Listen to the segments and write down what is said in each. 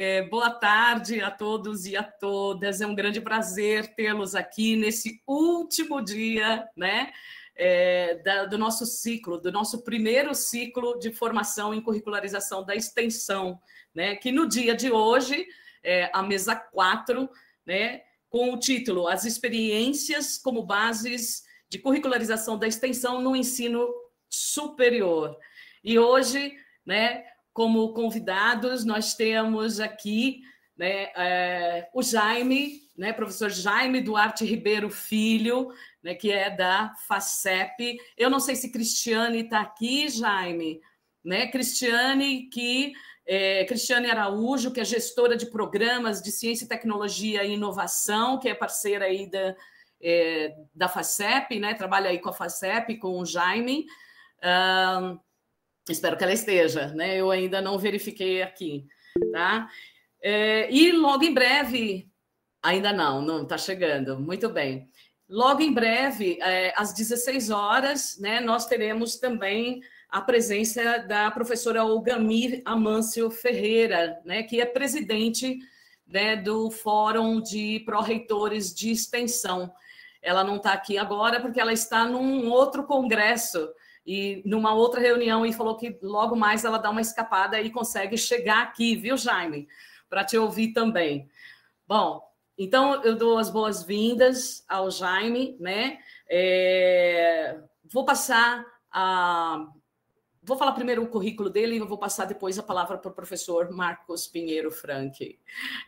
É, boa tarde a todos e a todas. É um grande prazer tê-los aqui nesse último dia, né? É, da, do nosso ciclo, do nosso primeiro ciclo de formação em curricularização da extensão, né? Que no dia de hoje, é, a mesa 4, né? Com o título As experiências como bases de curricularização da extensão no ensino superior. E hoje, né? Como convidados, nós temos aqui né, é, o Jaime, né, professor Jaime Duarte Ribeiro Filho, né, que é da FACEP. Eu não sei se Cristiane está aqui, Jaime. Né? Cristiane, que é, Cristiane Araújo, que é gestora de programas de ciência, tecnologia e inovação, que é parceira aí da, é, da FACEP, né? trabalha aí com a FACEP, com o Jaime. Uh, Espero que ela esteja, né? Eu ainda não verifiquei aqui, tá? É, e logo em breve, ainda não, não está chegando, muito bem. Logo em breve, é, às 16 horas, né, nós teremos também a presença da professora Olgamir Amâncio Ferreira, né, que é presidente né, do Fórum de Pró-Reitores de Extensão. Ela não está aqui agora porque ela está num outro congresso e numa outra reunião e falou que logo mais ela dá uma escapada e consegue chegar aqui, viu, Jaime? Para te ouvir também. Bom, então eu dou as boas-vindas ao Jaime, né? É... Vou passar a Vou falar primeiro o currículo dele e eu vou passar depois a palavra para o professor Marcos Pinheiro Frank.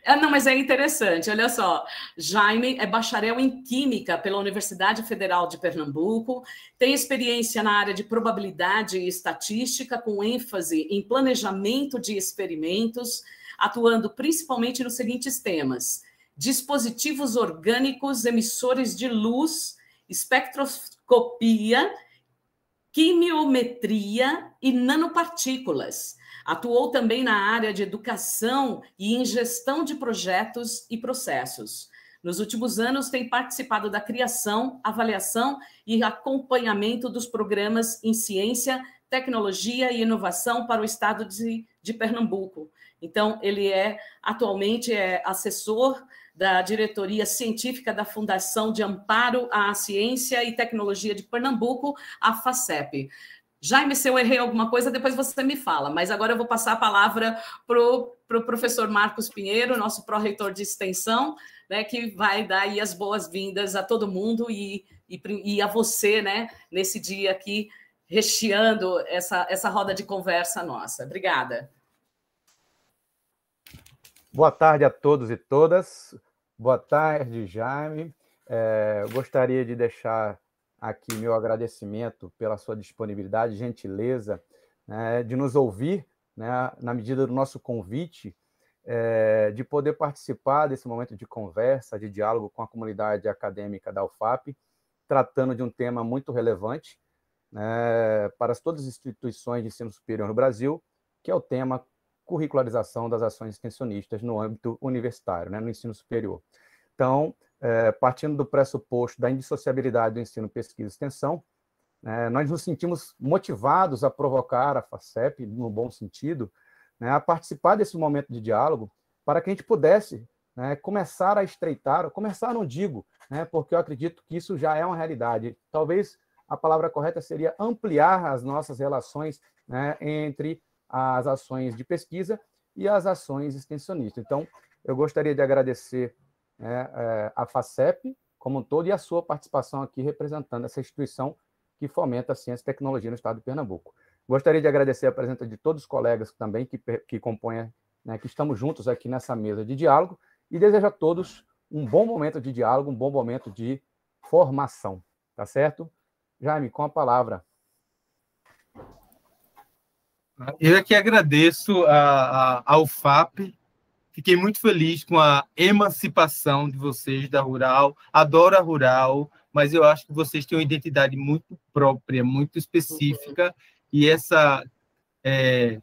É, não, mas é interessante, olha só. Jaime é bacharel em Química pela Universidade Federal de Pernambuco, tem experiência na área de probabilidade e estatística, com ênfase em planejamento de experimentos, atuando principalmente nos seguintes temas: dispositivos orgânicos emissores de luz, espectroscopia quimiometria e nanopartículas. Atuou também na área de educação e em gestão de projetos e processos. Nos últimos anos, tem participado da criação, avaliação e acompanhamento dos programas em ciência, tecnologia e inovação para o estado de, de Pernambuco. Então, ele é atualmente é assessor da diretoria científica da Fundação de Amparo à Ciência e Tecnologia de Pernambuco, a FACEP. Jaime, se eu errei alguma coisa, depois você me fala, mas agora eu vou passar a palavra para o pro professor Marcos Pinheiro, nosso pró-reitor de extensão, né, que vai dar aí as boas-vindas a todo mundo e, e, e, a você, né, nesse dia aqui, recheando essa, essa roda de conversa nossa. Obrigada. Boa tarde a todos e todas. Boa tarde, Jaime. É, gostaria de deixar aqui meu agradecimento pela sua disponibilidade, gentileza né, de nos ouvir, né, na medida do nosso convite, é, de poder participar desse momento de conversa, de diálogo com a comunidade acadêmica da UFAP, tratando de um tema muito relevante né, para todas as instituições de ensino superior no Brasil, que é o tema curricularização das ações extensionistas no âmbito universitário, né, no ensino superior. Então, é, partindo do pressuposto da indissociabilidade do ensino, pesquisa e extensão, é, nós nos sentimos motivados a provocar a FACEP, no bom sentido, né, a participar desse momento de diálogo, para que a gente pudesse né, começar a estreitar, começar não digo, né, porque eu acredito que isso já é uma realidade. Talvez a palavra correta seria ampliar as nossas relações né, entre as ações de pesquisa e as ações extensionistas. Então, eu gostaria de agradecer né, é, a FACEP como um todo e a sua participação aqui representando essa instituição que fomenta a ciência e tecnologia no estado de Pernambuco. Gostaria de agradecer a presença de todos os colegas também que, que compõem, né, que estamos juntos aqui nessa mesa de diálogo e desejo a todos um bom momento de diálogo, um bom momento de formação, tá certo? Jaime, com a palavra. Eu aqui agradeço a, a, ao FAP. Fiquei muito feliz com a emancipação de vocês da Rural. Adoro a Rural, mas eu acho que vocês têm uma identidade muito própria, muito específica. Uhum. E essa é,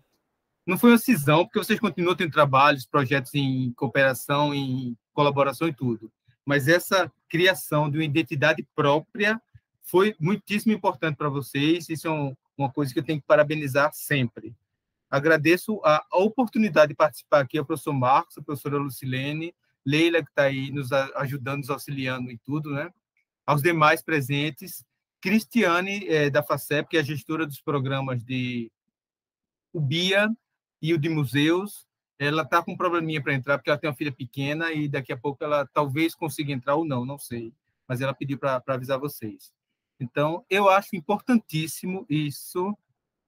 não foi uma cisão, porque vocês continuam tendo trabalhos, projetos em cooperação, em colaboração e tudo. Mas essa criação de uma identidade própria foi muitíssimo importante para vocês. Isso é um, uma coisa que eu tenho que parabenizar sempre. Agradeço a, oportunidade de participar aqui ao professor Marcos, a professora Lucilene, Leila, que está aí nos ajudando, nos auxiliando em tudo, né? Aos demais presentes, Cristiane, é, da FACEP, que é a gestora dos programas de BIA e o de museus, ela está com um probleminha para entrar, porque ela tem uma filha pequena e daqui a pouco ela talvez consiga entrar ou não, não sei. Mas ela pediu para avisar vocês. Então, eu acho importantíssimo isso,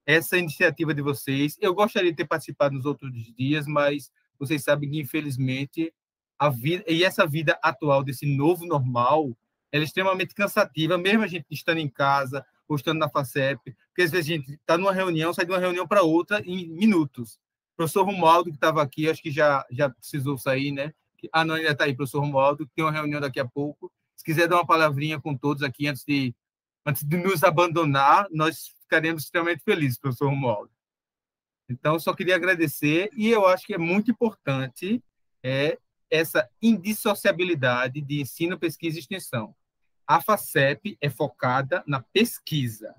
essa iniciativa de vocês. Eu gostaria de ter participado nos outros dias, mas vocês sabem que, infelizmente, a vida e essa vida atual desse novo normal, ela é extremamente cansativa, mesmo a gente estando em casa ou estando na FACEP, porque às vezes a gente está numa reunião, sai de uma reunião para outra em minutos. O professor Romualdo, que estava aqui, acho que já, já precisou sair, né? Ah, não, ainda está aí, professor Romualdo, tem uma reunião daqui a pouco. Se quiser dar uma palavrinha com todos aqui antes de antes de nos abandonar, nós ficaremos extremamente felizes, professor Romualdo. Então, só queria agradecer, e eu acho que é muito importante é, essa indissociabilidade de ensino, pesquisa e extensão. A FACEP é focada na pesquisa.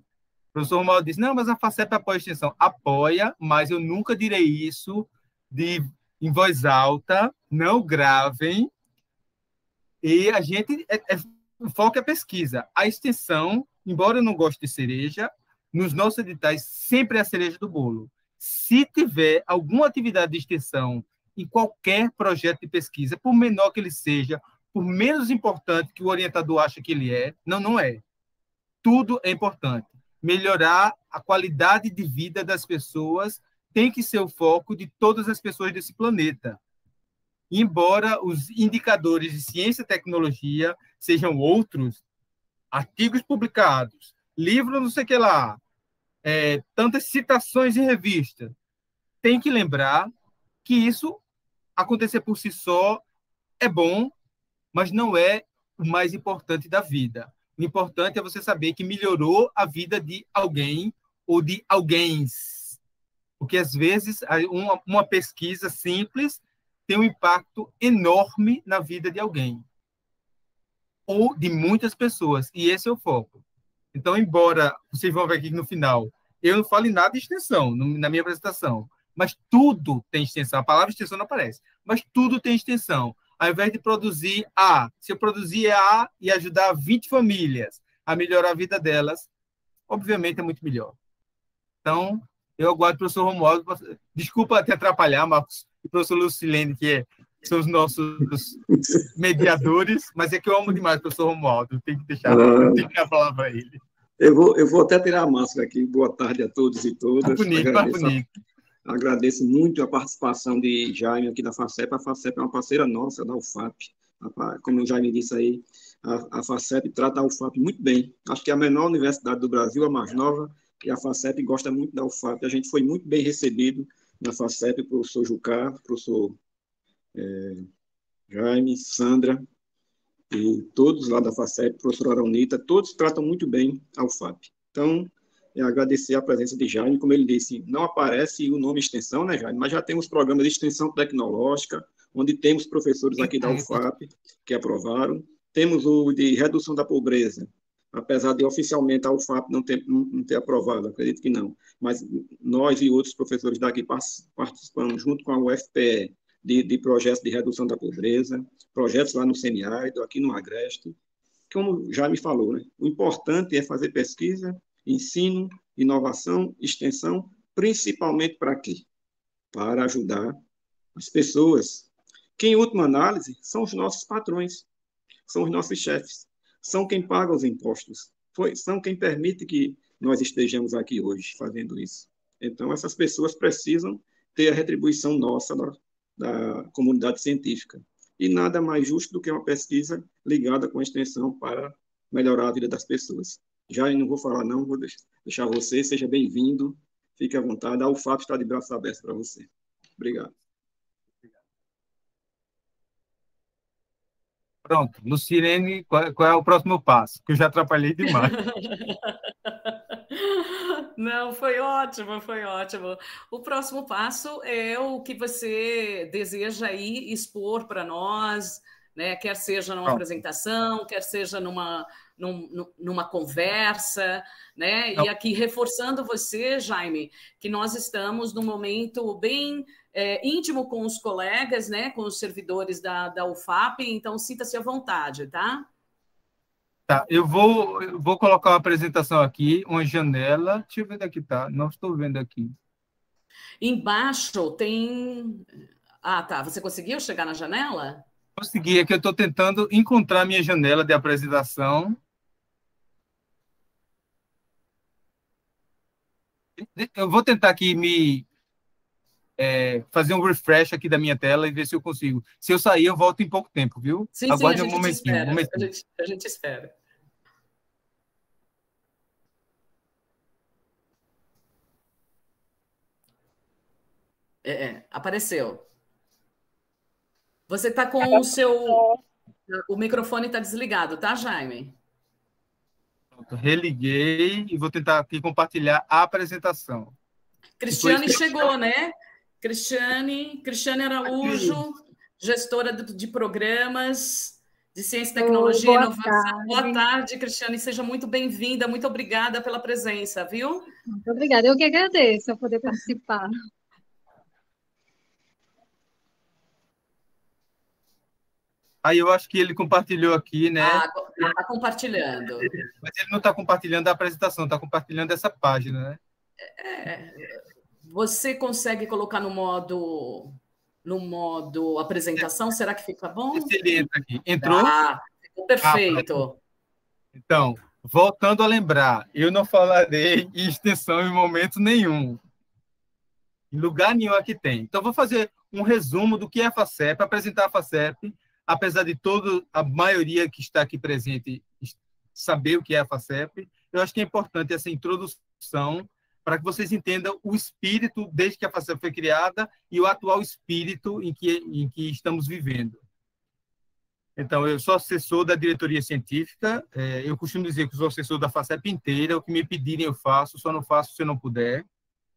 O professor Romualdo disse, não, mas a FACEP apoia a extensão. Apoia, mas eu nunca direi isso de, em voz alta, não gravem. E a gente, é, é, o foco é pesquisa. A extensão embora eu não goste de cereja, nos nossos editais sempre é a cereja do bolo. Se tiver alguma atividade de extensão em qualquer projeto de pesquisa, por menor que ele seja, por menos importante que o orientador acha que ele é, não, não é. Tudo é importante. Melhorar a qualidade de vida das pessoas tem que ser o foco de todas as pessoas desse planeta. Embora os indicadores de ciência e tecnologia sejam outros, artigos publicados, livro não sei o que lá, é, tantas citações em revista, tem que lembrar que isso acontecer por si só é bom, mas não é o mais importante da vida. O importante é você saber que melhorou a vida de alguém ou de alguém. Porque, às vezes, uma, uma pesquisa simples tem um impacto enorme na vida de alguém ou de muitas pessoas, e esse é o foco. Então, embora vocês vão ver aqui no final, eu não falo nada de extensão na minha apresentação, mas tudo tem extensão. A palavra extensão não aparece, mas tudo tem extensão. Ao invés de produzir A, se eu produzir A e ajudar 20 famílias a melhorar a vida delas, obviamente é muito melhor. Então, eu aguardo o professor Romualdo. Desculpa até atrapalhar, Marcos, e o professor Lucilene, que é são os nossos mediadores, mas é que eu amo demais o professor Romualdo, tem que deixar, ah, tem que dar a palavra para ele. Eu vou, eu vou até tirar a máscara aqui. Boa tarde a todos e todas. Tá bonito, agradeço, tá bonito. Agradeço muito a participação de Jaime aqui da FACEP. A FACEP é uma parceira nossa da UFAP. Como o Jaime disse aí, a, a FACEP trata a UFAP muito bem. Acho que é a menor universidade do Brasil, a mais nova, e a FACEP gosta muito da UFAP. A gente foi muito bem recebido na FACEP, professor Jucá, professor é, Jaime, Sandra e todos lá da FACEP, professora Aronita, todos tratam muito bem a UFAP. Então, é agradecer a presença de Jaime, como ele disse, não aparece o nome extensão, né, Jaime, mas já temos programas de extensão tecnológica, onde temos professores aqui da UFAP que aprovaram, temos o de redução da pobreza, apesar de oficialmente a UFAP não ter, não ter aprovado, acredito que não, mas nós e outros professores daqui participamos junto com a UFPE de, de projetos de redução da pobreza, projetos lá no semiárido, aqui no Agreste. Como já me falou, né? o importante é fazer pesquisa, ensino, inovação, extensão, principalmente para quê? Para ajudar as pessoas, que, em última análise, são os nossos patrões, são os nossos chefes, são quem paga os impostos, foi, são quem permite que nós estejamos aqui hoje fazendo isso. Então, essas pessoas precisam ter a retribuição nossa comunidade científica. E nada mais justo do que uma pesquisa ligada com a extensão para melhorar a vida das pessoas. Já não vou falar não, vou deixar você, seja bem-vindo, fique à vontade, a UFAP está de braços abertos para você. Obrigado. Pronto, Lucirene, qual, qual é o próximo passo? Que eu já atrapalhei demais. Não, foi ótimo, foi ótimo. O próximo passo é o que você deseja aí expor para nós, né? quer seja numa apresentação, quer seja numa, num, numa conversa, né? E aqui reforçando você, Jaime, que nós estamos num momento bem é, íntimo com os colegas, né? Com os servidores da, da UFAP, então sinta-se à vontade, tá? Tá, eu vou, eu vou colocar uma apresentação aqui, uma janela. Deixa eu ver daqui, tá? Não estou vendo aqui. Embaixo tem. Ah, tá. Você conseguiu chegar na janela? Consegui, é que eu estou tentando encontrar minha janela de apresentação. Eu vou tentar aqui me é, fazer um refresh aqui da minha tela e ver se eu consigo. Se eu sair, eu volto em pouco tempo, viu? Sim, Aguarde sim, um momentinho. Um momentinho. A, gente, a gente espera. É, é, apareceu. Você está com o seu. O microfone está desligado, tá, Jaime? religuei e vou tentar aqui compartilhar a apresentação. Cristiane Depois... chegou, né? Cristiane, Cristiane Araújo, gestora de programas de ciência, tecnologia e inovação. Tarde. Boa tarde, Cristiane. Seja muito bem-vinda. Muito obrigada pela presença, viu? Muito obrigada. Eu que agradeço a poder participar. Aí eu acho que ele compartilhou aqui, né? Ah, está compartilhando. Mas ele não está compartilhando a apresentação, está compartilhando essa página, né? É, você consegue colocar no modo no modo apresentação? Será que fica bom? Ele entra aqui. Entrou? Ah, ficou perfeito. Ah, então, voltando a lembrar, eu não falarei em extensão em momento nenhum. Em lugar nenhum aqui tem. Então, vou fazer um resumo do que é a FACEP, apresentar a FACEP apesar de toda a maioria que está aqui presente saber o que é a FACEP, eu acho que é importante essa introdução para que vocês entendam o espírito desde que a FACEP foi criada e o atual espírito em que, em que estamos vivendo. Então, eu sou assessor da diretoria científica, é, eu costumo dizer que sou assessor da FACEP inteira, o que me pedirem eu faço, só não faço se eu não puder.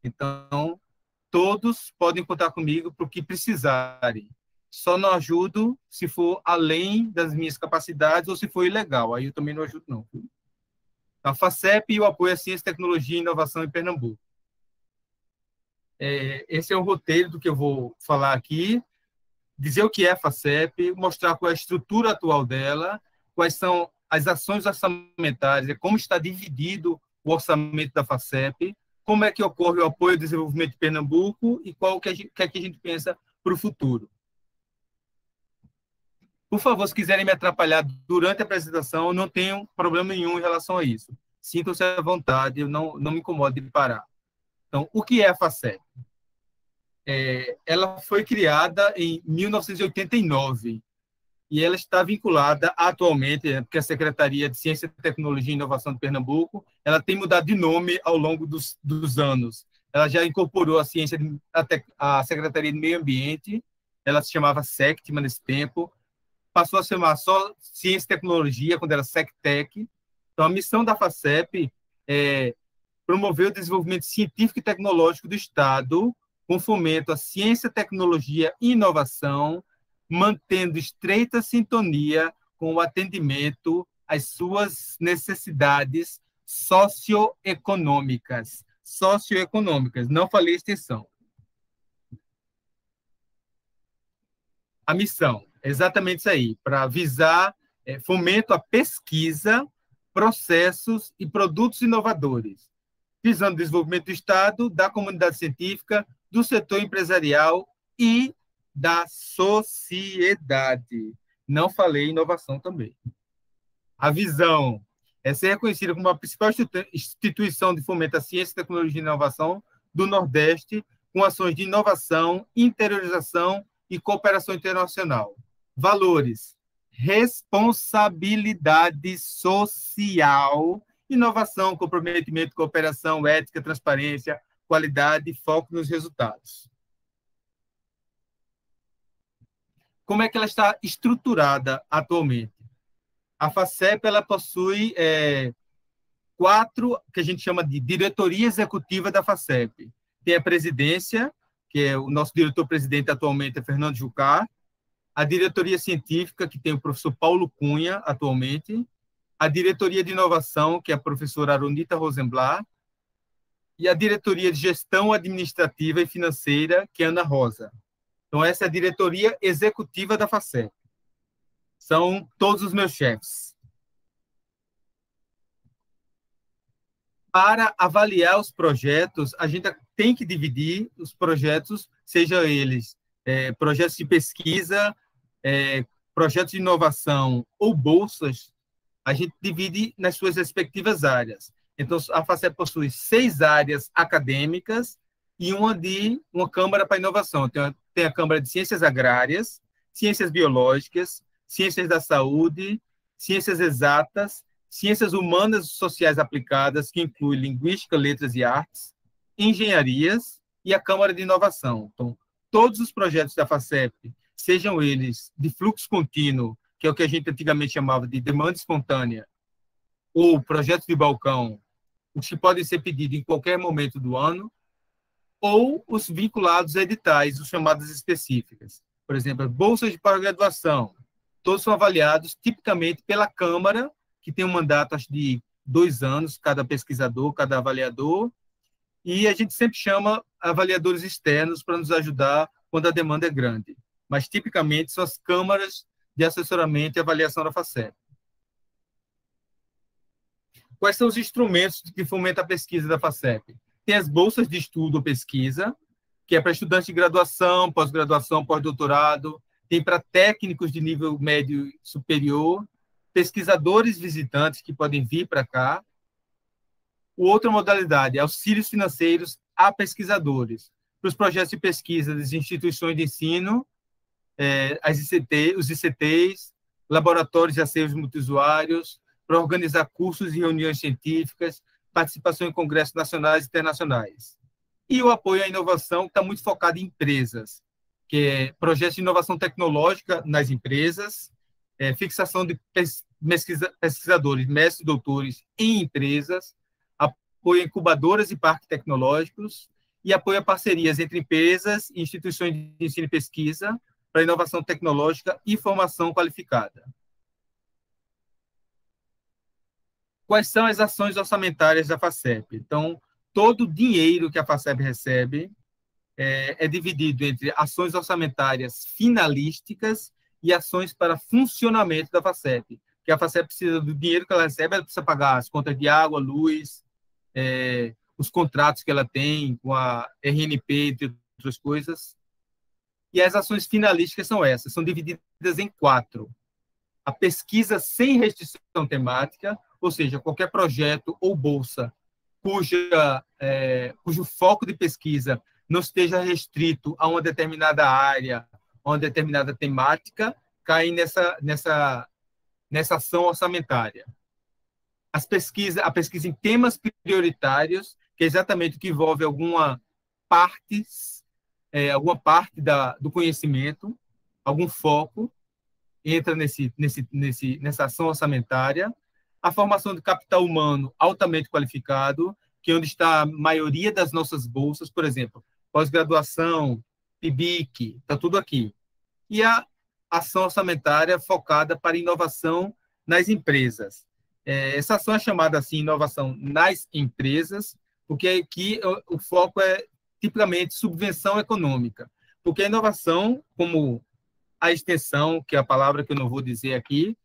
Então, todos podem contar comigo para o que precisarem só não ajudo se for além das minhas capacidades ou se for ilegal. Aí eu também não ajudo, não. A FACEP e o apoio à ciência, tecnologia e inovação em Pernambuco. É, esse é o roteiro do que eu vou falar aqui. Dizer o que é a FACEP, mostrar qual é a estrutura atual dela, quais são as ações orçamentárias, como está dividido o orçamento da FACEP, como é que ocorre o apoio ao desenvolvimento de Pernambuco e qual que, que, é que a gente pensa para o futuro. Por favor, se quiserem me atrapalhar durante a apresentação, não tenho problema nenhum em relação a isso. Sintam-se à vontade, eu não, não me incomodo de parar. Então, o que é a FACEP? É, ela foi criada em 1989 e ela está vinculada atualmente, né, porque a Secretaria de Ciência, Tecnologia e Inovação de Pernambuco, ela tem mudado de nome ao longo dos, dos anos. Ela já incorporou a ciência, a, a Secretaria de Meio Ambiente, ela se chamava SECTMA nesse tempo, passou a uma só ciência e tecnologia, quando era SecTech. Então, a missão da FACEP é promover o desenvolvimento científico e tecnológico do Estado, com fomento à ciência, tecnologia e inovação, mantendo estreita sintonia com o atendimento às suas necessidades socioeconômicas. Socioeconômicas, não falei extensão. A missão exatamente isso aí, para visar é, fomento à pesquisa, processos e produtos inovadores, visando o desenvolvimento do Estado, da comunidade científica, do setor empresarial e da sociedade. Não falei inovação também. A visão é ser reconhecida como a principal instituição de fomento à ciência, tecnologia e inovação do Nordeste, com ações de inovação, interiorização e cooperação internacional valores, responsabilidade social, inovação, comprometimento, cooperação, ética, transparência, qualidade e foco nos resultados. Como é que ela está estruturada atualmente? A FACEP ela possui é, quatro que a gente chama de diretoria executiva da FACEP. Tem a presidência, que é o nosso diretor-presidente atualmente é Fernando Jucá, a diretoria científica, que tem o professor Paulo Cunha, atualmente, a diretoria de inovação, que é a professora Aronita Rosenblatt, e a diretoria de gestão administrativa e financeira, que é Ana Rosa. Então, essa é a diretoria executiva da FACEP. São todos os meus chefes. Para avaliar os projetos, a gente tem que dividir os projetos, sejam eles é, projetos de pesquisa, é, projetos de inovação ou bolsas, a gente divide nas suas respectivas áreas. Então, a FACEP possui seis áreas acadêmicas e uma de uma Câmara para Inovação. Tem tem a Câmara de Ciências Agrárias, Ciências Biológicas, Ciências da Saúde, Ciências Exatas, Ciências Humanas e Sociais Aplicadas, que inclui Linguística, Letras e Artes, Engenharias e a Câmara de Inovação. Então, todos os projetos da FACEP, sejam eles de fluxo contínuo, que é o que a gente antigamente chamava de demanda espontânea, ou projetos de balcão, os que podem ser pedidos em qualquer momento do ano, ou os vinculados a editais, os chamados específicas. Por exemplo, bolsas de pós-graduação, todos são avaliados tipicamente pela Câmara, que tem um mandato acho, de dois anos, cada pesquisador, cada avaliador, e a gente sempre chama avaliadores externos para nos ajudar quando a demanda é grande. Mas, tipicamente, são as câmaras de assessoramento e avaliação da FACEP. Quais são os instrumentos que fomentam a pesquisa da FACEP? Tem as bolsas de estudo ou pesquisa, que é para estudantes de graduação, pós-graduação, pós-doutorado, tem para técnicos de nível médio superior, pesquisadores visitantes que podem vir para cá. Outra modalidade auxílios financeiros a pesquisadores, para os projetos de pesquisa das instituições de ensino, é, as ICT, os ICTs, laboratórios de aceiros multiusuários, para organizar cursos e reuniões científicas, participação em congressos nacionais e internacionais. E o apoio à inovação está muito focado em empresas, que é projetos de inovação tecnológica nas empresas, é, fixação de pesquisa, pesquisadores, mestres e doutores em empresas, apoio a incubadoras e parques tecnológicos e apoio a parcerias entre empresas e instituições de ensino e pesquisa para inovação tecnológica e formação qualificada. quais são as ações orçamentárias da FACEP. Então, todo o dinheiro que a FACEP recebe é, é dividido entre ações orçamentárias finalísticas e ações para funcionamento da FACEP. Que a FACEP precisa do dinheiro que ela recebe, ela precisa pagar as contas de água, luz, é, os contratos que ela tem com a RNP, entre outras coisas. E as ações finalísticas são essas, são divididas em quatro. A pesquisa sem restrição temática, ou seja, qualquer projeto ou bolsa cuja, é, cujo foco de pesquisa não esteja restrito a uma determinada área, a uma determinada temática, cai nessa, nessa, nessa ação orçamentária. As pesquisas, a pesquisa em temas prioritários, que é exatamente o que envolve alguma parte, é, alguma parte da, do conhecimento, algum foco, entra nesse, nesse, nesse, nessa ação orçamentária a formação de capital humano altamente qualificado, que é onde está a maioria das nossas bolsas, por exemplo, pós-graduação, PIBIC, está tudo aqui. E a ação orçamentária focada para inovação nas empresas. É, essa ação é chamada assim, inovação nas empresas, porque aqui o, o foco é tipicamente subvenção econômica. Porque a inovação, como a extensão, que é a palavra que eu não vou dizer aqui,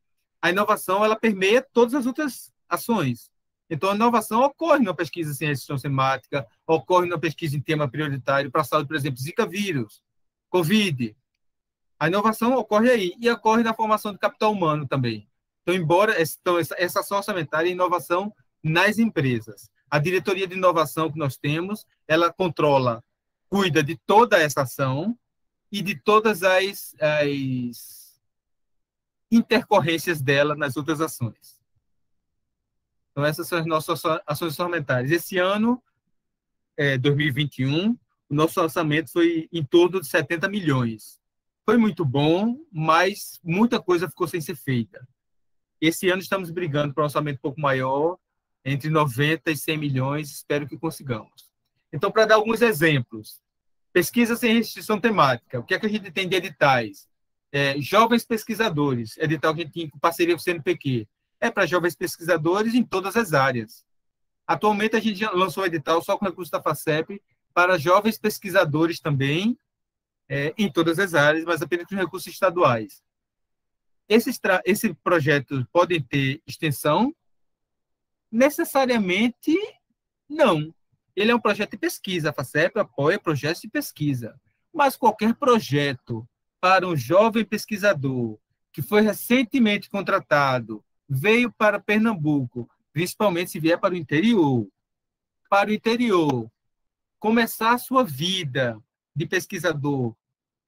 a inovação ela permeia todas as outras ações. Então, a inovação ocorre na pesquisa em restrição semática, ocorre na pesquisa em tema prioritário para a saúde, por exemplo, Zika vírus, Covid. A inovação ocorre aí e ocorre na formação de capital humano também. Então, embora então, essa, essa ação orçamentária é inovação nas empresas. A diretoria de inovação que nós temos, ela controla, cuida de toda essa ação e de todas as, as intercorrências dela nas outras ações. Então, essas são as nossas ações orçamentárias. Esse ano, é, 2021, o nosso orçamento foi em torno de 70 milhões. Foi muito bom, mas muita coisa ficou sem ser feita. Esse ano estamos brigando para um orçamento um pouco maior, entre 90 e 100 milhões, espero que consigamos. Então, para dar alguns exemplos, pesquisa sem restrição temática, o que é que a gente tem de editais? é, jovens pesquisadores, edital que a gente tinha com parceria com o CNPq. É para jovens pesquisadores em todas as áreas. Atualmente, a gente lançou o edital só com recurso da FACEP para jovens pesquisadores também, é, em todas as áreas, mas apenas com recursos estaduais. Esses esse projeto podem ter extensão? Necessariamente, não. Ele é um projeto de pesquisa. A FACEP apoia projetos de pesquisa. Mas qualquer projeto para um jovem pesquisador que foi recentemente contratado, veio para Pernambuco, principalmente se vier para o interior, para o interior, começar a sua vida de pesquisador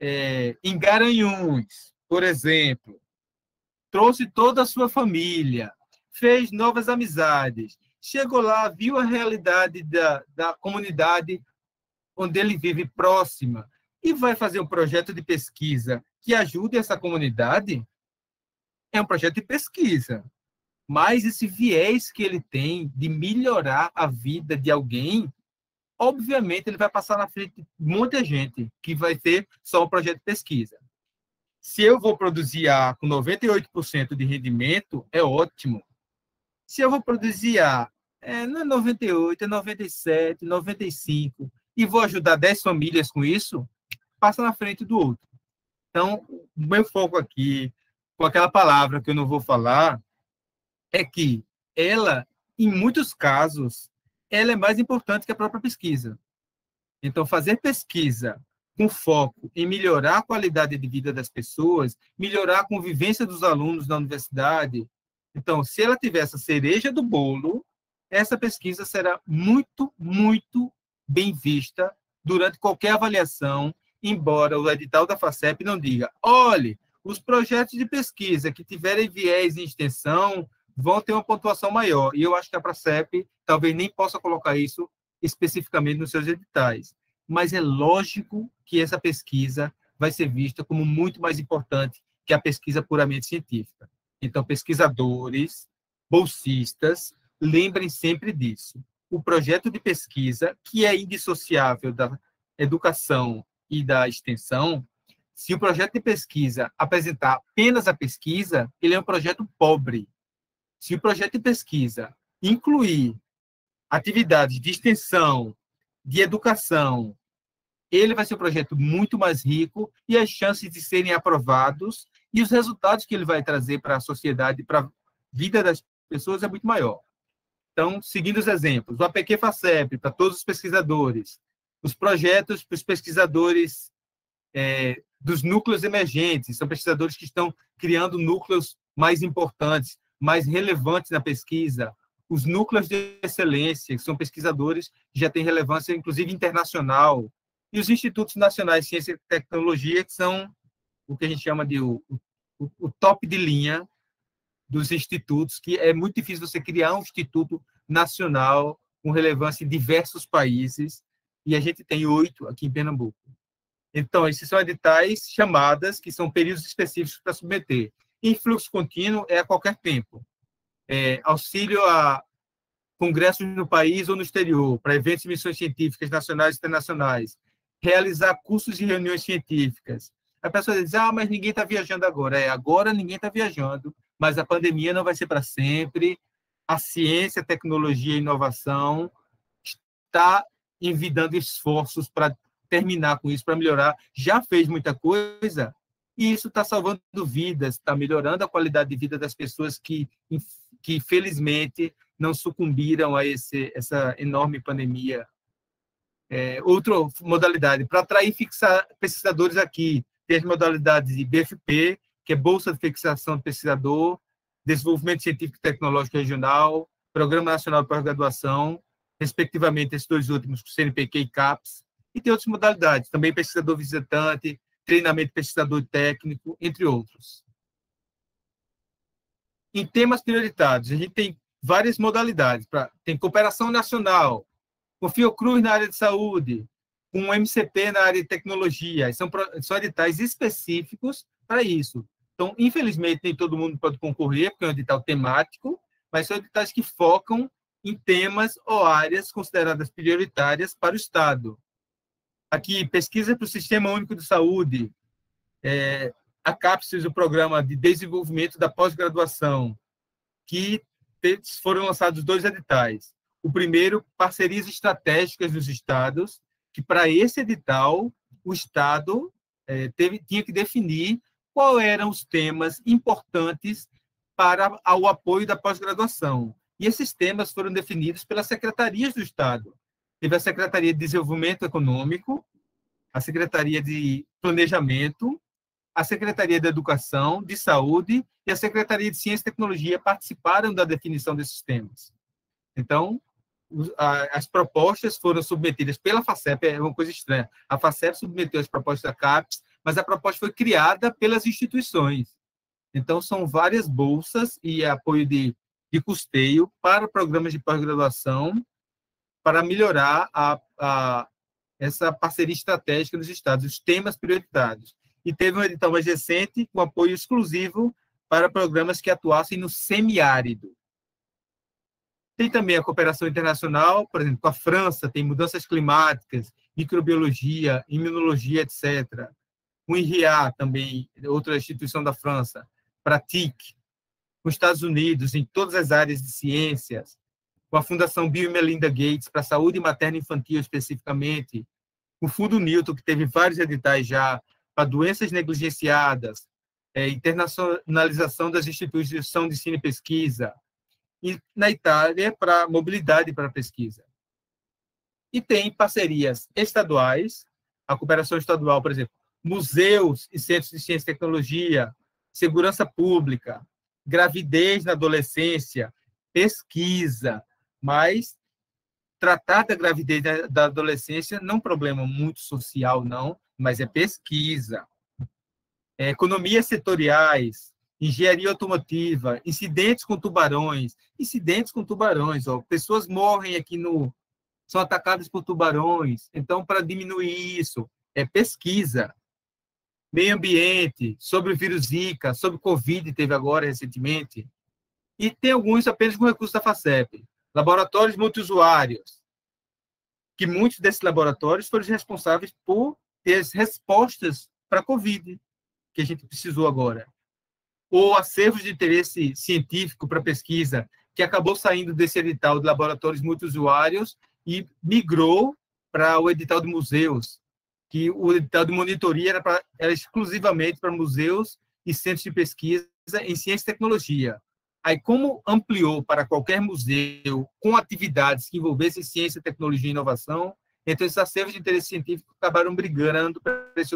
é, em Garanhuns, por exemplo, trouxe toda a sua família, fez novas amizades, chegou lá, viu a realidade da, da comunidade onde ele vive próxima e vai fazer um projeto de pesquisa que ajude essa comunidade, é um projeto de pesquisa. Mas esse viés que ele tem de melhorar a vida de alguém, obviamente ele vai passar na frente de muita gente que vai ter só um projeto de pesquisa. Se eu vou produzir A com 98% de rendimento, é ótimo. Se eu vou produzir A é, não é 98, é 97, 95, e vou ajudar 10 famílias com isso, passa na frente do outro. Então, o meu foco aqui, com aquela palavra que eu não vou falar, é que ela, em muitos casos, ela é mais importante que a própria pesquisa. Então, fazer pesquisa com foco em melhorar a qualidade de vida das pessoas, melhorar a convivência dos alunos na universidade. Então, se ela tiver essa cereja do bolo, essa pesquisa será muito, muito bem vista durante qualquer avaliação, embora o edital da FACEP não diga, olhe, os projetos de pesquisa que tiverem viés em extensão vão ter uma pontuação maior. E eu acho que a FACEP talvez nem possa colocar isso especificamente nos seus editais. Mas é lógico que essa pesquisa vai ser vista como muito mais importante que a pesquisa puramente científica. Então, pesquisadores, bolsistas, lembrem sempre disso. O projeto de pesquisa, que é indissociável da educação e da extensão, se o projeto de pesquisa apresentar apenas a pesquisa, ele é um projeto pobre. Se o projeto de pesquisa incluir atividades de extensão, de educação, ele vai ser um projeto muito mais rico e as chances de serem aprovados e os resultados que ele vai trazer para a sociedade, para a vida das pessoas é muito maior. Então, seguindo os exemplos, o APQ FACEP, para todos os pesquisadores, os projetos para os pesquisadores é, dos núcleos emergentes, são pesquisadores que estão criando núcleos mais importantes, mais relevantes na pesquisa, os núcleos de excelência, que são pesquisadores que já têm relevância, inclusive internacional, e os institutos nacionais de ciência e tecnologia, que são o que a gente chama de o, o, o top de linha dos institutos, que é muito difícil você criar um instituto nacional com relevância em diversos países, e a gente tem oito aqui em Pernambuco. Então, esses são editais chamadas, que são períodos específicos para submeter. Em fluxo contínuo é a qualquer tempo. É, auxílio a congressos no país ou no exterior, para eventos e missões científicas nacionais e internacionais. Realizar cursos e reuniões científicas. A pessoa diz, ah, mas ninguém está viajando agora. É, agora ninguém está viajando, mas a pandemia não vai ser para sempre. A ciência, a tecnologia e inovação está envidando esforços para terminar com isso, para melhorar. Já fez muita coisa e isso está salvando vidas, está melhorando a qualidade de vida das pessoas que, que felizmente, não sucumbiram a esse, essa enorme pandemia. É, outra modalidade, para atrair fixar pesquisadores aqui, tem as modalidades de BFP, que é Bolsa de Fixação de Pesquisador, Desenvolvimento Científico e Tecnológico Regional, Programa Nacional de Pós-Graduação, respectivamente esses dois últimos, CNPq e CAPES, e tem outras modalidades, também pesquisador visitante, treinamento pesquisador técnico, entre outros. Em temas prioritários, a gente tem várias modalidades. Pra, tem cooperação nacional, com Fiocruz na área de saúde, com MCP na área de tecnologia. São, são editais específicos para isso. Então, infelizmente, nem todo mundo pode concorrer, porque é um edital temático, mas são editais que focam em temas ou áreas consideradas prioritárias para o Estado. Aqui, pesquisa para o Sistema Único de Saúde, é, a CAPES o programa de desenvolvimento da pós-graduação, que foram lançados dois editais. O primeiro, parcerias estratégicas dos estados, que para esse edital, o estado é, teve, tinha que definir quais eram os temas importantes para o apoio da pós-graduação. E esses temas foram definidos pelas secretarias do Estado. Teve a Secretaria de Desenvolvimento Econômico, a Secretaria de Planejamento, a Secretaria de Educação, de Saúde e a Secretaria de Ciência e Tecnologia participaram da definição desses temas. Então, as propostas foram submetidas pela FACEP, é uma coisa estranha. A FACEP submeteu as propostas da CAPES, mas a proposta foi criada pelas instituições. Então, são várias bolsas e apoio de, de custeio para programas de pós-graduação para melhorar a, a, essa parceria estratégica nos estados, os temas prioritários e teve um edital mais recente com apoio exclusivo para programas que atuassem no semiárido. Tem também a cooperação internacional, por exemplo, com a França, tem mudanças climáticas, microbiologia, imunologia, etc. O INRIA também, outra instituição da França, pratique. Com os Estados Unidos, em todas as áreas de ciências, com a Fundação Bill e Melinda Gates para a saúde materna e infantil especificamente, o Fundo Newton, que teve vários editais já para doenças negligenciadas, é, internacionalização das instituições de ensino e pesquisa, e na Itália para mobilidade para pesquisa. E tem parcerias estaduais, a cooperação estadual, por exemplo, museus e centros de ciência e tecnologia, segurança pública, gravidez na adolescência, pesquisa, mas tratar da gravidez da adolescência não é um problema muito social, não, mas é pesquisa. É, economias setoriais, engenharia automotiva, incidentes com tubarões, incidentes com tubarões, ó, pessoas morrem aqui no são atacadas por tubarões. Então, para diminuir isso, é pesquisa. Meio ambiente, sobre o vírus Zika, sobre o Covid, teve agora recentemente. E tem alguns apenas com recurso da FACEP. Laboratórios multiusuários, que muitos desses laboratórios foram responsáveis por ter as respostas para a Covid, que a gente precisou agora. Ou acervos de interesse científico para pesquisa, que acabou saindo desse edital de laboratórios multiusuários e migrou para o edital de museus, que o edital de monitoria era, pra, era exclusivamente para museus e centros de pesquisa em ciência e tecnologia. Aí, como ampliou para qualquer museu com atividades que envolvessem ciência, tecnologia e inovação, então, esses acervos de interesse científico acabaram brigando para esse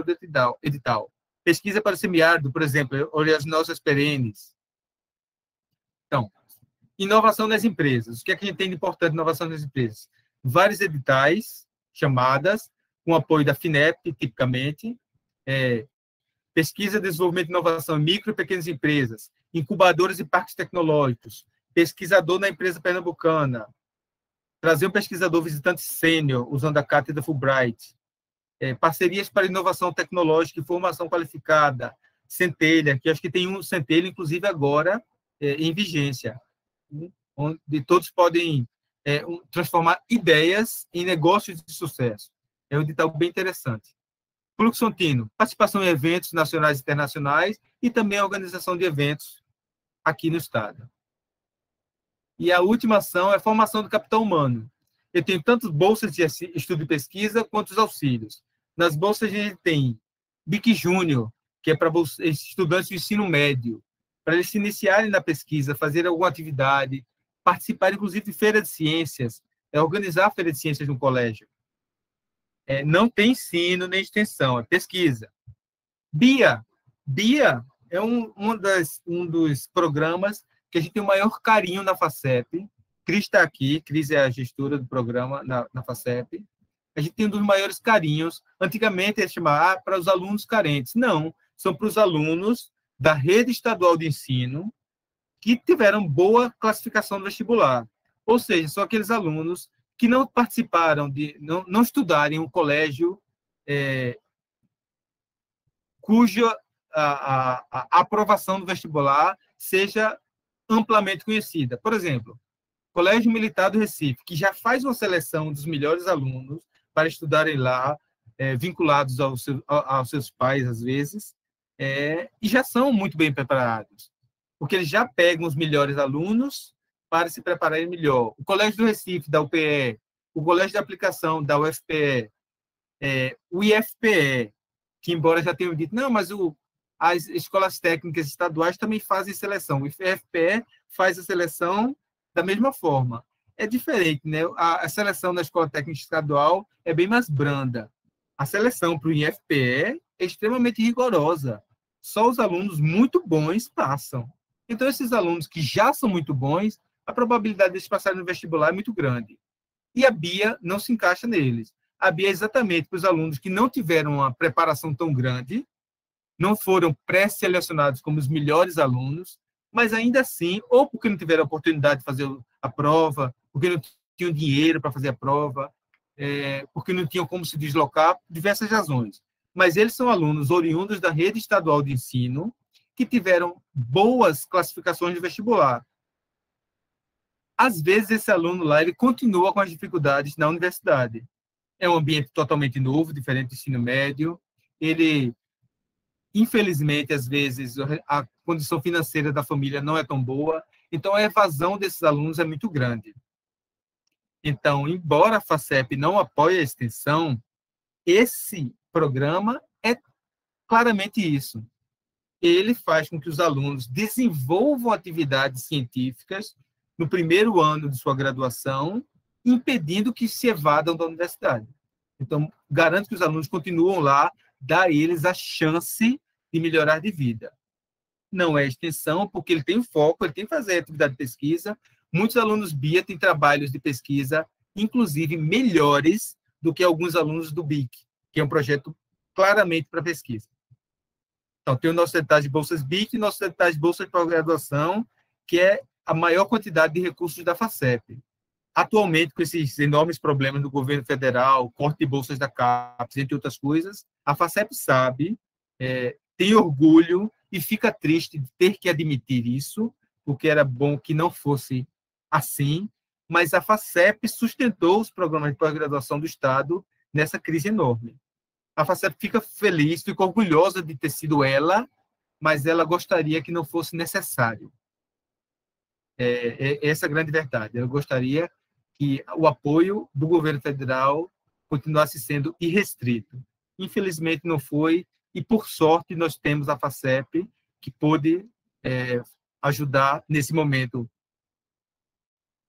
edital. Pesquisa para semiárido, por exemplo, oleaginosas perenes. Então, inovação das empresas. O que, é que a gente tem de importante inovação das empresas? Vários editais, chamadas, com apoio da FINEP, tipicamente, é, pesquisa, desenvolvimento e inovação em micro e pequenas empresas, incubadores e parques tecnológicos, pesquisador na empresa pernambucana, trazer um pesquisador visitante sênior, usando a cátedra Fulbright, é, parcerias para inovação tecnológica e formação qualificada, Centelha, que acho que tem um Centelha, inclusive agora, é, em vigência, onde todos podem é, transformar ideias em negócios de sucesso. É um edital bem interessante. Fluxo contínuo, participação em eventos nacionais e internacionais e também a organização de eventos aqui no Estado. E a última ação é a formação do capital humano. Eu tenho tanto bolsas de estudo e pesquisa quanto os auxílios. Nas bolsas a gente tem BIC Júnior, que é para estudantes de ensino médio, para eles se iniciarem na pesquisa, fazer alguma atividade, participar inclusive de feira de ciências, é organizar a feira de ciências no colégio. É, não tem ensino nem extensão, é pesquisa. BIA, BIA é um, um, das, um dos programas que a gente tem o maior carinho na FACEP. Cris está aqui, Cris é a gestora do programa na, na FACEP. A gente tem um dos maiores carinhos. Antigamente ele chamava ah, para os alunos carentes. Não, são para os alunos da rede estadual de ensino que tiveram boa classificação no vestibular. Ou seja, são aqueles alunos que não participaram de, não, não estudarem um colégio é, cuja a, a, aprovação do vestibular seja amplamente conhecida. Por exemplo, Colégio Militar do Recife, que já faz uma seleção dos melhores alunos para estudarem lá, é, vinculados ao seu, aos seus pais, às vezes, é, e já são muito bem preparados, porque eles já pegam os melhores alunos para se prepararem melhor. O Colégio do Recife, da UPE, o Colégio de Aplicação, da UFPE, é, o IFPE, que embora já tenham dito, não, mas o, as escolas técnicas estaduais também fazem seleção. O IFPE faz a seleção da mesma forma. É diferente, né? A, a seleção da escola técnica estadual é bem mais branda. A seleção para o IFPE é extremamente rigorosa. Só os alunos muito bons passam. Então, esses alunos que já são muito bons, a probabilidade de passarem no vestibular é muito grande. E a BIA não se encaixa neles. A BIA é exatamente para os alunos que não tiveram uma preparação tão grande, não foram pré-selecionados como os melhores alunos, mas ainda assim, ou porque não tiveram a oportunidade de fazer a prova, porque não tinham dinheiro para fazer a prova, é, porque não tinham como se deslocar, diversas razões. Mas eles são alunos oriundos da rede estadual de ensino que tiveram boas classificações de vestibular. Às vezes, esse aluno lá ele continua com as dificuldades na universidade. É um ambiente totalmente novo, diferente do ensino médio. Ele, infelizmente, às vezes, a condição financeira da família não é tão boa. Então, a evasão desses alunos é muito grande. Então, embora a FACEP não apoie a extensão, esse programa é claramente isso. Ele faz com que os alunos desenvolvam atividades científicas no primeiro ano de sua graduação, impedindo que se evadam da universidade. Então, garante que os alunos continuam lá, dá a eles a chance de melhorar de vida. Não é extensão, porque ele tem foco, ele tem que fazer atividade de pesquisa. Muitos alunos BIA têm trabalhos de pesquisa, inclusive melhores do que alguns alunos do BIC, que é um projeto claramente para pesquisa. Então, tem o nosso edital de bolsas BIC e nosso edital de bolsas de pós-graduação, que é a maior quantidade de recursos da FACEP. Atualmente, com esses enormes problemas do governo federal, corte de bolsas da CAPES, entre outras coisas, a FACEP sabe, é, tem orgulho e fica triste de ter que admitir isso, porque era bom que não fosse assim, mas a FACEP sustentou os programas de pós-graduação do Estado nessa crise enorme. A FACEP fica feliz, fica orgulhosa de ter sido ela, mas ela gostaria que não fosse necessário. É, é, essa é a grande verdade. Eu gostaria que o apoio do governo federal continuasse sendo irrestrito. Infelizmente não foi, e por sorte nós temos a FACEP, que pôde é, ajudar nesse momento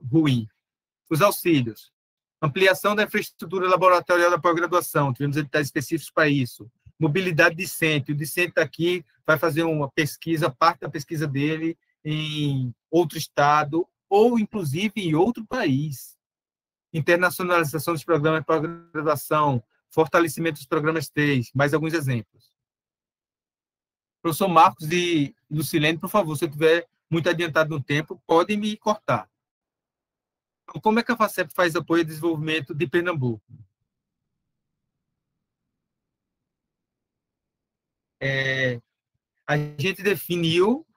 ruim. Os auxílios. Ampliação da infraestrutura laboratorial da pós-graduação, tivemos editais específicos para isso. Mobilidade discente, o discente aqui, vai fazer uma pesquisa, parte da pesquisa dele em outro estado ou, inclusive, em outro país. Internacionalização dos programas de pós-graduação, fortalecimento dos programas TEIs, mais alguns exemplos. Professor Marcos e Lucilene, por favor, se eu estiver muito adiantado no tempo, podem me cortar. Como é que a FACEP faz apoio ao desenvolvimento de Pernambuco? É, a gente definiu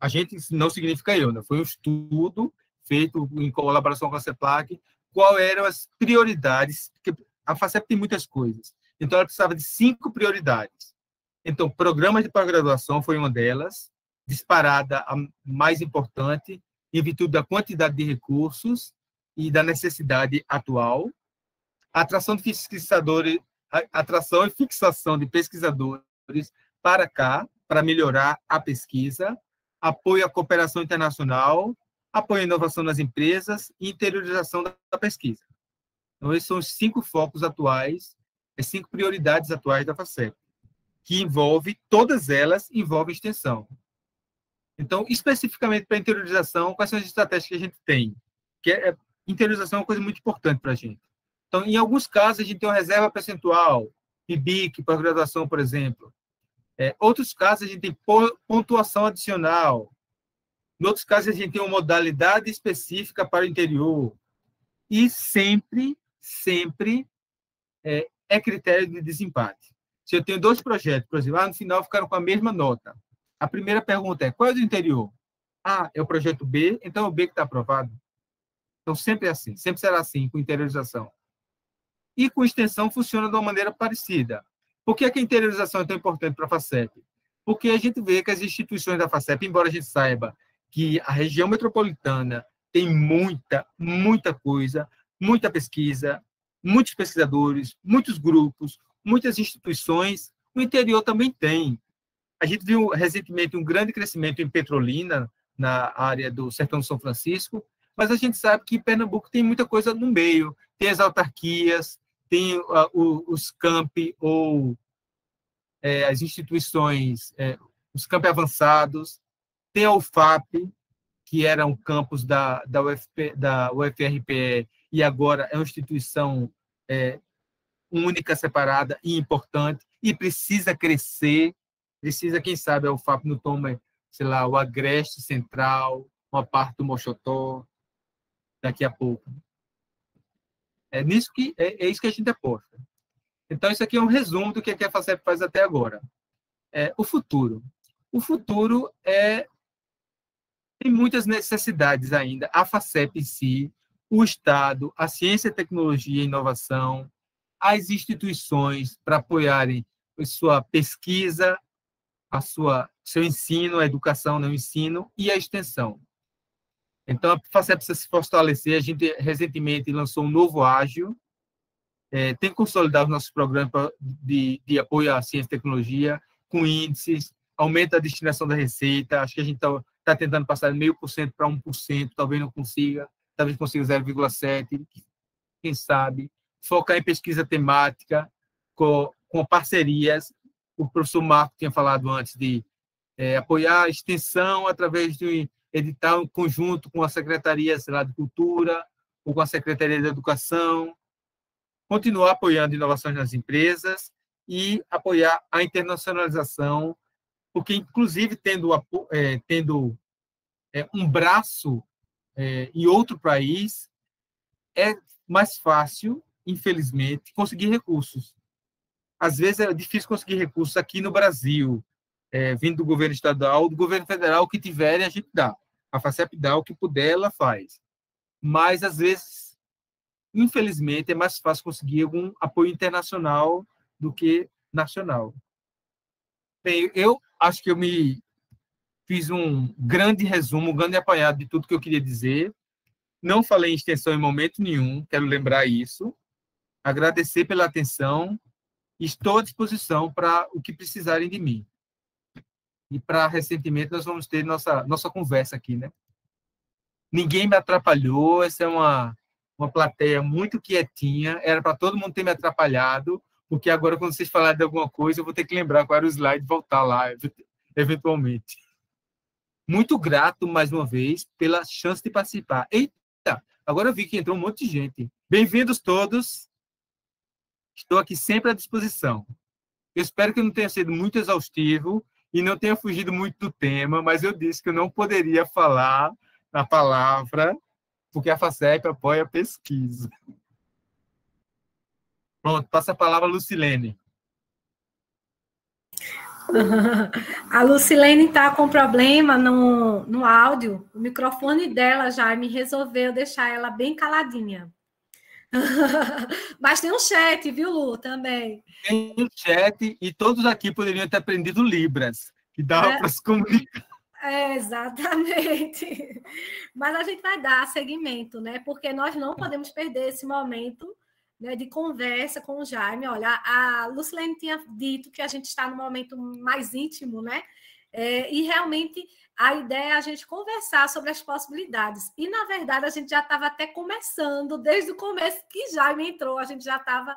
a gente não significa eu, né? Foi um estudo feito em colaboração com a CEPLAC, qual eram as prioridades, porque a FACEP tem muitas coisas. Então, ela precisava de cinco prioridades. Então, programas de pós-graduação foi uma delas, disparada a mais importante, em virtude da quantidade de recursos e da necessidade atual. Atração de pesquisadores, atração e fixação de pesquisadores para cá, para melhorar a pesquisa apoio à cooperação internacional, apoio à inovação nas empresas e interiorização da pesquisa. Então, esses são os cinco focos atuais, as cinco prioridades atuais da FACEP, que envolve, todas elas envolvem extensão. Então, especificamente para a interiorização, quais são as estratégias que a gente tem? Que é, interiorização é uma coisa muito importante para a gente. Então, em alguns casos, a gente tem uma reserva percentual, IBIC, para graduação, por exemplo. É, outros casos, a gente tem pontuação adicional. Em outros casos, a gente tem uma modalidade específica para o interior. E sempre, sempre é, é critério de desempate. Se eu tenho dois projetos, por exemplo, ah, no final ficaram com a mesma nota. A primeira pergunta é: qual é o do interior? Ah, é o projeto B, então é o B que está aprovado. Então, sempre é assim, sempre será assim com interiorização. E com extensão funciona de uma maneira parecida. Por que, a interiorização é tão importante para a FACEP? porque a gente vê que as instituições da FACEP, embora a gente saiba que a região metropolitana tem muita, muita coisa, muita pesquisa, muitos pesquisadores, muitos grupos, muitas instituições, o interior também tem. A gente viu recentemente um grande crescimento em Petrolina, na área do Sertão de São Francisco, mas a gente sabe que Pernambuco tem muita coisa no meio, tem as autarquias, tem uh, os campi ou é, as instituições, é, os campi avançados, tem a UFAP, que era um campus da, da, UFP, da UFRPE e agora é uma instituição é, única, separada e importante, e precisa crescer, precisa, quem sabe, a UFAP não toma, sei lá, o Agreste Central, uma parte do Mochotó, daqui a pouco. É nisso que é, é isso que a gente aposta. Então isso aqui é um resumo do que a FACEP faz até agora. É, o futuro. O futuro é tem muitas necessidades ainda. A FACEP em si, o Estado, a ciência, tecnologia e inovação, as instituições para apoiarem a sua pesquisa, a sua seu ensino, a educação no ensino e a extensão. Então, a FACEP precisa se fortalecer. A gente recentemente lançou um novo ágil, é, tem que consolidar os nossos programas de, de apoio à ciência e tecnologia, com índices, aumenta a destinação da receita. Acho que a gente está tá tentando passar meio por cento para 1%, talvez não consiga, talvez consiga 0,7%, quem sabe. Focar em pesquisa temática, com, com parcerias. O professor Marco tinha falado antes de é, apoiar a extensão através de edital conjunto com a Secretaria lá, de Cultura ou com a Secretaria de Educação, continuar apoiando inovações nas empresas e apoiar a internacionalização, porque, inclusive, tendo, é, tendo é, um braço é, em outro país, é mais fácil, infelizmente, conseguir recursos. Às vezes é difícil conseguir recursos aqui no Brasil, é, vindo do governo estadual, do governo federal, o que tiverem, a gente dá. A FACEP dá o que puder, ela faz. Mas, às vezes, infelizmente, é mais fácil conseguir algum apoio internacional do que nacional. Bem, eu acho que eu me fiz um grande resumo, um grande apanhado de tudo que eu queria dizer. Não falei em extensão em momento nenhum, quero lembrar isso. Agradecer pela atenção. Estou à disposição para o que precisarem de mim. E para recentemente nós vamos ter nossa nossa conversa aqui, né? Ninguém me atrapalhou, essa é uma uma plateia muito quietinha, era para todo mundo ter me atrapalhado, porque agora quando vocês falarem de alguma coisa, eu vou ter que lembrar qual era o slide e voltar lá eventualmente. Muito grato mais uma vez pela chance de participar. Eita, agora eu vi que entrou um monte de gente. Bem-vindos todos. Estou aqui sempre à disposição. Eu espero que não tenha sido muito exaustivo e não tenha fugido muito do tema, mas eu disse que eu não poderia falar na palavra, porque a FACEP apoia a pesquisa. Pronto, passa a palavra a Lucilene. A Lucilene está com problema no, no áudio. O microfone dela já me resolveu deixar ela bem caladinha. Mas tem um chat, viu, Lu, também. Tem um chat e todos aqui poderiam ter aprendido Libras, que dava é, para se comunicar. É, exatamente. Mas a gente vai dar seguimento, né? Porque nós não podemos perder esse momento né, de conversa com o Jaime. Olha, a Lucilene tinha dito que a gente está no momento mais íntimo, né? É, e realmente a ideia é a gente conversar sobre as possibilidades. E, na verdade, a gente já estava até começando, desde o começo que Jaime entrou, a gente já estava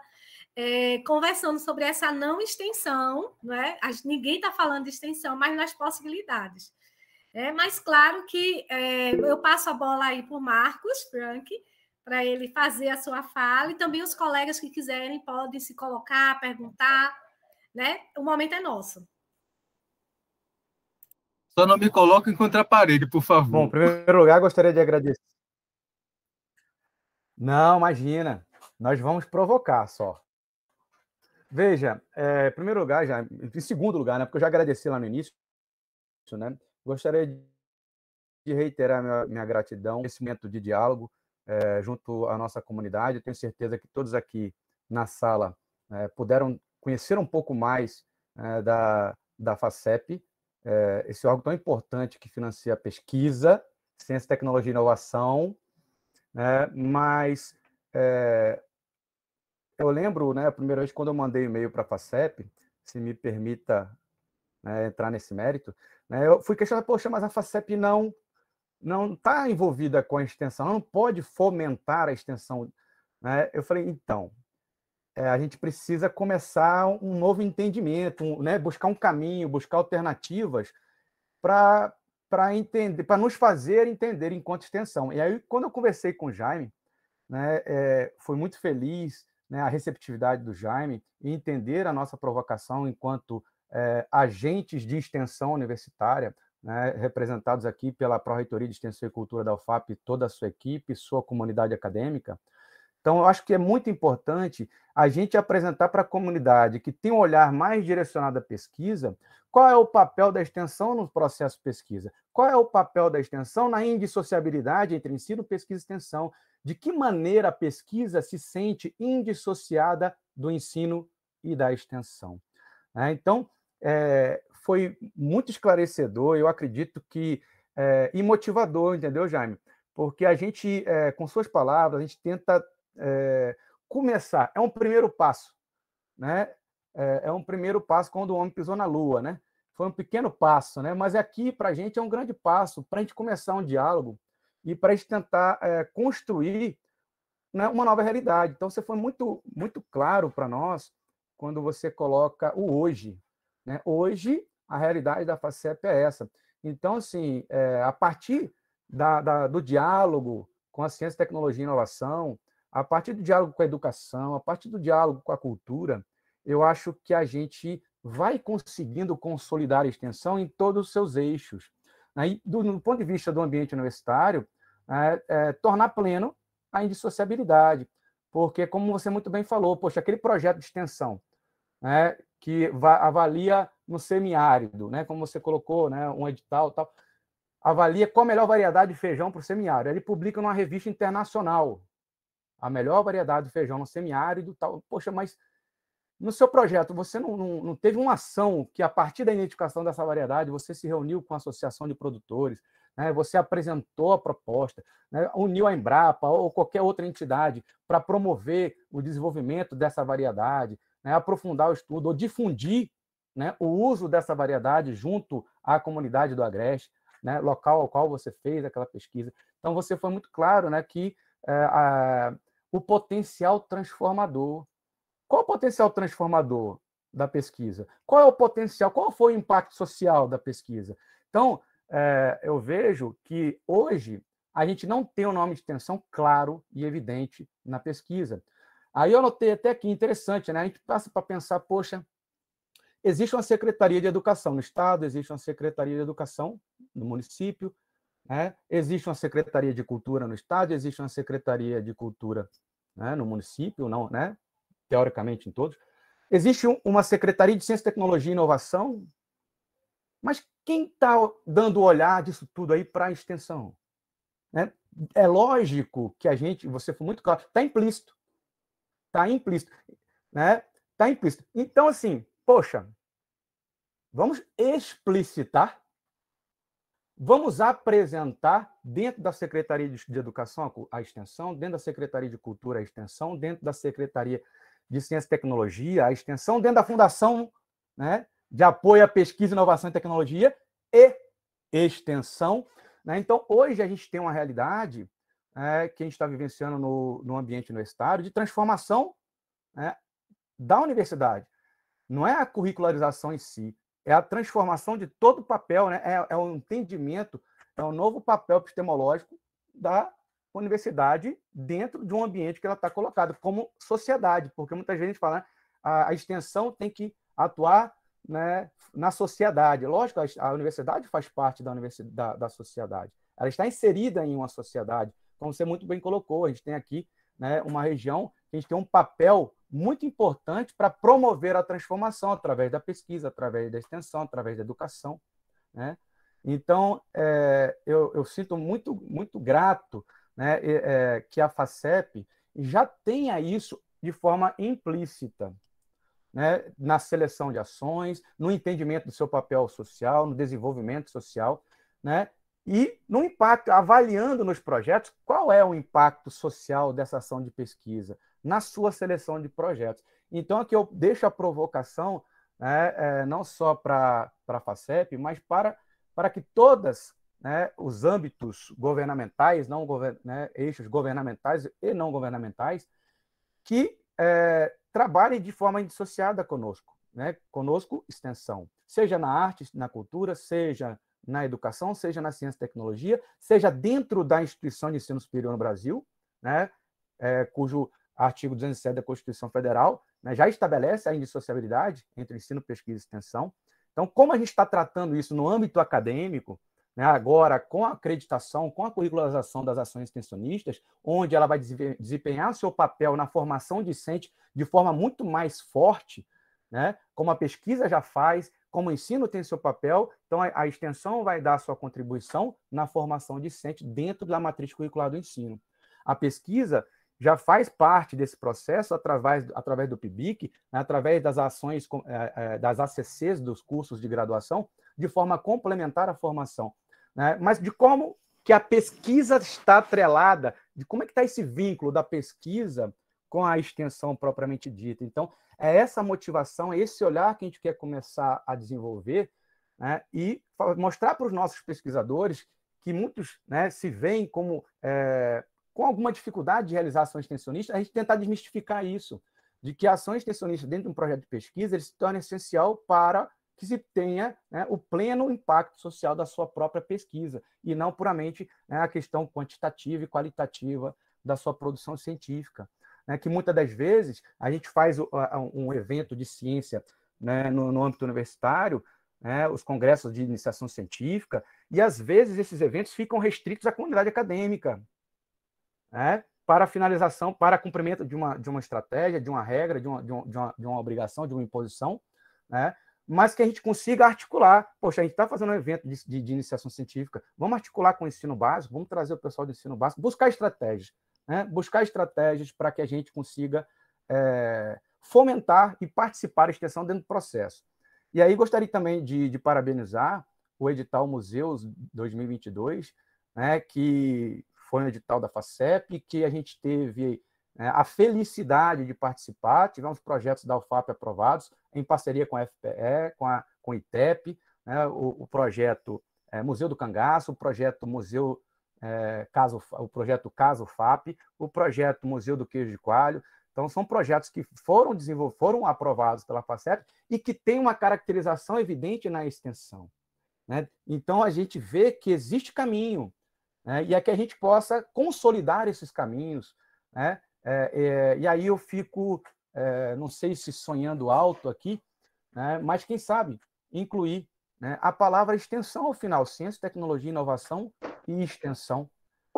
é, conversando sobre essa não extensão, né? ninguém está falando de extensão, mas nas possibilidades. É, mas claro que é, eu passo a bola aí para o Marcos Frank, para ele fazer a sua fala, e também os colegas que quiserem podem se colocar, perguntar, né? O momento é nosso. Só não me coloque em contraparede, por favor. Bom, em primeiro lugar, gostaria de agradecer. Não, imagina. Nós vamos provocar só. Veja, é, em primeiro lugar, já, em segundo lugar, né, porque eu já agradeci lá no início, né, gostaria de reiterar minha, minha gratidão, esse momento de diálogo é, junto à nossa comunidade. tenho certeza que todos aqui na sala é, puderam conhecer um pouco mais é, da, da FACEP, é, esse órgão tão importante que financia pesquisa, ciência, tecnologia e inovação, né? mas é, eu lembro, né, a primeira vez quando eu mandei e-mail para a FACEP, se me permita né, entrar nesse mérito, né, eu fui questionar, poxa, mas a FACEP não não está envolvida com a extensão, não pode fomentar a extensão. Né? Eu falei, então, é, a gente precisa começar um novo entendimento, um, né, buscar um caminho, buscar alternativas para entender, para nos fazer entender enquanto extensão. E aí, quando eu conversei com o Jaime, né, é, foi muito feliz né, a receptividade do Jaime e entender a nossa provocação enquanto é, agentes de extensão universitária, né, representados aqui pela Pró-Reitoria de Extensão e Cultura da UFAP, toda a sua equipe, sua comunidade acadêmica, então, eu acho que é muito importante a gente apresentar para a comunidade que tem um olhar mais direcionado à pesquisa, qual é o papel da extensão no processo de pesquisa, qual é o papel da extensão na indissociabilidade entre ensino, pesquisa e extensão, de que maneira a pesquisa se sente indissociada do ensino e da extensão. Né? Então, é, foi muito esclarecedor, eu acredito que, é, e motivador, entendeu, Jaime? Porque a gente, é, com suas palavras, a gente tenta é, começar. É um primeiro passo, né? É, é, um primeiro passo quando o homem pisou na Lua, né? Foi um pequeno passo, né? Mas aqui para a gente é um grande passo para a gente começar um diálogo e para a gente tentar é, construir né, uma nova realidade. Então você foi muito muito claro para nós quando você coloca o hoje, né? Hoje a realidade da FACEP é essa. Então assim, a partir da, da, do diálogo com a ciência, tecnologia e inovação, a partir do diálogo com a educação, a partir do diálogo com a cultura, eu acho que a gente vai conseguindo consolidar a extensão em todos os seus eixos. Aí, do, do ponto de vista do ambiente universitário, é, é, tornar pleno a indissociabilidade. Porque, como você muito bem falou, poxa, aquele projeto de extensão né, que avalia no semiárido, né, como você colocou, né, um edital tal, avalia qual a melhor variedade de feijão para o semiárido. Ele publica numa revista internacional, a melhor variedade de feijão no semiárido, tal. Poxa, mas no seu projeto você não, não, não, teve uma ação que, a partir da identificação dessa variedade, você se reuniu com a associação de produtores, né? você apresentou a proposta, né? uniu a Embrapa ou qualquer outra entidade para promover o desenvolvimento dessa variedade, né? aprofundar o estudo ou difundir né? o uso dessa variedade junto à comunidade do Agreste, né? local ao qual você fez aquela pesquisa. Então, você foi muito claro né? que é, a, o potencial transformador. Qual o potencial transformador da pesquisa? Qual é o potencial? Qual foi o impacto social da pesquisa? Então, é, eu vejo que hoje a gente não tem um nome de extensão claro e evidente na pesquisa. Aí eu notei até que interessante, né? A gente passa para pensar, poxa, existe uma secretaria de educação no estado, existe uma secretaria de educação no município, né? Existe uma secretaria de cultura no estado, existe uma secretaria de cultura né, no município, não, né? teoricamente em todos. Existe um, uma secretaria de ciência, tecnologia e inovação, mas quem está dando o olhar disso tudo aí para a extensão? Né? É lógico que a gente, você foi muito claro, está implícito. Está implícito. Né? Está implícito. Então, assim, poxa, vamos explicitar Vamos apresentar dentro da Secretaria de Educação a Extensão, dentro da Secretaria de Cultura a Extensão, dentro da Secretaria de Ciência e Tecnologia a Extensão, dentro da Fundação né, de Apoio à Pesquisa, Inovação e Tecnologia e Extensão. Né? Então, hoje a gente tem uma realidade é, que a gente está vivenciando no, no ambiente universitário de transformação né, da universidade. Não é a curricularização em si, é a transformação de todo o papel, né? é, é o entendimento, é um novo papel epistemológico da universidade dentro de um ambiente que ela está colocada, como sociedade, porque muita gente fala né? a, extensão tem que atuar né, na sociedade. Lógico, a, a universidade faz parte da, universidade, da, da sociedade, ela está inserida em uma sociedade, como você muito bem colocou, a gente tem aqui né, uma região a gente tem um papel muito importante para promover a transformação através da pesquisa, através da extensão, através da educação. Né? Então, é, eu, eu, sinto muito, muito grato né, é, que a FACEP já tenha isso de forma implícita. né, na seleção de ações, no entendimento do seu papel social, no desenvolvimento social, né, e no impacto, avaliando nos projetos qual é o impacto social dessa ação de pesquisa na sua seleção de projetos. Então, aqui eu deixo a provocação, né, é, não só para a FACEP, mas para, para que todas né, os âmbitos governamentais, não né, eixos governamentais e não governamentais, que é, trabalhem de forma indissociada conosco, né, conosco extensão, seja na arte, na cultura, seja na educação, seja na ciência e tecnologia, seja dentro da instituição de ensino superior no Brasil, né, é, cujo artigo 207 da Constituição Federal né, já estabelece a indissociabilidade entre ensino, pesquisa e extensão. Então, como a gente está tratando isso no âmbito acadêmico, né, agora com a acreditação, com a curricularização das ações extensionistas, onde ela vai desempenhar seu papel na formação discente de forma muito mais forte, né, como a pesquisa já faz, como ensino tem seu papel, então a, a extensão vai dar sua contribuição na formação discente dentro da matriz curricular do ensino. A pesquisa já faz parte desse processo através, através do PIBIC, né, através das ações, é, é, das ACCs dos cursos de graduação, de forma complementar à formação. Né? Mas de como que a pesquisa está atrelada, de como é que está esse vínculo da pesquisa com a extensão propriamente dita. Então, é essa motivação, é esse olhar que a gente quer começar a desenvolver né, e mostrar para os nossos pesquisadores que muitos né, se veem como é, com alguma dificuldade de realizar ação extensionista, a gente tentar desmistificar isso, de que a ação extensionista dentro de um projeto de pesquisa ele se torna essencial para que se tenha né, o pleno impacto social da sua própria pesquisa, e não puramente né, a questão quantitativa e qualitativa da sua produção científica né, que muitas das vezes a gente faz um evento de ciência né, no, no, âmbito universitário, né, os congressos de iniciação científica, e às vezes esses eventos ficam restritos à comunidade acadêmica, né, para finalização, para cumprimento de uma, de uma estratégia, de uma regra, de uma, de uma, de uma, obrigação, de uma imposição, né, mas que a gente consiga articular. Poxa, a gente está fazendo um evento de, de, de, iniciação científica, vamos articular com o ensino básico, vamos trazer o pessoal do ensino básico, buscar estratégias né? buscar estratégias para que a gente consiga é, fomentar e participar da extensão dentro do processo. E aí gostaria também de, de parabenizar o edital Museus 2022, né, que foi um edital da FACEP, que a gente teve né, a felicidade de participar, tivemos projetos da UFAP aprovados, em parceria com a FPE, com, a, com o ITEP, né, o, o projeto é, Museu do Cangaço, o projeto Museu é, caso, o projeto Caso FAP, o projeto Museu do Queijo de Coalho. Então, são projetos que foram desenvolvidos, foram aprovados pela FACEP e que têm uma caracterização evidente na extensão. Né? Então, a gente vê que existe caminho, né? e é que a gente possa consolidar esses caminhos. Né? É, é, e aí eu fico, não sei se sonhando alto aqui, né? mas quem sabe incluir né? a palavra extensão ao final, ciência, tecnologia, inovação e extensão.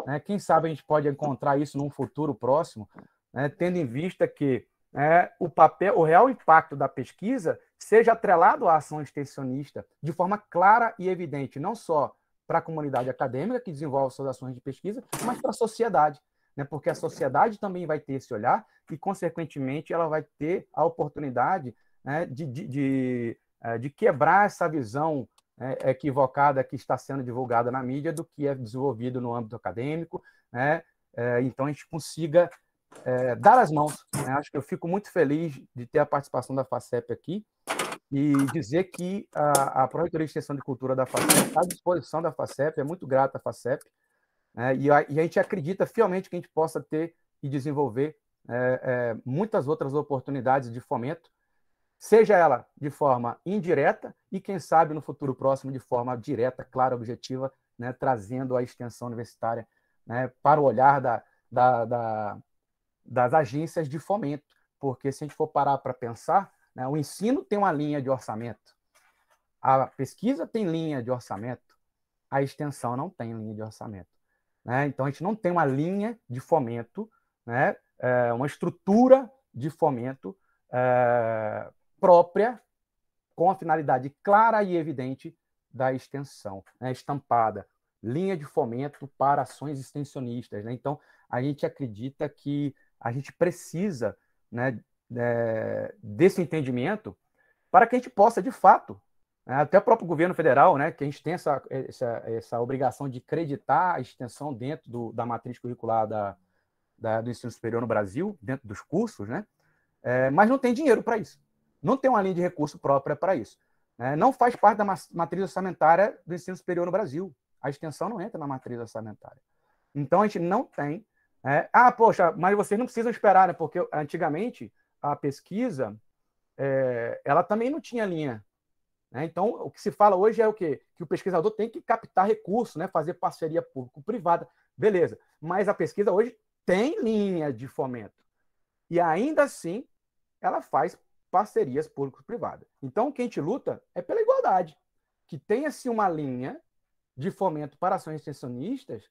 Né? Quem sabe a gente pode encontrar isso num futuro próximo, né? tendo em vista que né, o papel, o real impacto da pesquisa seja atrelado à ação extensionista de forma clara e evidente, não só para a comunidade acadêmica que desenvolve suas ações de pesquisa, mas para a sociedade, né? porque a sociedade também vai ter esse olhar e, consequentemente, ela vai ter a oportunidade né, de, de, de, de quebrar essa visão né, equivocada que está sendo divulgada na mídia do que é desenvolvido no âmbito acadêmico, né? É, então a gente consiga é, dar as mãos. Né? Acho que eu fico muito feliz de ter a participação da FACEP aqui e dizer que a, Projetoria de Extensão de Cultura da FACEP está à disposição da FACEP, é muito grata à FACEP, né? e, a, gente acredita fielmente que a gente possa ter e desenvolver é, é muitas outras oportunidades de fomento seja ela de forma indireta e, quem sabe, no futuro próximo, de forma direta, clara, objetiva, né, trazendo a extensão universitária né, para o olhar da, da, da, das agências de fomento. Porque, se a gente for parar para pensar, né, o ensino tem uma linha de orçamento, a pesquisa tem linha de orçamento, a extensão não tem linha de orçamento. Né? Então, a gente não tem uma linha de fomento, né, é, uma estrutura de fomento é, própria, com a finalidade clara e evidente da extensão, né, estampada, linha de fomento para ações extensionistas. Né? Então, a gente acredita que a gente precisa né, é, desse entendimento para que a gente possa, de fato, né, até o próprio governo federal, né, que a gente tem essa, essa, essa obrigação de acreditar a extensão dentro do, da matriz curricular da, da, do ensino superior no Brasil, dentro dos cursos, né, é, mas não tem dinheiro para isso. Não tem uma linha de recurso própria para isso. Né, não faz parte da matriz orçamentária do ensino superior no Brasil. A extensão não entra na matriz orçamentária. Então, a gente não tem. É, ah, poxa, mas vocês não precisam esperar, né? Porque antigamente a pesquisa é, ela também não tinha linha. Né? Então, o que se fala hoje é o quê? Que o pesquisador tem que captar recursos, né? fazer parceria público-privada. Beleza. Mas a pesquisa hoje tem linha de fomento. E ainda assim, ela faz parcerias público-privadas. Então, o que a gente luta é pela igualdade. Que tenha-se uma linha de fomento para ações extensionistas,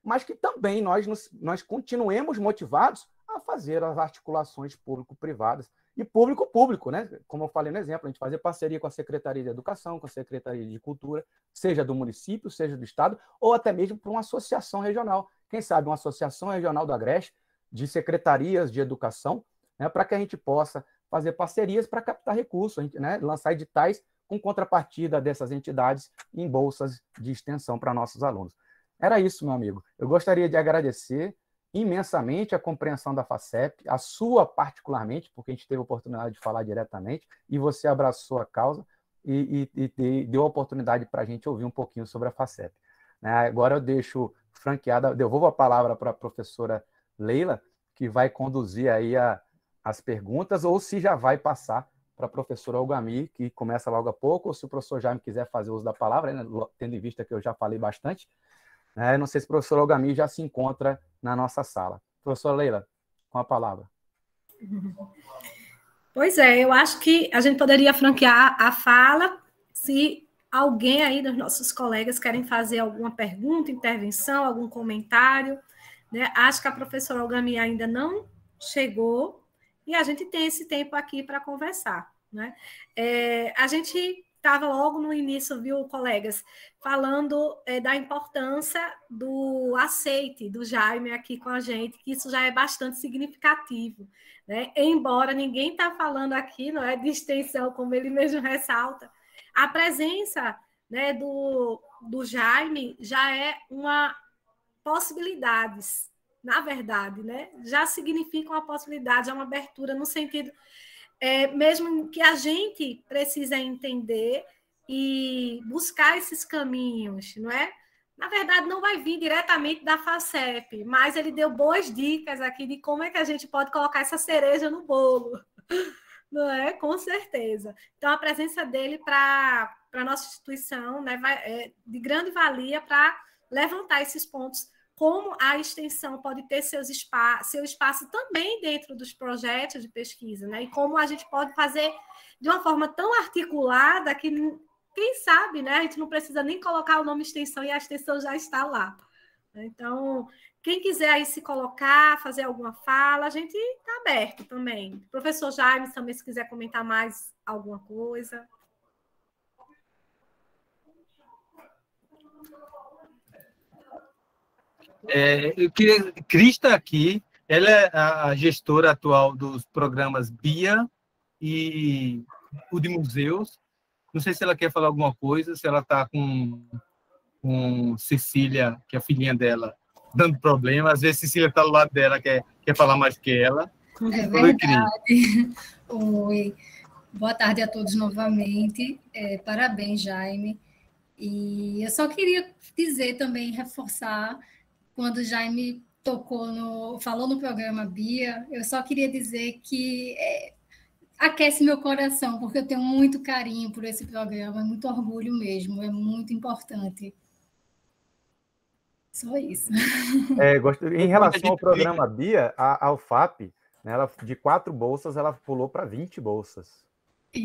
mas que também nós, nos, nós continuemos motivados a fazer as articulações público-privadas e público-público, né? Como eu falei no exemplo, a gente fazer parceria com a Secretaria de Educação, com a Secretaria de Cultura, seja do município, seja do estado, ou até mesmo para uma associação regional. Quem sabe uma associação regional do Agreste, de secretarias de educação, né, para que a gente possa fazer parcerias para captar recursos, né, lançar editais com contrapartida dessas entidades em bolsas de extensão para nossos alunos. Era isso, meu amigo. Eu gostaria de agradecer imensamente a compreensão da FACEP, a sua particularmente, porque a gente teve a oportunidade de falar diretamente, e você abraçou a causa e, e, e deu a oportunidade para a gente ouvir um pouquinho sobre a FACEP. Né? Agora eu deixo franqueada, devolvo a palavra para a professora Leila, que vai conduzir aí a, as perguntas, ou se já vai passar para a professora Olgami, que começa logo a pouco, ou se o professor Jaime quiser fazer uso da palavra, né? tendo em vista que eu já falei bastante. Né? Não sei se o professor Olgami já se encontra na nossa sala. Professora Leila, com a palavra. Pois é, eu acho que a gente poderia franquear a fala se alguém aí dos nossos colegas querem fazer alguma pergunta, intervenção, algum comentário. Né? Acho que a professora Olgami ainda não chegou e a gente tem esse tempo aqui para conversar. Né? É, a gente estava logo no início, viu, colegas, falando é, da importância do aceite do Jaime aqui com a gente, que isso já é bastante significativo. Né? Embora ninguém está falando aqui, não é de extensão, como ele mesmo ressalta, a presença né, do, do Jaime já é uma possibilidade, na verdade, né? já significa uma possibilidade, é uma abertura no sentido é, mesmo que a gente precisa entender e buscar esses caminhos, não é? Na verdade, não vai vir diretamente da FACEP, mas ele deu boas dicas aqui de como é que a gente pode colocar essa cereja no bolo, não é? Com certeza. Então, a presença dele para a nossa instituição né, vai, é de grande valia para levantar esses pontos como a extensão pode ter seus espa seu espaço também dentro dos projetos de pesquisa, né? E como a gente pode fazer de uma forma tão articulada que, quem sabe, né? A gente não precisa nem colocar o nome extensão e a extensão já está lá. Então, quem quiser aí se colocar, fazer alguma fala, a gente está aberto também. Professor Jaime, também, se quiser comentar mais alguma coisa. É, eu queria. Cris está aqui, ela é a gestora atual dos programas BIA e o de museus. Não sei se ela quer falar alguma coisa, se ela está com, com Cecília, que é a filhinha dela, dando problema. Às vezes Cecília está do lado dela, quer, quer falar mais que ela. É verdade. Oi. Boa tarde a todos novamente. É, parabéns, Jaime. E eu só queria dizer também, reforçar quando o Jaime tocou no, falou no programa Bia, eu só queria dizer que é, aquece meu coração, porque eu tenho muito carinho por esse programa, muito orgulho mesmo, é muito importante. Só isso. É, gosto, em relação ao programa Bia, a, a UFAP, né, ela, de quatro bolsas, ela pulou para 20 bolsas.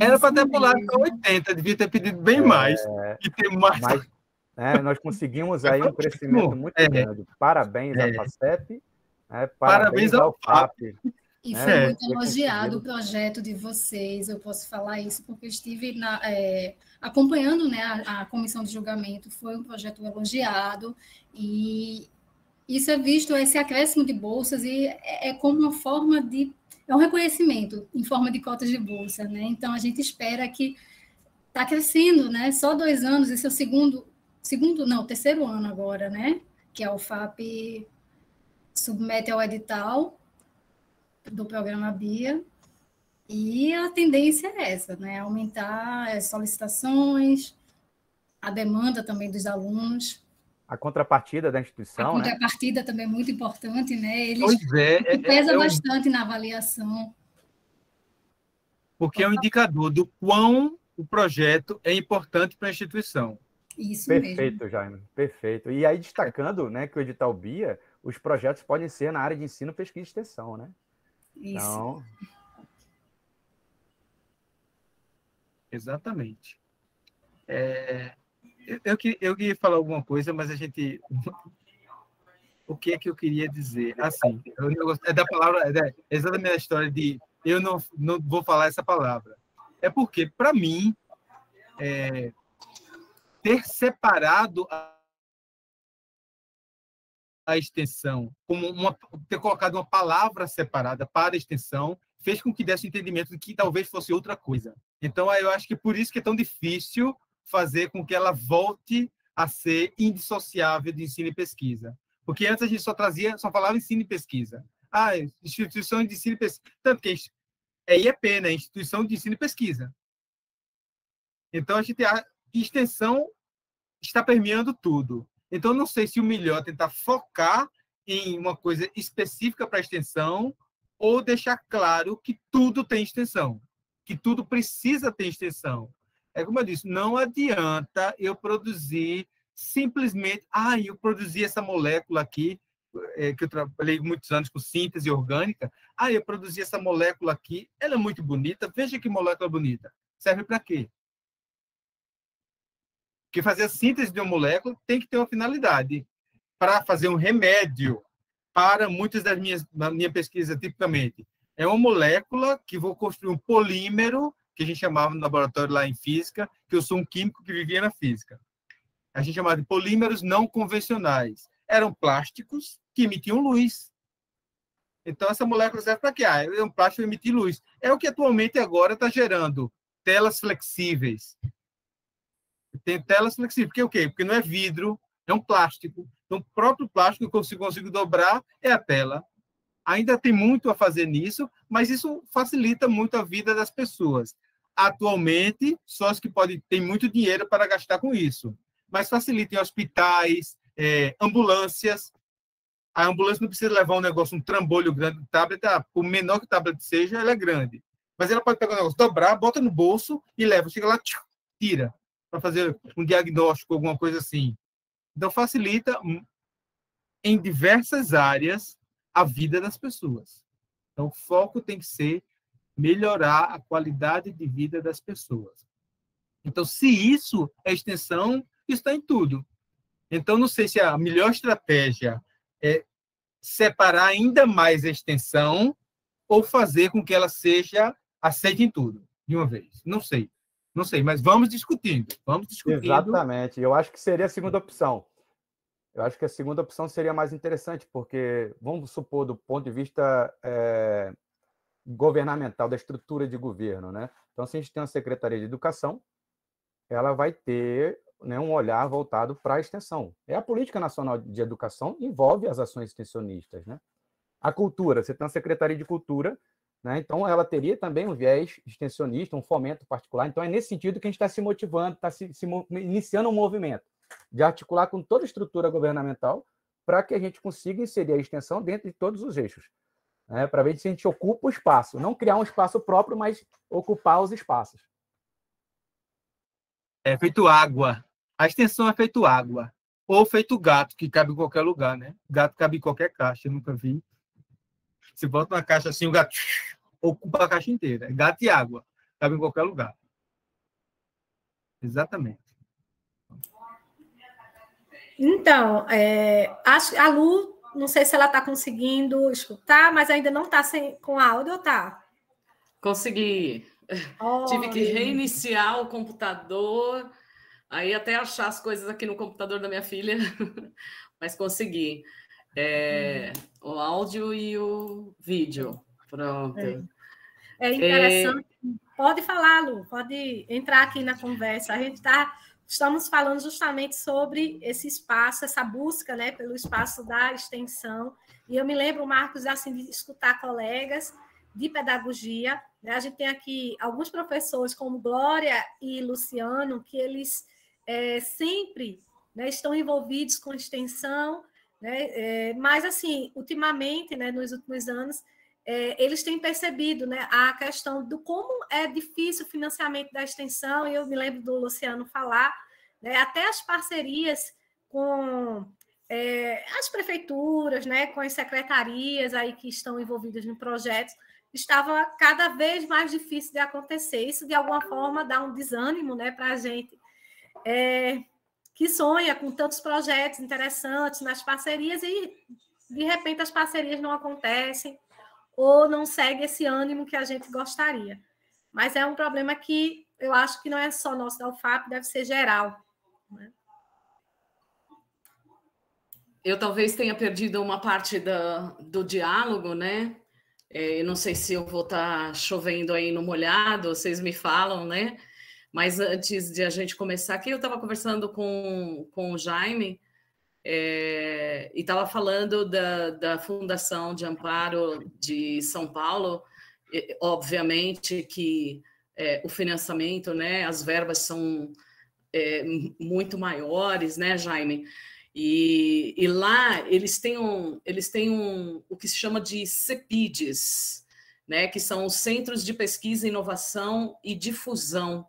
Era para ter pulado para 80, devia ter pedido bem é, mais e ter mais. mais né? Nós conseguimos aí um crescimento muito é. grande. Parabéns é. à FACEP, né? parabéns, parabéns ao FAP. E foi é, muito elogiado o projeto de vocês, eu posso falar isso, porque eu estive na, é, acompanhando né, a, a, comissão de julgamento, foi um projeto elogiado, e isso é visto, esse acréscimo de bolsas, e é, é como uma forma de é um reconhecimento em forma de cotas de bolsa, né? Então a gente espera que está crescendo, né? Só dois anos, esse é o segundo, segundo, não, terceiro ano agora, né? Que a UFAP submete ao edital do programa BIA. E a tendência é essa, né? Aumentar as solicitações, a demanda também dos alunos. A contrapartida da instituição. A né? contrapartida né? também é muito importante, né? Eles pois é, é, pesa é, é bastante um... na avaliação. Porque é um indicador do quão o projeto é importante para a instituição. Isso perfeito, mesmo. Jaime, perfeito. E aí, destacando né, que o edital BIA, os projetos podem ser na área de ensino, pesquisa e extensão, né? Isso. Então... Exatamente. É, eu, eu, eu queria falar alguma coisa, mas a gente. O que é que eu queria dizer? Assim, é da palavra, é exatamente a história de eu não, não vou falar essa palavra. É porque, para mim, é, ter separado a, a extensão, como uma, ter colocado uma palavra separada para a extensão, fez com que desse o entendimento de que talvez fosse outra coisa. Então, eu acho que por isso que é tão difícil fazer com que ela volte a ser indissociável de ensino e pesquisa. Porque antes a gente só trazia, só falava ensino e pesquisa. Ah, instituição de ensino e pesquisa. Tanto que é IEP, né? Instituição de Ensino e Pesquisa. Então, a gente extensão está permeando tudo. Então, não sei se o melhor é tentar focar em uma coisa específica para extensão ou deixar claro que tudo tem extensão, que tudo precisa ter extensão. É como eu disse, não adianta eu produzir simplesmente, ah, eu produzi essa molécula aqui, é, que eu trabalhei muitos anos com síntese orgânica. Ah, eu produzi essa molécula aqui, ela é muito bonita. Veja que molécula bonita. Serve para quê? Porque fazer a síntese de uma molécula tem que ter uma finalidade. Para fazer um remédio, para muitas das minhas, na minha pesquisa, tipicamente, é uma molécula que vou construir um polímero, que a gente chamava no laboratório lá em física, que eu sou um químico que vivia na física. A gente chamava de polímeros não convencionais. Eram plásticos que emitiam luz. Então, essa molécula serve para quê? Ah, é um plástico emitir luz. É o que atualmente agora está gerando telas flexíveis. Tem telas flexíveis. Porque o quê? Porque não é vidro, é um plástico. Então, o próprio plástico que eu consigo, dobrar é a tela. Ainda tem muito a fazer nisso, mas isso facilita muito a vida das pessoas. Atualmente, só os que podem ter muito dinheiro para gastar com isso. Mas facilita em hospitais, é, ambulâncias, a ambulância não precisa levar um negócio, um trambolho grande, um tablet, ah, por menor que o tablet seja, ela é grande. Mas ela pode pegar o negócio, dobrar, bota no bolso e leva. Chega lá, tira, para fazer um diagnóstico, alguma coisa assim. Então, facilita em diversas áreas a vida das pessoas. Então, o foco tem que ser melhorar a qualidade de vida das pessoas. Então, se isso é extensão, está em tudo. Então, não sei se a melhor estratégia é, separar ainda mais a extensão ou fazer com que ela seja aceita em tudo de uma vez. Não sei. Não sei, mas vamos discutindo. Vamos discutindo. Exatamente. Eu acho que seria a segunda opção. Eu acho que a segunda opção seria mais interessante, porque, vamos supor, do ponto de vista é, governamental, da estrutura de governo, né? Então, se a gente tem uma Secretaria de Educação, ela vai ter né, um olhar voltado para a extensão. É a política nacional de educação envolve as ações extensionistas, né? A cultura, você tem uma secretaria de cultura, né? Então ela teria também um viés extensionista, um fomento particular. Então é nesse sentido que a gente está se motivando, está se, se iniciando um movimento de articular com toda a estrutura governamental para que a gente consiga inserir a extensão dentro de todos os eixos, né? para ver se a gente ocupa o espaço, não criar um espaço próprio, mas ocupar os espaços. É feito água, a extensão é feito água. Ou feito gato, que cabe em qualquer lugar, né? Gato cabe em qualquer caixa, eu nunca vi. Se bota uma caixa assim, o gato ocupa a caixa inteira. É gato e água. Cabe em qualquer lugar. Exatamente. Então, é, acho, a Lu, não sei se ela está conseguindo escutar, mas ainda não está com áudio, tá? Consegui. Oh, Tive que reiniciar o computador Aí até achar as coisas aqui no computador da minha filha, mas consegui. É, o áudio e o vídeo. Pronto. É, é interessante. É... Pode falar, Lu, pode entrar aqui na conversa. A gente está estamos falando justamente sobre esse espaço, essa busca né, pelo espaço da extensão. E eu me lembro, Marcos, assim, de escutar colegas de pedagogia. Né? A gente tem aqui alguns professores, como Glória e Luciano, que eles é, sempre né, estão envolvidos com extensão, né? É, mas, assim, ultimamente, né, nos últimos anos, é, eles têm percebido né, a questão do como é difícil o financiamento da extensão, e eu me lembro do Luciano falar, né, até as parcerias com é, as prefeituras, né, com as secretarias aí que estão envolvidas no projeto, estava cada vez mais difícil de acontecer. Isso, de alguma forma, dá um desânimo né, para a gente é, que sonha com tantos projetos interessantes nas parcerias e, de repente, as parcerias não acontecem ou não segue esse ânimo que a gente gostaria. Mas é um problema que eu acho que não é só nosso da UFAP, deve ser geral. Né? Eu talvez tenha perdido uma parte da, do diálogo, né? É, não sei se eu vou estar tá chovendo aí no molhado, vocês me falam, né? Mas antes de a gente começar aqui, eu estava conversando com, com o Jaime é, e estava falando da, da Fundação de Amparo de São Paulo. E, obviamente que é, o financiamento, né, as verbas são é, muito maiores, né, Jaime? E, e, lá eles têm, um, eles têm um, o que se chama de CEPIDES, né, que são os Centros de Pesquisa, Inovação e Difusão.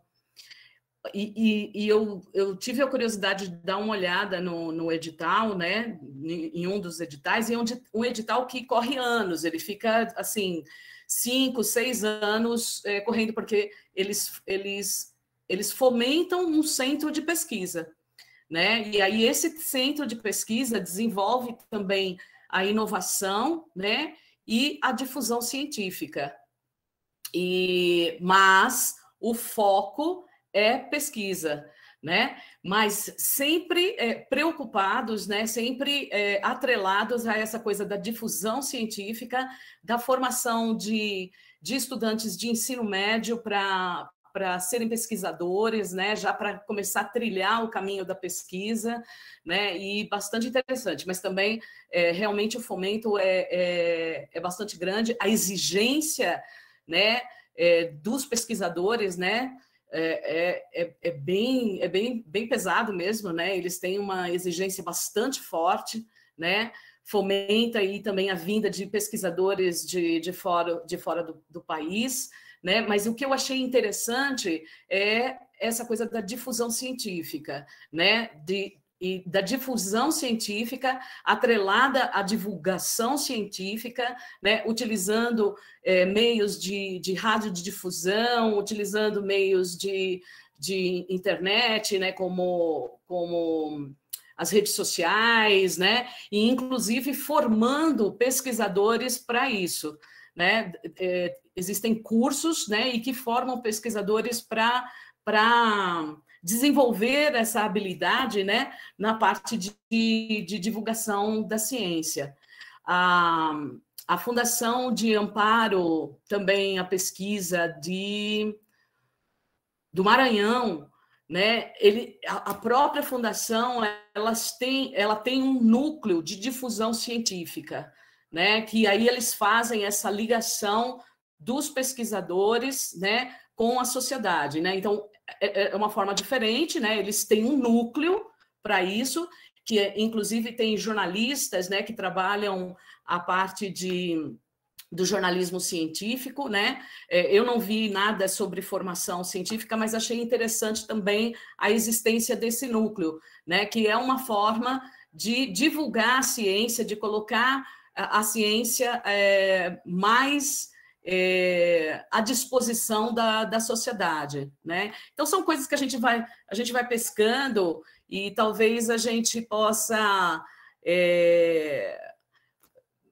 E, e, e eu, eu, tive a curiosidade de dar uma olhada no, no edital, né, em, um dos editais, e é um, um edital que corre anos, ele fica assim, cinco, seis anos é, correndo, porque eles, eles, eles fomentam um centro de pesquisa. Né? E aí esse centro de pesquisa desenvolve também a inovação, né? E a difusão científica. E mas o foco é pesquisa, né? Mas sempre é, preocupados, né? Sempre é, atrelados a essa coisa da difusão científica, da formação de, de estudantes de ensino médio para para serem pesquisadores, né, já para começar a trilhar o caminho da pesquisa, né, e bastante interessante, mas também é, realmente o fomento é, é, é, bastante grande, a exigência, né, é, dos pesquisadores, né, é, é, é, bem, é bem, bem pesado mesmo, né, eles têm uma exigência bastante forte, né, fomenta aí também a vinda de pesquisadores de, de fora, de fora do, do país, né? Mas o que eu achei interessante é essa coisa da difusão científica, né? De, e da difusão científica atrelada à divulgação científica, né, utilizando é, meios de, de rádio de difusão, utilizando meios de, de internet, né, como, como as redes sociais, né, e inclusive formando pesquisadores para isso né? É, existem cursos, né, e que formam pesquisadores para desenvolver essa habilidade, né, na parte de, de divulgação da ciência. A, a Fundação de Amparo, também a pesquisa de do Maranhão, né? Ele, a própria fundação, elas têm, ela tem um núcleo de difusão científica, né? Que aí eles fazem essa ligação dos pesquisadores, né, com a sociedade, né? Então é, é uma forma diferente, né? Eles têm um núcleo para isso, que é, inclusive tem jornalistas, né, que trabalham a parte de do jornalismo científico, né? É, eu não vi nada sobre formação científica, mas achei interessante também a existência desse núcleo, né? Que é uma forma de divulgar a ciência, de colocar a, ciência é, mais é, à disposição da, da sociedade, né? Então são coisas que a gente vai a gente vai pescando e talvez a gente possa é,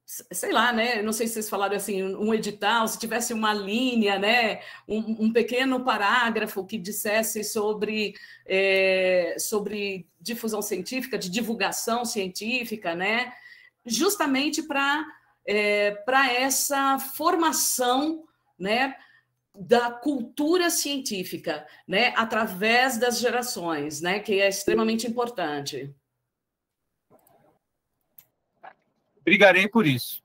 sei lá, né? Não sei se vocês falaram assim, um edital, se tivesse uma linha, né? Um, um pequeno parágrafo que dissesse sobre, é, sobre difusão científica, de divulgação científica, né? justamente para é, para essa formação, né? da cultura científica, né, através das gerações, né, que é extremamente importante. Brigarei por isso.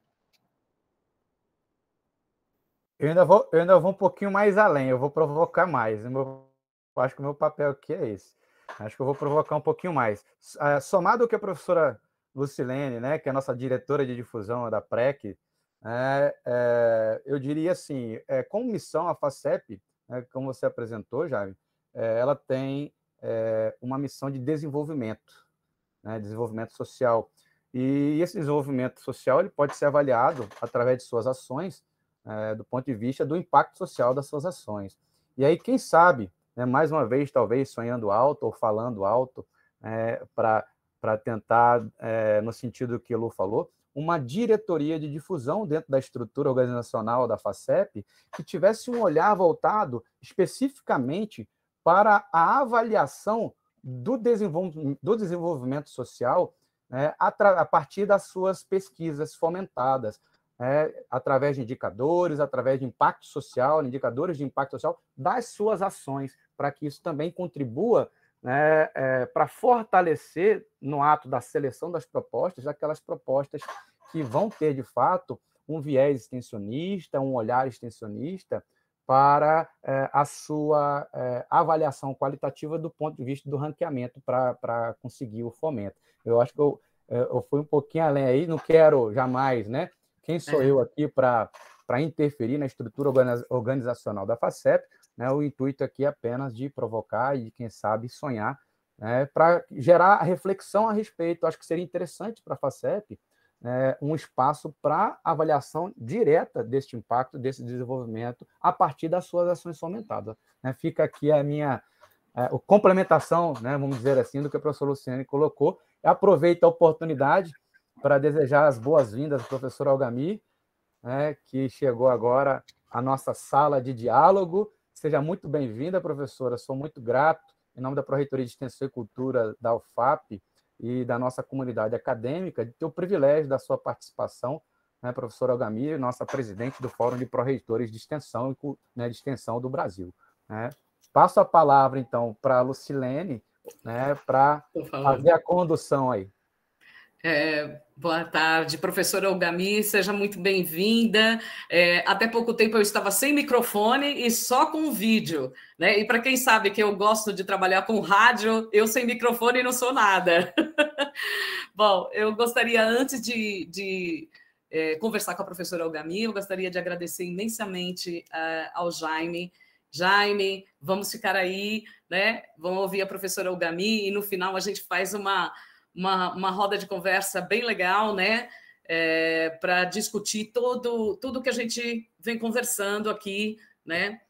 Eu ainda vou, eu ainda vou um pouquinho mais além, eu vou provocar mais. Eu acho que o meu papel aqui é esse. Acho que eu vou provocar um pouquinho mais. Uh, somado ao que a professora Lucilene, né, que é a nossa diretora de difusão da PREC, é, é, eu diria assim, é, com missão a FACEP, né, como você apresentou, Jaime, é, ela tem é, uma missão de desenvolvimento, né, desenvolvimento social. E esse desenvolvimento social ele pode ser avaliado através de suas ações, é, do ponto de vista do impacto social das suas ações. E aí, quem sabe, né, mais uma vez, talvez sonhando alto ou falando alto, é, para tentar, é, no sentido que o Lu falou, uma diretoria de difusão dentro da estrutura organizacional da FACEP que tivesse um olhar voltado especificamente para a avaliação do desenvolvimento, do desenvolvimento social né, a, partir das suas pesquisas fomentadas, é, através de indicadores, através de impacto social, indicadores de impacto social das suas ações, para que isso também contribua né, é, para fortalecer no ato da seleção das propostas, aquelas propostas que vão ter, de fato, um viés extensionista, um olhar extensionista para é, a sua é, avaliação qualitativa do ponto de vista do ranqueamento para conseguir o fomento. Eu acho que eu, eu fui um pouquinho além aí, não quero jamais né, quem sou é. eu aqui para interferir na estrutura organizacional da FACEP? Né? O intuito aqui é apenas de provocar e, quem sabe, sonhar, né? para gerar reflexão a respeito. Acho que seria interessante para a FACEP é, um espaço para avaliação direta deste impacto, desse desenvolvimento, a partir das suas ações fomentadas. Né? Fica aqui a minha é, complementação, né, vamos dizer assim, do que a professora Luciane colocou. Aproveito a oportunidade para desejar as boas-vindas ao professor Algami, né, que chegou agora à nossa sala de diálogo. Seja muito bem-vinda, professora. Sou muito grato, em nome da Proreitoria de Extensão e Cultura da UFAP e da nossa comunidade acadêmica, de ter o privilégio da sua participação, né, professora Algamir, nossa presidente do Fórum de Proreitores de Extensão, né, de Extensão do Brasil. Né. Passo a palavra, então, para a Lucilene, né, para fazer a condução aí. É, boa tarde, professora Olgami, seja muito bem-vinda. É, até pouco tempo eu estava sem microfone e só com vídeo, né? E para quem sabe que eu gosto de trabalhar com rádio, eu sem microfone não sou nada. Bom, eu gostaria, antes de, de é, conversar com a professora Olgami, eu gostaria de agradecer imensamente uh, ao Jaime. Jaime, vamos ficar aí, né? Vamos ouvir a professora Olgami e no final a gente faz uma uma, uma roda de conversa bem legal, né? É, para discutir todo, tudo que a gente vem conversando aqui, né?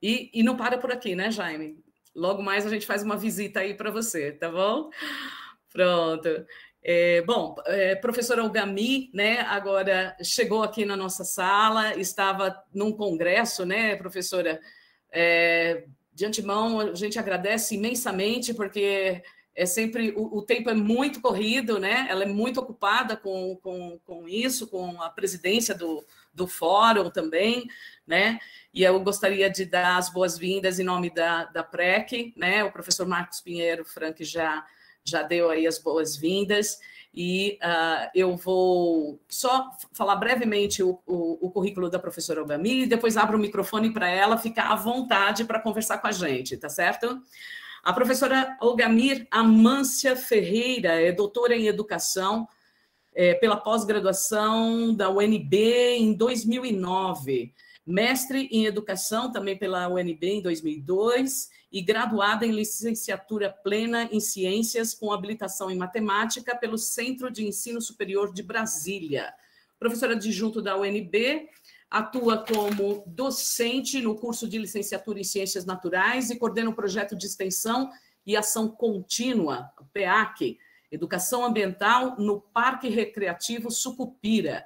E, e não para por aqui, né, Jaime? Logo mais a gente faz uma visita aí para você, tá bom? Pronto. É, bom, é, professora Algami, né, agora chegou aqui na nossa sala, estava num congresso, né, professora? É, de antemão, a gente agradece imensamente, porque é sempre o, o, tempo é muito corrido, né? Ela é muito ocupada com, com, com isso, com a presidência do, do fórum também, né? E eu gostaria de dar as boas-vindas em nome da, da PREC, né? O professor Marcos Pinheiro Frank já, já deu aí as boas-vindas. E uh, eu vou só falar brevemente o, o, o currículo da professora Obami e depois abro o microfone para ela ficar à vontade para conversar com a gente, tá certo? A professora Olgamir Amância Ferreira é doutora em educação é, pela pós-graduação da UNB em 2009, mestre em educação também pela UNB em 2002 e graduada em licenciatura plena em ciências com habilitação em matemática pelo Centro de Ensino Superior de Brasília. Professora adjunto da UNB, atua como docente no curso de licenciatura em Ciências Naturais e coordena o projeto de extensão e ação contínua, PEAC, Educação Ambiental no Parque Recreativo Sucupira.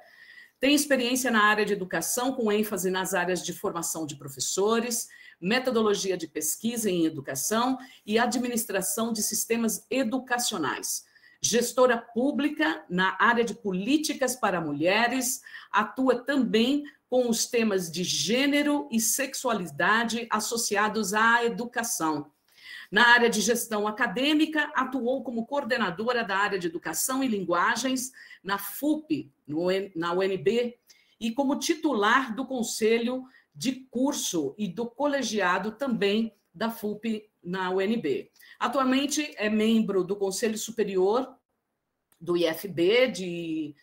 Tem experiência na área de educação, com ênfase nas áreas de formação de professores, metodologia de pesquisa em educação e administração de sistemas educacionais. gestora pública na área de políticas para mulheres, atua também com os temas de gênero e sexualidade associados à educação. Na área de gestão acadêmica, atuou como coordenadora da área de educação e linguagens na FUP, na UNB, e como titular do conselho de curso e do colegiado também da FUP na UNB. Atualmente é membro do Conselho Superior do IFB de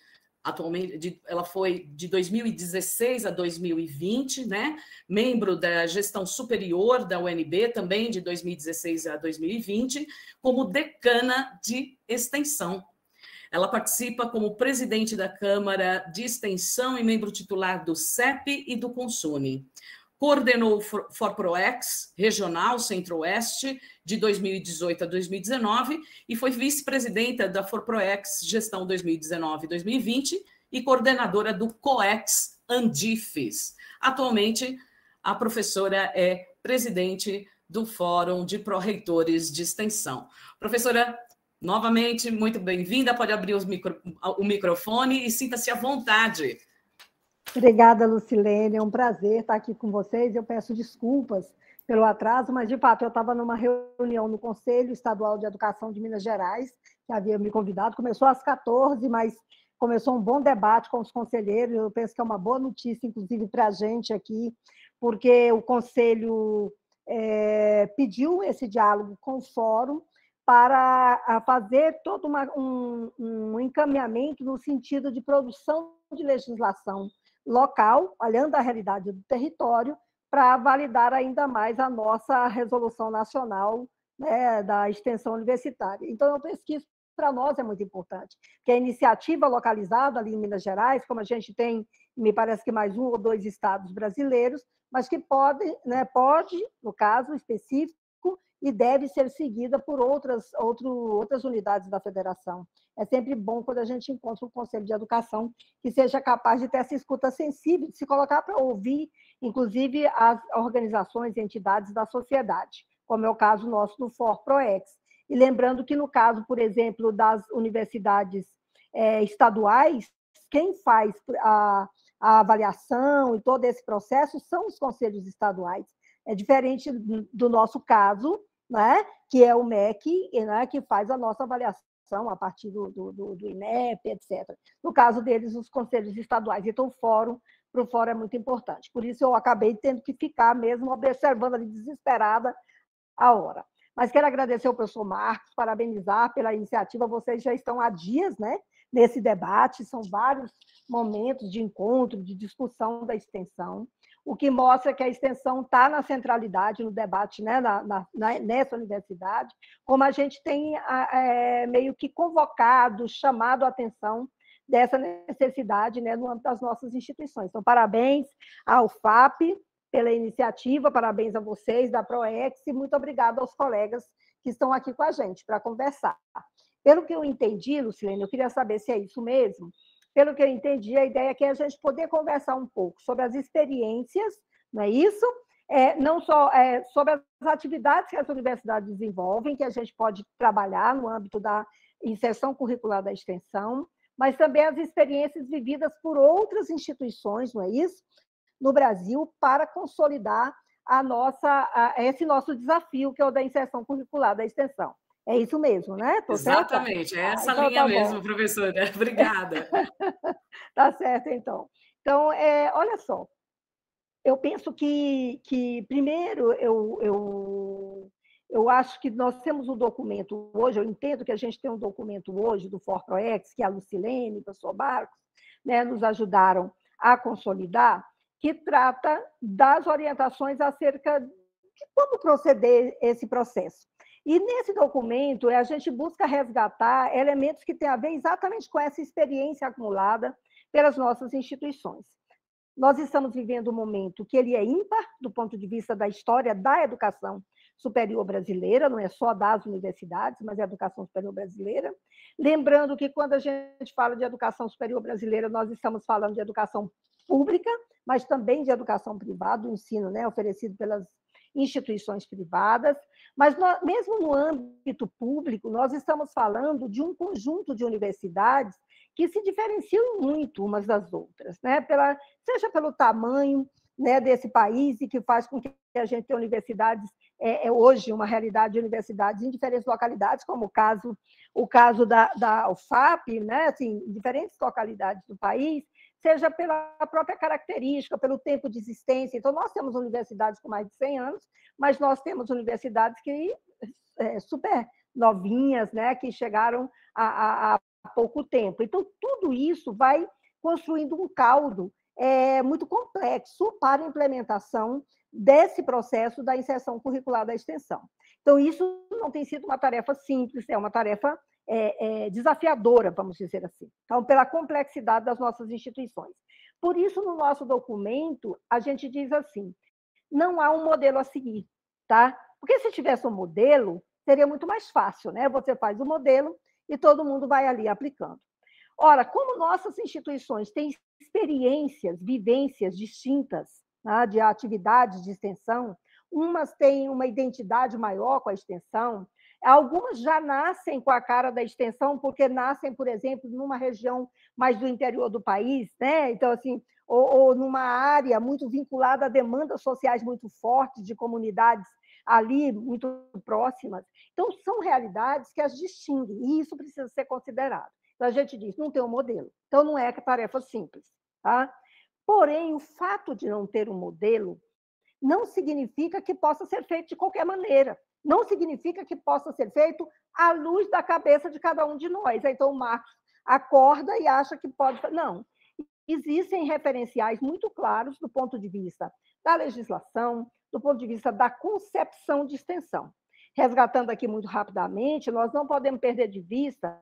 atualmente de, ela foi de 2016 a 2020, né? Membro da gestão superior da UNB também de 2016 a 2020, como decana de extensão. Ela participa como presidente da Câmara de Extensão e membro titular do CEP e do Consune coordenou o ForProex Regional Centro-Oeste de 2018 a 2019 e foi vice-presidenta da ForProex Gestão 2019-2020 e coordenadora do COEX Andifes. Atualmente, a professora é presidente do Fórum de Pró-Reitores de Extensão. Professora, novamente, muito bem-vinda. Pode abrir micro, o microfone e sinta-se à vontade Obrigada, Lucilene. É um prazer estar aqui com vocês. Eu peço desculpas pelo atraso, mas de fato eu estava numa reunião no Conselho Estadual de Educação de Minas Gerais, que havia me convidado. Começou às 14, mas começou um bom debate com os conselheiros. Eu penso que é uma boa notícia, inclusive, para a gente aqui, porque o Conselho é, pediu esse diálogo com o Fórum para fazer todo uma, um, um encaminhamento no sentido de produção de legislação local, olhando a realidade do território, para validar ainda mais a nossa resolução nacional né, da extensão universitária. Então, eu penso que isso para nós é muito importante, que a iniciativa localizada ali em Minas Gerais, como a gente tem, me parece que mais um ou dois estados brasileiros, mas que pode, né, pode, no caso específico, e deve ser seguida por outras, outro, outras unidades da federação. É sempre bom quando a gente encontra um conselho de educação que seja capaz de ter essa escuta sensível, de se colocar para ouvir, inclusive, as organizações e entidades da sociedade, como é o caso nosso do FOR-PROEX. E lembrando que, no caso, por exemplo, das universidades é, estaduais, quem faz a, a avaliação e todo esse processo são os conselhos estaduais. É diferente do nosso caso, né, que é o MEC, né, que faz a nossa avaliação a partir do, do, do INEP, etc. No caso deles, os conselhos estaduais. Então, o fórum, para o fórum é muito importante. Por isso, eu acabei tendo que ficar mesmo observando ali desesperada a hora. Mas quero agradecer ao professor Marcos, parabenizar pela iniciativa. Vocês já estão há dias né, nesse debate, são vários momentos de encontro, de discussão da extensão o que mostra que a extensão está na centralidade no debate né, na, na, nessa universidade, como a gente tem é, meio que convocado, chamado a atenção dessa necessidade né, no âmbito das nossas instituições. Então, parabéns ao FAP pela iniciativa, parabéns a vocês da ProEx e muito obrigada aos colegas que estão aqui com a gente para conversar. Pelo que eu entendi, Lucilene, eu queria saber se é isso mesmo, pelo que eu entendi, a ideia é que a gente poder conversar um pouco sobre as experiências, não é isso? É, não só é, sobre as atividades que as universidades desenvolvem, que a gente pode trabalhar no âmbito da inserção curricular da extensão, mas também as experiências vividas por outras instituições, não é isso? No Brasil, para consolidar a nossa, a, esse nosso desafio, que é o da inserção curricular da extensão. É isso mesmo, né? Tô Exatamente, certa? é essa ah, então linha tá mesmo, professora. Obrigada. tá certo, então. Então, é, olha só, eu penso que, que primeiro, eu, eu, eu acho que nós temos um documento hoje, eu entendo que a gente tem um documento hoje do ForProex, que a Lucilene, o professor Barcos, né, nos ajudaram a consolidar, que trata das orientações acerca de como proceder esse processo. E nesse documento, a gente busca resgatar elementos que têm a ver exatamente com essa experiência acumulada pelas nossas instituições. Nós estamos vivendo um momento que ele é ímpar do ponto de vista da história da educação superior brasileira, não é só das universidades, mas é a educação superior brasileira. Lembrando que quando a gente fala de educação superior brasileira, nós estamos falando de educação pública, mas também de educação privada, o ensino né, oferecido pelas instituições privadas, mas nós, mesmo no âmbito público, nós estamos falando de um conjunto de universidades que se diferenciam muito umas das outras, né? Pela, seja pelo tamanho né, desse país e que faz com que a gente tenha universidades, é, é, hoje uma realidade de universidades em diferentes localidades, como o caso, o caso da, da UFAP, né, assim, em diferentes localidades do país, seja pela própria característica, pelo tempo de existência. Então, nós temos universidades com mais de 100 anos, mas nós temos universidades que é, super novinhas, né, que chegaram a pouco tempo. Então, tudo isso vai construindo um caldo é, muito complexo para a implementação desse processo da inserção curricular da extensão. Então, isso não tem sido uma tarefa simples, é uma tarefa é, é, desafiadora, vamos dizer assim. Então, pela complexidade das nossas instituições. Por isso, no nosso documento, a gente diz assim: não há um modelo a seguir, tá? Porque se tivesse um modelo, seria muito mais fácil, né? Você faz o modelo e todo mundo vai ali aplicando. Ora, como nossas instituições têm experiências, vivências distintas né, de atividades de extensão, umas têm uma identidade maior com a extensão, algumas já nascem com a cara da extensão, porque nascem, por exemplo, numa região mais do interior do país, né? Então, assim, ou, ou numa área muito vinculada a demandas sociais muito fortes de comunidades ali muito próximas. Então, são realidades que as distinguem, e isso precisa ser considerado. Então, a gente diz, não tem um modelo. Então, não é tarefa simples. Tá? Porém, o fato de não ter um modelo não significa que possa ser feito de qualquer maneira. Não significa que possa ser feito à luz da cabeça de cada um de nós. Então, o Marcos acorda e acha que pode. Não. Existem referenciais muito claros do ponto de vista da legislação, do ponto de vista da concepção de extensão. Resgatando aqui muito rapidamente, nós não podemos perder de vista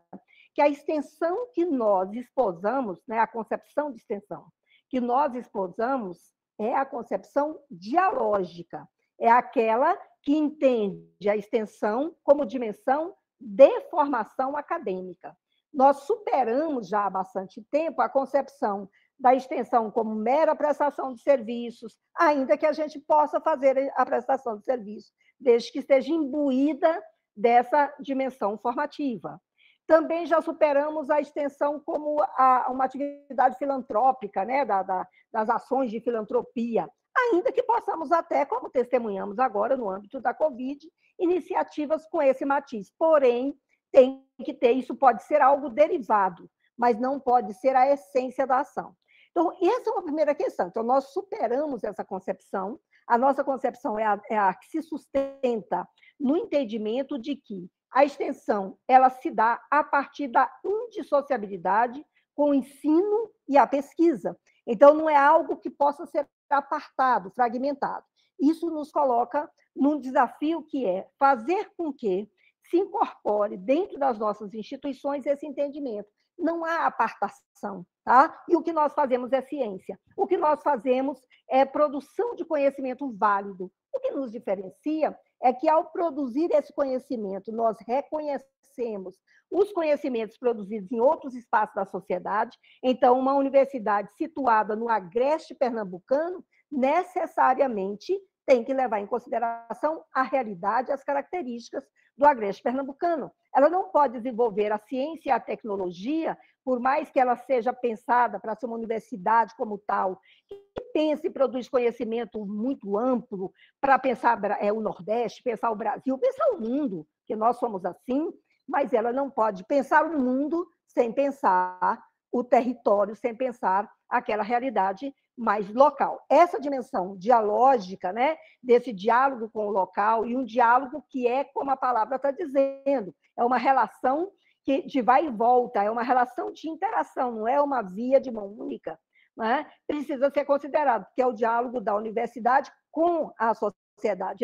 que a extensão que nós esposamos, né, a concepção de extensão que nós esposamos, é a concepção dialógica, é aquela que entende a extensão como dimensão de formação acadêmica. Nós superamos já há bastante tempo a concepção da extensão como mera prestação de serviços, ainda que a gente possa fazer a prestação de serviços, desde que esteja imbuída dessa dimensão formativa. Também já superamos a extensão como a, uma atividade filantrópica, né, da, da, das ações de filantropia, ainda que possamos até, como testemunhamos agora no âmbito da Covid, iniciativas com esse matiz. Porém, tem que ter, isso pode ser algo derivado, mas não pode ser a essência da ação. Então, essa é uma primeira questão. Então, nós superamos essa concepção. A nossa concepção é a, é a que se sustenta no entendimento de que a extensão ela se dá a partir da indissociabilidade com o ensino e a pesquisa. Então, não é algo que possa ser apartado, fragmentado. Isso nos coloca num desafio que é fazer com que se incorpore dentro das nossas instituições esse entendimento. Não há apartação, tá? E o que nós fazemos é ciência. O que nós fazemos é produção de conhecimento válido. O que nos diferencia é que, ao produzir esse conhecimento, nós reconhecemos os conhecimentos produzidos em outros espaços da sociedade. Então, uma universidade situada no agreste pernambucano necessariamente tem que levar em consideração a realidade, as características do agreste pernambucano. Ela não pode desenvolver a ciência e a tecnologia, por mais que ela seja pensada para ser uma universidade como tal, que pensa e produz conhecimento muito amplo para pensar é, o Nordeste, pensar o Brasil, pensar o mundo, que nós somos assim, mas ela não pode pensar o mundo sem pensar o território, sem pensar aquela realidade mais local. Essa dimensão dialógica, né, desse diálogo com o local, e um diálogo que é, como a palavra está dizendo, é uma relação que de vai e volta, é uma relação de interação, não é uma via de mão única. Né? Precisa ser considerado, que é o diálogo da universidade com a sociedade,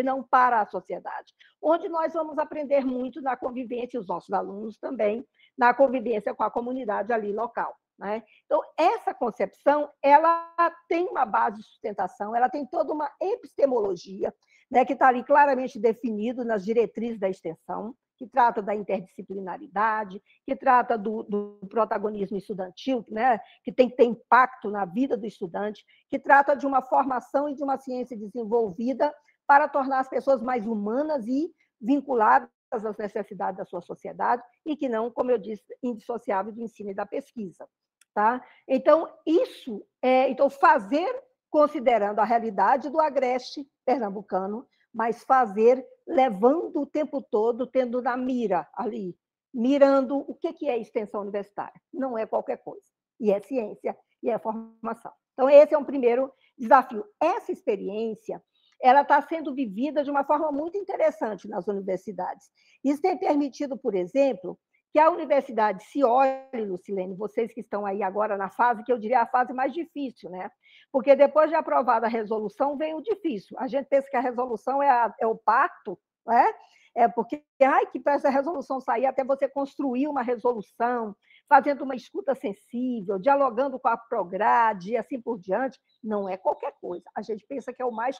não para a sociedade, onde nós vamos aprender muito na convivência, os nossos alunos também, na convivência com a comunidade ali local. Né? Então, essa concepção ela tem uma base de sustentação, ela tem toda uma epistemologia, né, que está ali claramente definido nas diretrizes da extensão, que trata da interdisciplinaridade, que trata do, do, protagonismo estudantil, né, que tem que ter impacto na vida do estudante, que trata de uma formação e de uma ciência desenvolvida para tornar as pessoas mais humanas e vinculadas às necessidades da sua sociedade e que não, como eu disse, indissociável do ensino e da pesquisa. Tá? Então, isso é então fazer considerando a realidade do agreste pernambucano, mas fazer levando o tempo todo, tendo na mira ali, mirando o que é extensão universitária. Não é qualquer coisa. E é ciência, e é formação. Então, esse é um primeiro desafio. Essa experiência ela está sendo vivida de uma forma muito interessante nas universidades. Isso tem permitido, por exemplo, que a universidade se olhe, Lucilene, vocês que estão aí agora na fase, que eu diria a fase mais difícil, né? Porque depois de aprovada a resolução, vem o difícil. A gente pensa que a resolução é, a, é o pacto, né? É porque, ai, que para essa resolução sair, até você construir uma resolução, fazendo uma escuta sensível, dialogando com a Prograde e assim por diante, não é qualquer coisa. A gente pensa que é o mais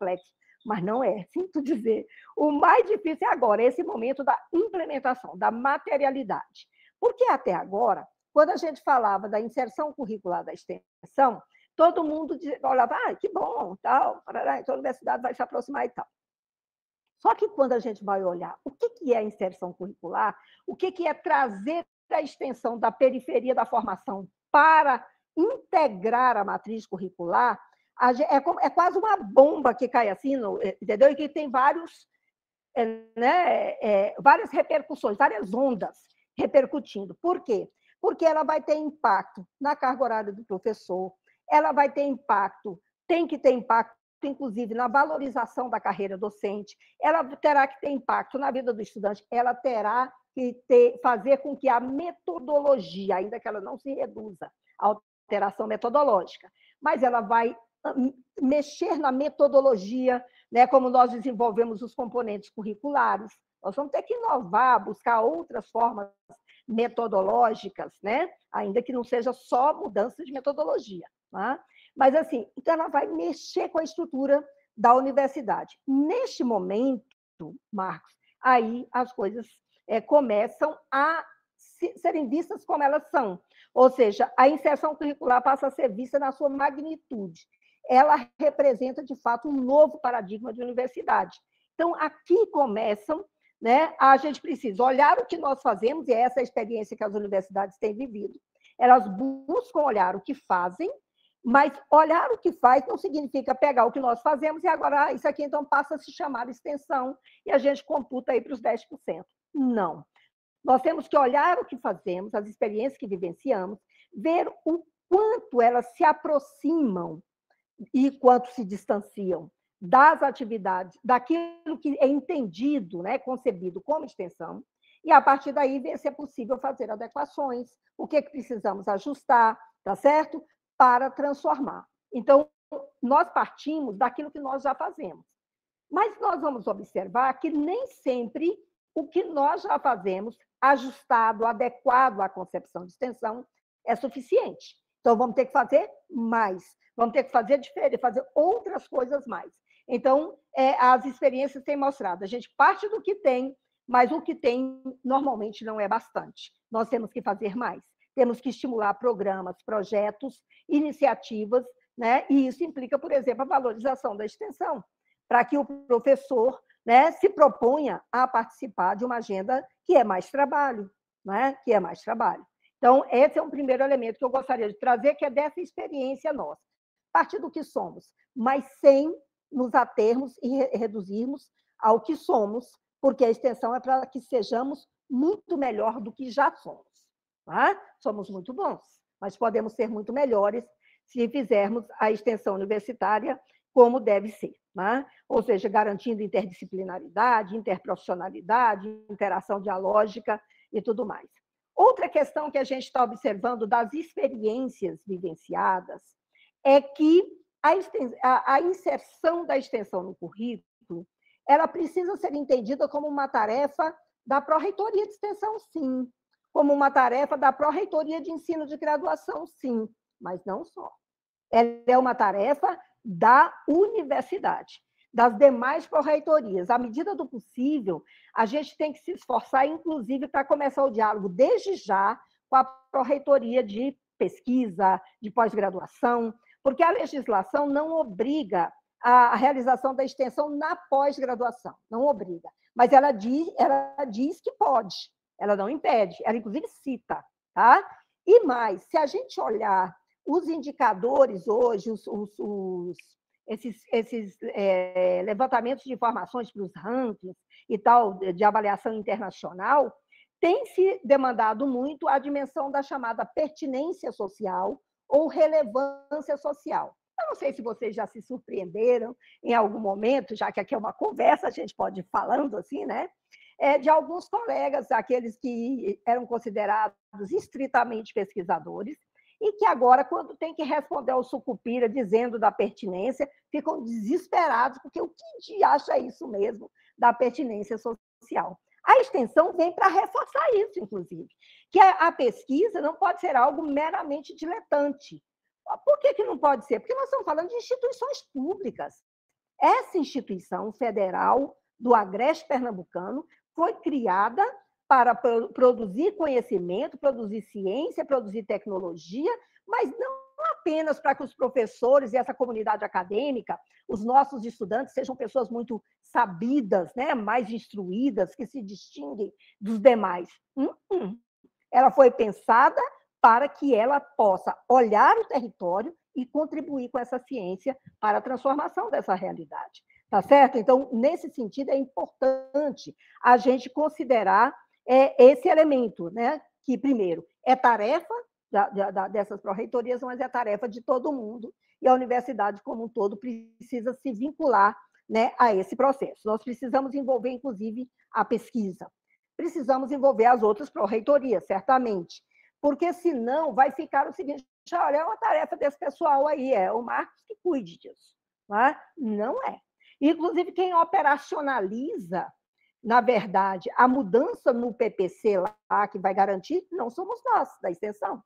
complexo, mas não é, sinto dizer. O mais difícil é agora, esse momento da implementação, da materialidade. Porque até agora, quando a gente falava da inserção curricular da extensão, todo mundo olhava, ah, que bom, tal, então a universidade vai se aproximar e tal. Só que quando a gente vai olhar o que é a inserção curricular, o que é trazer a extensão da periferia da formação para integrar a matriz curricular, é, é quase uma bomba que cai assim, entendeu? E que tem vários, é, né, é, várias repercussões, várias ondas repercutindo. Por quê? Porque ela vai ter impacto na carga horária do professor, ela vai ter impacto, tem que ter impacto, inclusive, na valorização da carreira docente, ela terá que ter impacto na vida do estudante, ela terá que ter, fazer com que a metodologia, ainda que ela não se reduza à alteração metodológica, mas ela vai mexer na metodologia, né, como nós desenvolvemos os componentes curriculares. Nós vamos ter que inovar, buscar outras formas metodológicas, né? ainda que não seja só mudança de metodologia. Tá? Mas, assim, então ela vai mexer com a estrutura da universidade. Neste momento, Marcos, aí as coisas é, começam a serem vistas como elas são. Ou seja, a inserção curricular passa a ser vista na sua magnitude ela representa, de fato, um novo paradigma de universidade. Então, aqui começam, né, a gente precisa olhar o que nós fazemos, e é essa a experiência que as universidades têm vivido. Elas buscam olhar o que fazem, mas olhar o que faz não significa pegar o que nós fazemos e agora ah, isso aqui então passa a se chamar extensão e a gente computa aí para os 10%. Não. Nós temos que olhar o que fazemos, as experiências que vivenciamos, ver o quanto elas se aproximam e quanto se distanciam das atividades, daquilo que é entendido, né, concebido como extensão, e a partir daí ver se é possível fazer adequações, o que, é que precisamos ajustar, tá certo? Para transformar. Então, nós partimos daquilo que nós já fazemos. Mas nós vamos observar que nem sempre o que nós já fazemos, ajustado, adequado à concepção de extensão, é suficiente. Então, vamos ter que fazer mais. Vamos ter que fazer diferente, fazer outras coisas mais. Então, é, as experiências têm mostrado, a gente parte do que tem, mas o que tem normalmente não é bastante. Nós temos que fazer mais. Temos que estimular programas, projetos, iniciativas, né? e isso implica, por exemplo, a valorização da extensão, para que o professor né, se proponha a participar de uma agenda que é mais trabalho, né? que é mais trabalho. Então, esse é um primeiro elemento que eu gostaria de trazer, que é dessa experiência nossa partir do que somos, mas sem nos atermos e reduzirmos ao que somos, porque a extensão é para que sejamos muito melhor do que já somos. Tá? Somos muito bons, mas podemos ser muito melhores se fizermos a extensão universitária como deve ser. Tá? Ou seja, garantindo interdisciplinaridade, interprofissionalidade, interação dialógica e tudo mais. Outra questão que a gente está observando das experiências vivenciadas é que a, a, inserção da extensão no currículo ela precisa ser entendida como uma tarefa da Pró-Reitoria de Extensão, sim, como uma tarefa da Pró-Reitoria de Ensino de Graduação, sim, mas não só. Ela é uma tarefa da universidade, das demais pró-reitorias. À medida do possível, a gente tem que se esforçar, inclusive, para começar o diálogo desde já com a pró-reitoria de pesquisa, de pós-graduação, porque a legislação não obriga a realização da extensão na pós-graduação, não obriga. Mas ela diz, ela diz que pode, ela não impede, ela inclusive cita. Tá? E mais, se a gente olhar os indicadores hoje, os, os, os esses, esses é, levantamentos de informações para os rankings e tal, de avaliação internacional, tem se demandado muito a dimensão da chamada pertinência social ou relevância social. Eu não sei se vocês já se surpreenderam em algum momento, já que aqui é uma conversa, a gente pode ir falando assim, né? É, de alguns colegas, aqueles que eram considerados estritamente pesquisadores, e que agora, quando tem que responder ao Sucupira dizendo da pertinência, ficam desesperados, porque o que acha isso mesmo da pertinência social? A extensão vem para reforçar isso, inclusive, que a pesquisa não pode ser algo meramente diletante. Por que, que não pode ser? Porque nós estamos falando de instituições públicas. Essa instituição federal do Agreste Pernambucano foi criada para produzir conhecimento, produzir ciência, produzir tecnologia, mas não apenas para que os professores e essa comunidade acadêmica, os nossos estudantes, sejam pessoas muito sabidas, né, mais instruídas, que se distinguem dos demais. Hum, hum. Ela foi pensada para que ela possa olhar o território e contribuir com essa ciência para a transformação dessa realidade. Tá certo? Então, nesse sentido, é importante a gente considerar é, esse elemento, né? que, primeiro, é tarefa da, da, dessas pró-reitorias, mas é tarefa de todo mundo, e a universidade como um todo precisa se vincular né, a esse processo. Nós precisamos envolver, inclusive, a pesquisa. Precisamos envolver as outras pró-reitorias, certamente, porque senão vai ficar o seguinte, olha, é uma tarefa desse pessoal aí, é o Marcos que cuide disso. Não é? Não é. Inclusive, quem operacionaliza na verdade, a mudança no PPC lá, que vai garantir, não somos nós, da extensão.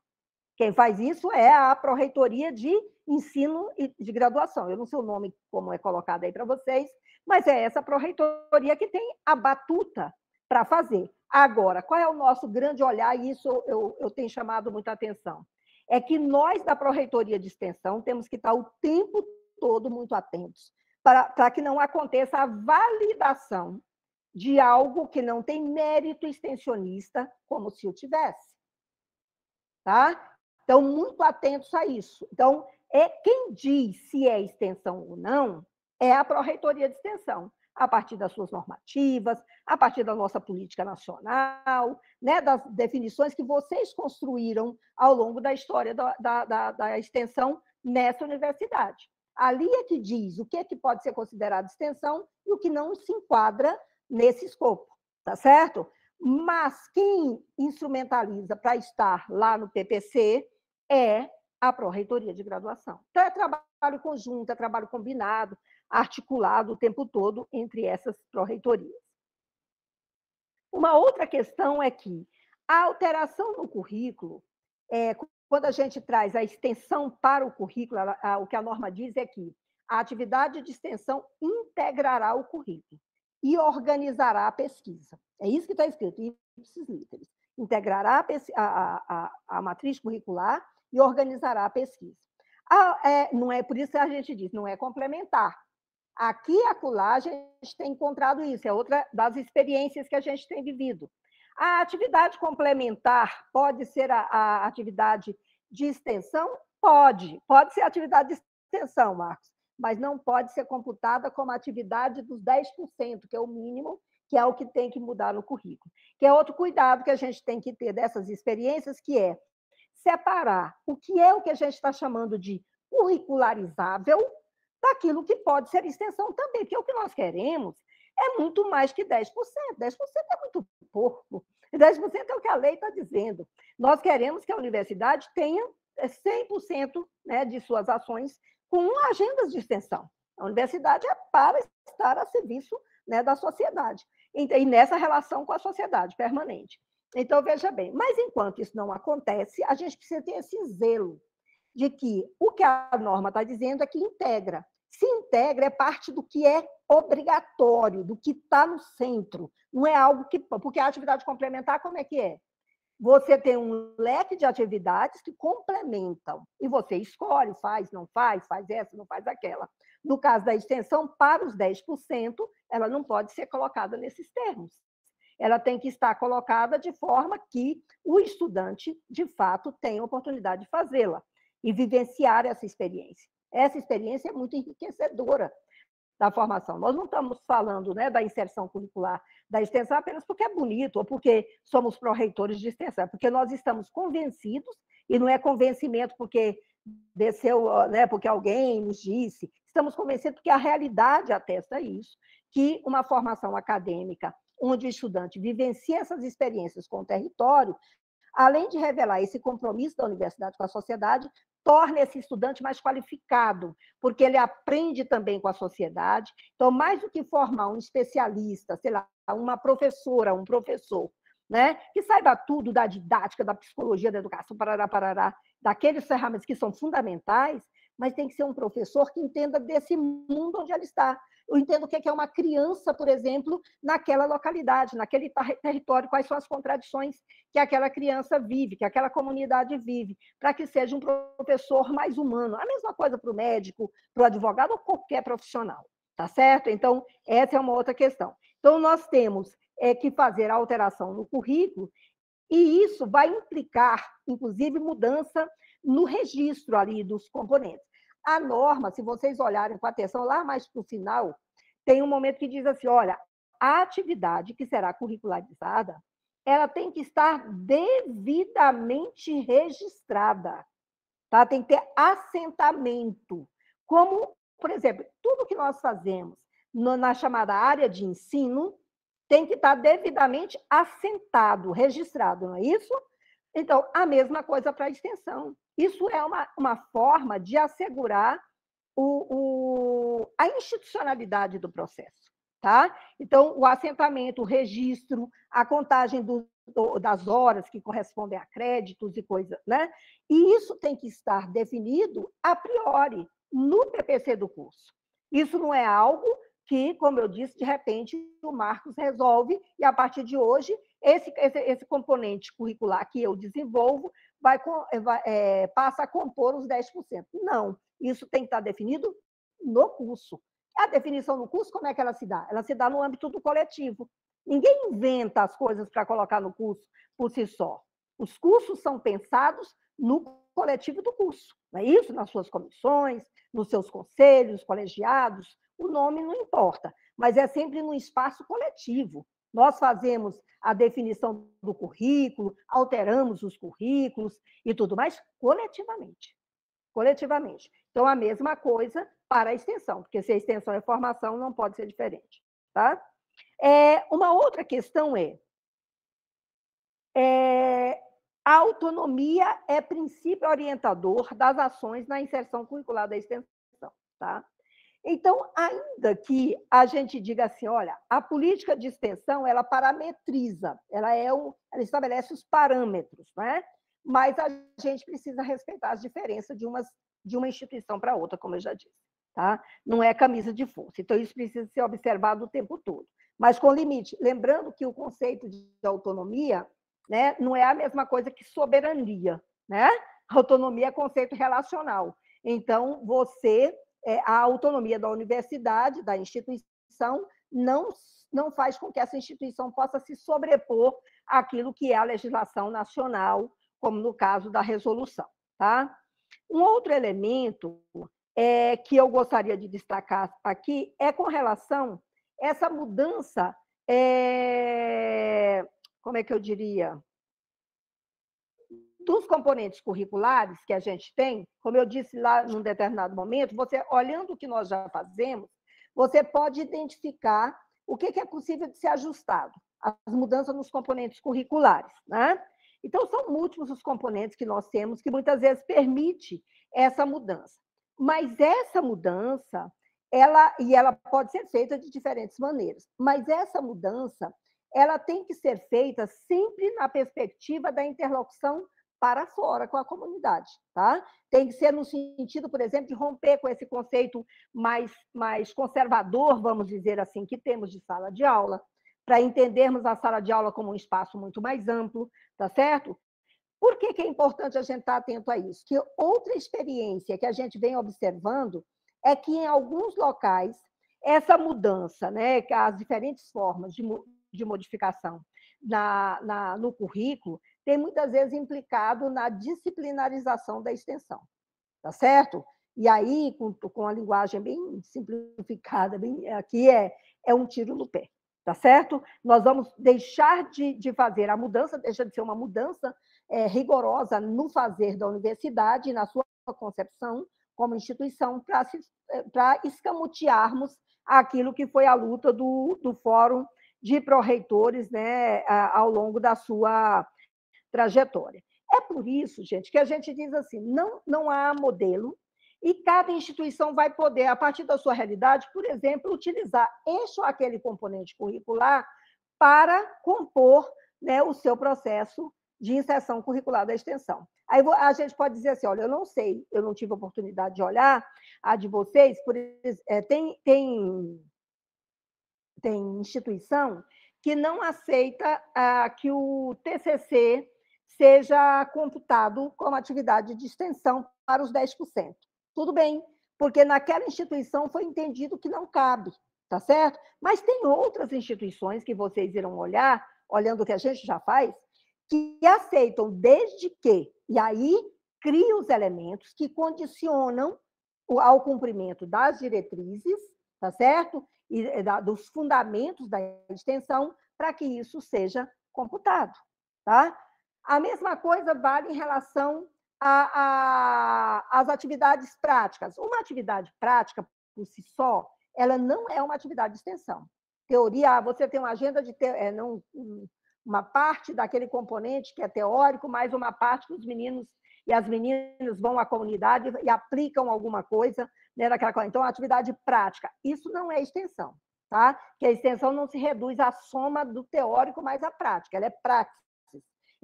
Quem faz isso é a Pró-Reitoria de Ensino e de Graduação. Eu não sei o nome como é colocado aí para vocês, mas é essa Pró-Reitoria que tem a batuta para fazer. Agora, qual é o nosso grande olhar, e isso eu, eu tenho chamado muita atenção? É que nós, da Pró-Reitoria de Extensão, temos que estar o tempo todo muito atentos para, para que não aconteça a validação de algo que não tem mérito extensionista, como se o tivesse. Tá? Então, muito atentos a isso. Então, é quem diz se é extensão ou não é a Pró-Reitoria de Extensão, a partir das suas normativas, a partir da nossa política nacional, né, das definições que vocês construíram ao longo da história da, da, da, da extensão nessa universidade. Ali é que diz o que, é que pode ser considerado extensão e o que não se enquadra nesse escopo, tá certo? Mas quem instrumentaliza para estar lá no PPC é a Pró-Reitoria de Graduação. Então, é trabalho conjunto, é trabalho combinado, articulado o tempo todo entre essas pró-reitorias. Uma outra questão é que a alteração no currículo, é, quando a gente traz a extensão para o currículo, a, o que a norma diz é que a atividade de extensão integrará o currículo e organizará a pesquisa. É isso que está escrito, ipsis literis. Integrará a, a, a, matriz curricular e organizará a pesquisa. Ah, é, não é por isso que a gente diz, não é complementar. Aqui e acolá a gente tem encontrado isso, é outra das experiências que a gente tem vivido. A atividade complementar pode ser a, a atividade de extensão? Pode, pode ser atividade de extensão, Marcos mas não pode ser computada como atividade dos 10%, que é o mínimo, que é o que tem que mudar no currículo. Que é outro cuidado que a gente tem que ter dessas experiências, que é separar o que é o que a gente está chamando de curricularizável daquilo que pode ser extensão também, porque o que nós queremos é muito mais que 10%. 10% é muito pouco. 10% é o que a lei está dizendo. Nós queremos que a universidade tenha 100% né, de suas ações com agendas de extensão. A universidade é para estar a serviço né, da sociedade, e nessa relação com a sociedade permanente. Então, veja bem, mas enquanto isso não acontece, a gente precisa ter esse zelo de que o que a norma está dizendo é que integra. Se integra, é parte do que é obrigatório, do que está no centro. Não é algo que. Porque a atividade complementar, como é que é? Você tem um leque de atividades que complementam e você escolhe, faz, não faz, faz essa, não faz aquela. No caso da extensão, para os 10%, ela não pode ser colocada nesses termos. Ela tem que estar colocada de forma que o estudante, de fato, tenha oportunidade de fazê-la e vivenciar essa experiência. Essa experiência é muito enriquecedora da formação. Nós não estamos falando né, da inserção curricular da extensão apenas porque é bonito ou porque somos pró-reitores de extensão, é porque nós estamos convencidos, e não é convencimento porque desceu, né, porque alguém nos disse, estamos convencidos que a realidade atesta isso, que uma formação acadêmica onde o estudante vivencia essas experiências com o território, além de revelar esse compromisso da universidade com a sociedade, torna esse estudante mais qualificado, porque ele aprende também com a sociedade. Então, mais do que formar um especialista, sei lá, uma professora, um professor, né, que saiba tudo da didática, da psicologia, da educação, parará, parará, daqueles ferramentas que são fundamentais, mas tem que ser um professor que entenda desse mundo onde ele está. Eu entendo o que é uma criança, por exemplo, naquela localidade, naquele território, quais são as contradições que aquela criança vive, que aquela comunidade vive, para que seja um professor mais humano. A mesma coisa para o médico, para o advogado ou qualquer profissional, tá certo? Então, essa é uma outra questão. Então, nós temos é, que fazer a alteração no currículo e isso vai implicar, inclusive, mudança no registro ali dos componentes. A norma, se vocês olharem com atenção lá mais para o final, tem um momento que diz assim: olha, a atividade que será curricularizada, ela tem que estar devidamente registrada. Tá? Tem que ter assentamento. Como, por exemplo, tudo que nós fazemos na chamada área de ensino tem que estar devidamente assentado, registrado, não é isso? Então, a mesma coisa para a extensão. Isso é uma, uma forma de assegurar o, o, a institucionalidade do processo. Tá? Então, o assentamento, o registro, a contagem do, do, das horas que correspondem a créditos e coisas, né? E isso tem que estar definido a priori no PPC do curso. Isso não é algo que, como eu disse, de repente o Marcos resolve e a partir de hoje esse, esse, esse componente curricular que eu desenvolvo vai, vai é, passa a compor os 10%. Não, isso tem que estar definido no curso. A definição no curso, como é que ela se dá? Ela se dá no âmbito do coletivo. Ninguém inventa as coisas para colocar no curso por si só. Os cursos são pensados no coletivo do curso, não é isso? Nas suas comissões, nos seus conselhos, colegiados, o nome não importa, mas é sempre no espaço coletivo. Nós fazemos a definição do currículo, alteramos os currículos e tudo mais coletivamente. Coletivamente. Então, a mesma coisa para a extensão, porque se a extensão é formação, não pode ser diferente. Tá? É, uma outra questão é, é a autonomia é princípio orientador das ações na inserção curricular da extensão. Tá? Então, ainda que a gente diga assim, olha, a política de extensão, ela parametriza, ela, é o, ela estabelece os parâmetros, né? mas a gente precisa respeitar as diferenças de, umas, de uma instituição para outra, como eu já disse. Tá? Não é camisa de força. Então, isso precisa ser observado o tempo todo. Mas com limite. Lembrando que o conceito de autonomia né, não é a mesma coisa que soberania. Né? Autonomia é conceito relacional. Então, você a autonomia da universidade, da instituição, não, não faz com que essa instituição possa se sobrepor àquilo que é a legislação nacional, como no caso da resolução. Tá? Um outro elemento é, que eu gostaria de destacar aqui é com relação a essa mudança, é, como é que eu diria? Dos componentes curriculares que a gente tem, como eu disse lá num determinado momento, você olhando o que nós já fazemos, você pode identificar o que é possível de ser ajustado, as mudanças nos componentes curriculares, né? Então são múltiplos os componentes que nós temos que muitas vezes permite essa mudança. Mas essa mudança, ela e ela pode ser feita de diferentes maneiras, mas essa mudança, ela tem que ser feita sempre na perspectiva da interlocução para fora com a comunidade, tá? Tem que ser no sentido, por exemplo, de romper com esse conceito mais, mais conservador, vamos dizer assim, que temos de sala de aula, para entendermos a sala de aula como um espaço muito mais amplo, tá certo? Por que, que é importante a gente estar atento a isso? Que outra experiência que a gente vem observando é que em alguns locais essa mudança, né, as diferentes formas de, de modificação na, na, no currículo, tem muitas vezes implicado na disciplinarização da extensão, tá certo? E aí, com, com a linguagem bem simplificada, bem, aqui é, é um tiro no pé, tá certo? Nós vamos deixar de, de fazer a mudança, deixa de ser uma mudança é, rigorosa no fazer da universidade, na sua concepção como instituição, para escamotearmos aquilo que foi a luta do, do Fórum de Pró-Reitores né, ao longo da sua trajetória. É por isso, gente, que a gente diz assim: não, não há modelo, e cada instituição vai poder, a partir da sua realidade, por exemplo, utilizar este ou aquele componente curricular para compor né, o seu processo de inserção curricular da extensão. Aí a gente pode dizer assim: olha, eu não sei, eu não tive oportunidade de olhar a de vocês, por, é, tem, tem, tem instituição que não aceita ah, que o TCC seja computado como atividade de extensão para os 10%. Tudo bem, porque naquela instituição foi entendido que não cabe, tá certo? Mas tem outras instituições que vocês irão olhar, olhando o que a gente já faz, que aceitam desde que, e aí cria os elementos que condicionam ao cumprimento das diretrizes, tá certo? E eh, dos fundamentos da extensão para que isso seja computado, tá? A mesma coisa vale em relação às atividades práticas. Uma atividade prática por si só, ela não é uma atividade de extensão. Teoria, você tem uma agenda de te, é, não, uma parte daquele componente que é teórico, mais uma parte que os meninos e as meninas vão à comunidade e aplicam alguma coisa né, daquela. Então, atividade prática. Isso não é extensão, tá? Que a extensão não se reduz à soma do teórico mais à prática, ela é prática.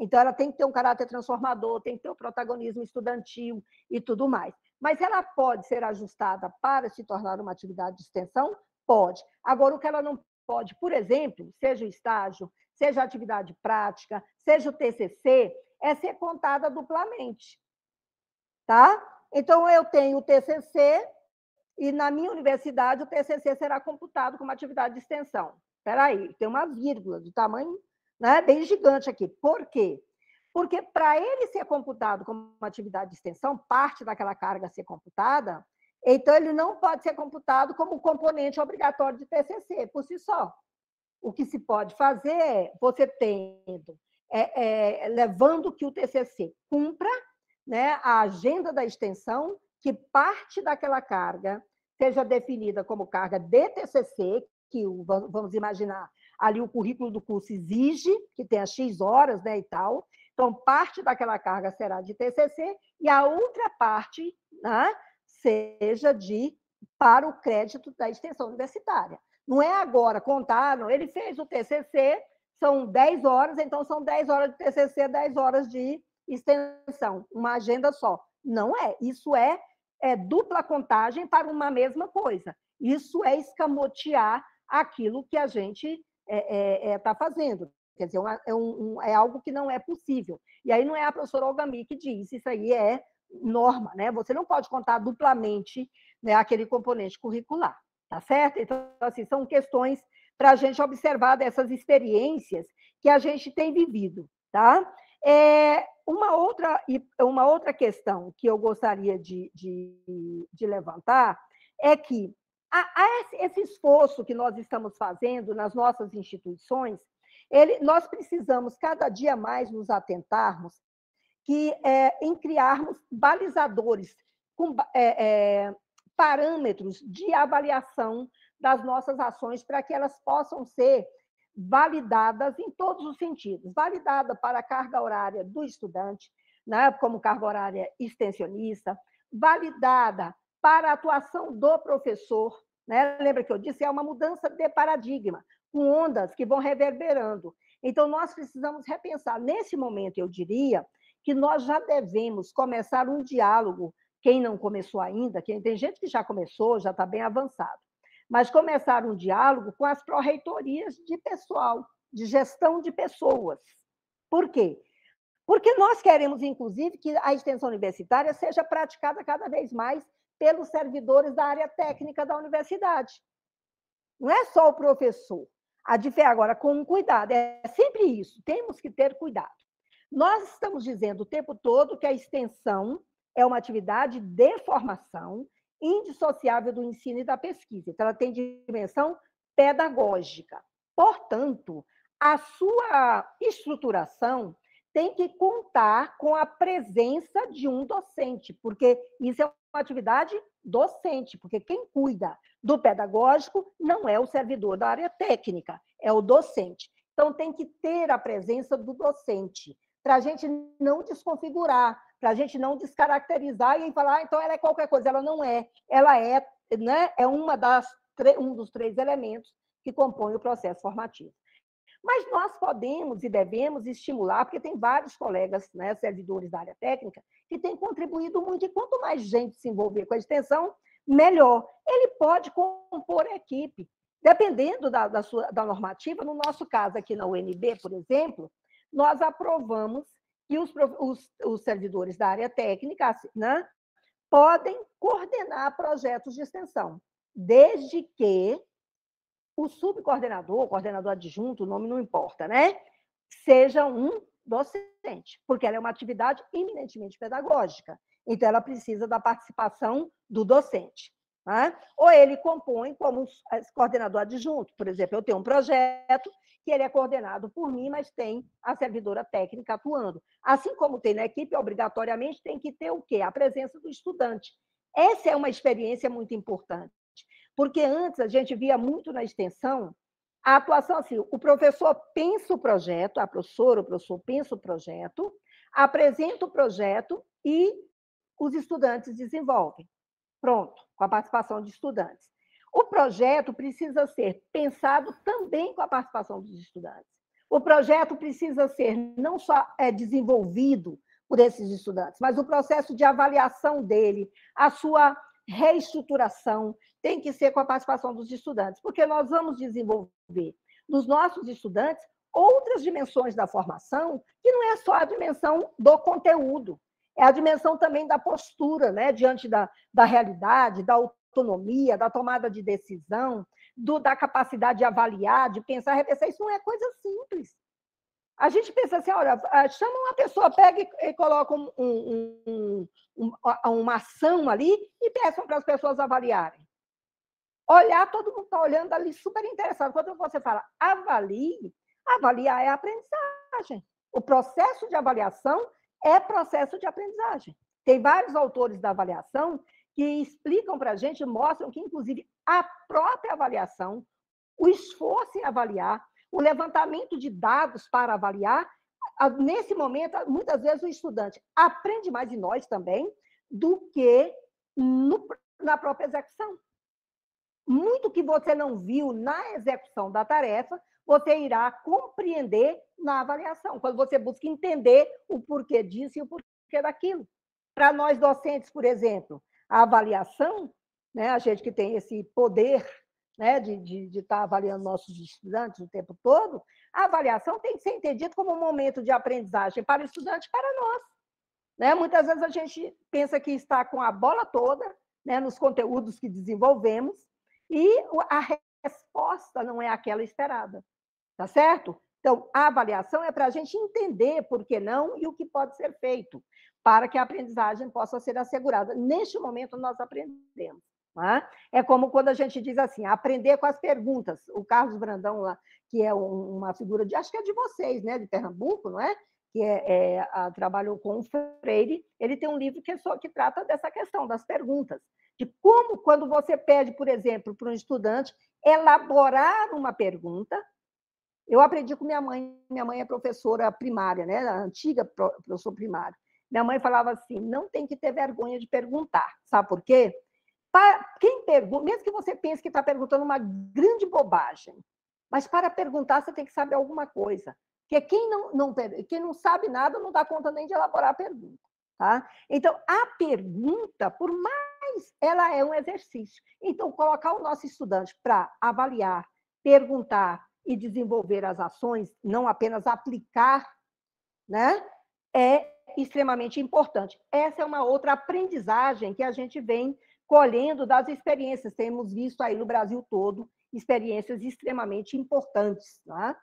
Então, ela tem que ter um caráter transformador, tem que ter o um protagonismo estudantil e tudo mais. Mas ela pode ser ajustada para se tornar uma atividade de extensão? Pode. Agora, o que ela não pode, por exemplo, seja o estágio, seja a atividade prática, seja o TCC, é ser contada duplamente. Tá? Então, eu tenho o TCC e na minha universidade o TCC será computado como atividade de extensão. Espera aí, tem uma vírgula de tamanho né, bem gigante aqui. Por quê? Porque para ele ser computado como uma atividade de extensão, parte daquela carga ser computada, então ele não pode ser computado como componente obrigatório de TCC por si só. O que se pode fazer é você tendo, é, é, levando que o TCC cumpra né, a agenda da extensão, que parte daquela carga seja definida como carga de TCC, que vamos imaginar ali o currículo do curso exige que tenha X horas né, e tal. Então, parte daquela carga será de TCC e a outra parte né, seja de para o crédito da extensão universitária. Não é agora contar, não. Ele fez o TCC, são 10 horas, então são 10 horas de TCC, 10 horas de extensão, uma agenda só. Não é. Isso é, é dupla contagem para uma mesma coisa. Isso é escamotear aquilo que a gente está é, é, é fazendo. Quer dizer, é, um, é algo que não é possível. E aí não é a professora Olgami que diz, isso aí é norma, né? Você não pode contar duplamente né, aquele componente curricular. Tá certo? Então, assim, são questões para a gente observar dessas experiências que a gente tem vivido, tá? É, uma, outra, uma outra questão que eu gostaria de, de, de levantar é que a, a esse esforço que nós estamos fazendo nas nossas instituições, ele, nós precisamos cada dia mais nos atentarmos que é, em criarmos balizadores com, é, é, parâmetros de avaliação das nossas ações para que elas possam ser validadas em todos os sentidos. Validada para a carga horária do estudante, né, como carga horária extensionista, validada para a atuação do professor. Né? Lembra que eu disse? É uma mudança de paradigma, com ondas que vão reverberando. Então, nós precisamos repensar. Nesse momento, eu diria que nós já devemos começar um diálogo quem não começou ainda, quem tem gente que já começou, já está bem avançado, mas começar um diálogo com as pró-reitorias de pessoal, de gestão de pessoas. Por quê? Porque nós queremos, inclusive, que a extensão universitária seja praticada cada vez mais pelos servidores da área técnica da universidade. Não é só o professor. A diferença agora, com cuidado, é sempre isso, temos que ter cuidado. Nós estamos dizendo o tempo todo que a extensão é uma atividade de formação indissociável do ensino e da pesquisa. Então, ela tem dimensão pedagógica. Portanto, a sua estruturação tem que contar com a presença de um docente, porque isso é uma atividade docente, porque quem cuida do pedagógico não é o servidor da área técnica, é o docente. Então, tem que ter a presença do docente, para a gente não desconfigurar, para a gente não descaracterizar e falar, ah, então ela é qualquer coisa. Ela não é. Ela é, né, é uma das, um dos três elementos que compõem o processo formativo. Mas nós podemos e devemos estimular, porque tem vários colegas, né, servidores da área técnica, que têm contribuído muito, e quanto mais gente se envolver com a extensão, melhor. Ele pode compor a equipe, dependendo da, da, sua, da normativa. No nosso caso, aqui na UNB, por exemplo, nós aprovamos que os, os, os servidores da área técnica né, podem coordenar projetos de extensão, desde que o subcoordenador, coordenador adjunto, o nome não importa, né? Seja um docente, porque ela é uma atividade eminentemente pedagógica. Então, ela precisa da participação do docente. Né? Ou ele compõe como coordenador adjunto. Por exemplo, eu tenho um projeto que ele é coordenado por mim, mas tem a servidora técnica atuando. Assim como tem na equipe, obrigatoriamente tem que ter o quê? A presença do estudante. Essa é uma experiência muito importante. Porque antes a gente via muito na extensão a atuação assim: o professor pensa o projeto, a professora, o professor pensa o projeto, apresenta o projeto e os estudantes desenvolvem. Pronto, com a participação de estudantes. O projeto precisa ser pensado também com a participação dos estudantes. O projeto precisa ser não só é, desenvolvido por esses estudantes, mas o processo de avaliação dele, a sua reestruturação, tem que ser com a participação dos estudantes, porque nós vamos desenvolver nos nossos estudantes outras dimensões da formação, que não é só a dimensão do conteúdo, é a dimensão também da postura, né, diante da, da realidade, da autonomia, da tomada de decisão, do, da capacidade de avaliar, de pensar, repensar. Isso não é coisa simples. A gente pensa assim, olha, ah, chama uma pessoa, pega e, coloca um, um, um, uma ação ali e peçam para as pessoas avaliarem. Olhar, todo mundo está olhando ali super interessado. Quando você fala avalie, avaliar é aprendizagem. O processo de avaliação é processo de aprendizagem. Tem vários autores da avaliação que explicam para a gente, mostram que, inclusive, a própria avaliação, o esforço em avaliar, o levantamento de dados para avaliar, nesse momento, muitas vezes o estudante aprende mais, e nós também, do que no, na própria execução. Muito que você não viu na execução da tarefa, você irá compreender na avaliação, quando você busca entender o porquê disso e o porquê daquilo. Para nós docentes, por exemplo, a avaliação, né, a gente que tem esse poder né, de, de, de estar avaliando nossos estudantes o tempo todo, a avaliação tem que ser entendida como um momento de aprendizagem para o estudante e para nós. Né? Muitas vezes a gente pensa que está com a bola toda né, nos conteúdos que desenvolvemos e a resposta não é aquela esperada. Tá certo? Então, a avaliação é para a gente entender por que não e o que pode ser feito para que a aprendizagem possa ser assegurada. Neste momento, nós aprendemos. É? é como quando a gente diz assim, aprender com as perguntas. O Carlos Brandão, lá, que é uma figura de, acho que é de vocês, né, de Pernambuco, não é? Que é, é a, trabalhou com o Freire, ele tem um livro que, é só, que trata dessa questão, das perguntas. De como, quando você pede, por exemplo, para um estudante elaborar uma pergunta, eu aprendi com minha mãe, minha mãe é professora primária, né? A antiga professora primária. Minha mãe falava assim: não tem que ter vergonha de perguntar. Sabe por quê? Para quem pergunta, mesmo que você pense que está perguntando uma grande bobagem, mas para perguntar você tem que saber alguma coisa. Porque quem não, não, quem não sabe nada não dá conta nem de elaborar a pergunta. Tá? Então, a pergunta, por mais ela é um exercício. Então, colocar o nosso estudante para avaliar, perguntar, e desenvolver as ações, não apenas aplicar, né, é extremamente importante. Essa é uma outra aprendizagem que a gente vem colhendo das experiências. Temos visto aí no Brasil todo experiências extremamente importantes. Né?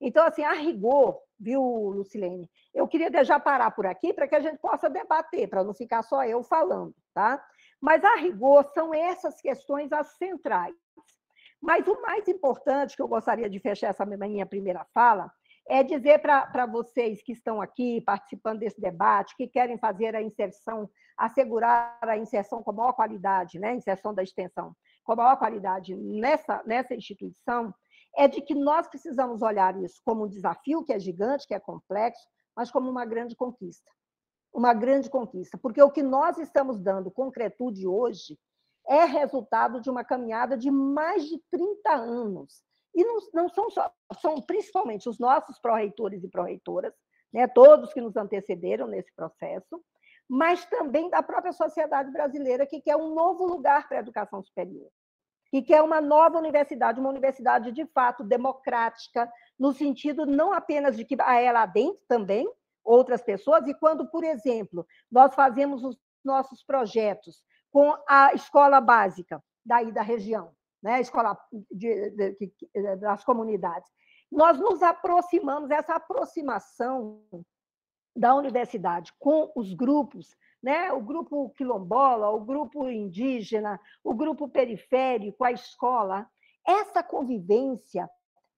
Então, assim, a rigor, viu, Lucilene? Eu queria deixar parar por aqui para que a gente possa debater, para não ficar só eu falando, tá? Mas, a rigor, são essas questões as centrais. Mas o mais importante que eu gostaria de fechar essa minha primeira fala é dizer para vocês que estão aqui participando desse debate, que querem fazer a inserção, assegurar a inserção com maior qualidade, né? inserção da extensão com maior qualidade nessa, nessa instituição, é de que nós precisamos olhar isso como um desafio que é gigante, que é complexo, mas como uma grande conquista. Uma grande conquista, porque o que nós estamos dando concretude hoje é resultado de uma caminhada de mais de 30 anos. E não, não são só, são principalmente os nossos pró-reitores e pró-reitoras, né, todos que nos antecederam nesse processo, mas também da própria sociedade brasileira, que quer um novo lugar para a educação superior que é uma nova universidade, uma universidade de fato democrática, no sentido não apenas de que há ela dentro também, outras pessoas, e quando, por exemplo, nós fazemos os nossos projetos com a escola básica daí da região, né, a escola de, de, de, das comunidades, nós nos aproximamos, essa aproximação da universidade com os grupos né? o grupo quilombola, o grupo indígena, o grupo periférico, a escola. Essa convivência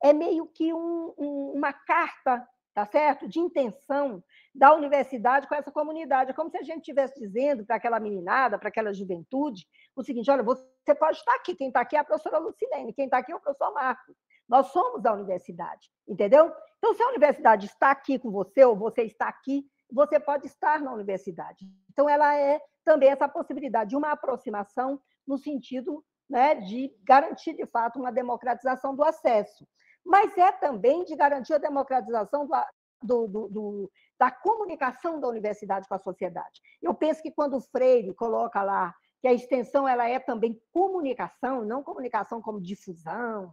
é meio que um, um, uma carta tá certo? de intenção da universidade com essa comunidade. É como se a gente estivesse dizendo para aquela meninada, para aquela juventude, o seguinte: olha, você pode estar aqui, quem está aqui é a professora Lucilene, quem está aqui é o professor Marcos. Nós somos da universidade, entendeu? Então, se a universidade está aqui com você, ou você está aqui, você pode estar na universidade. Então, ela é também essa possibilidade de uma aproximação no sentido né, de garantir, de fato, uma democratização do acesso. Mas é também de garantir a democratização do, do, do, da comunicação da universidade com a sociedade. Eu penso que quando o Freire coloca lá que a extensão ela é também comunicação, não comunicação como difusão,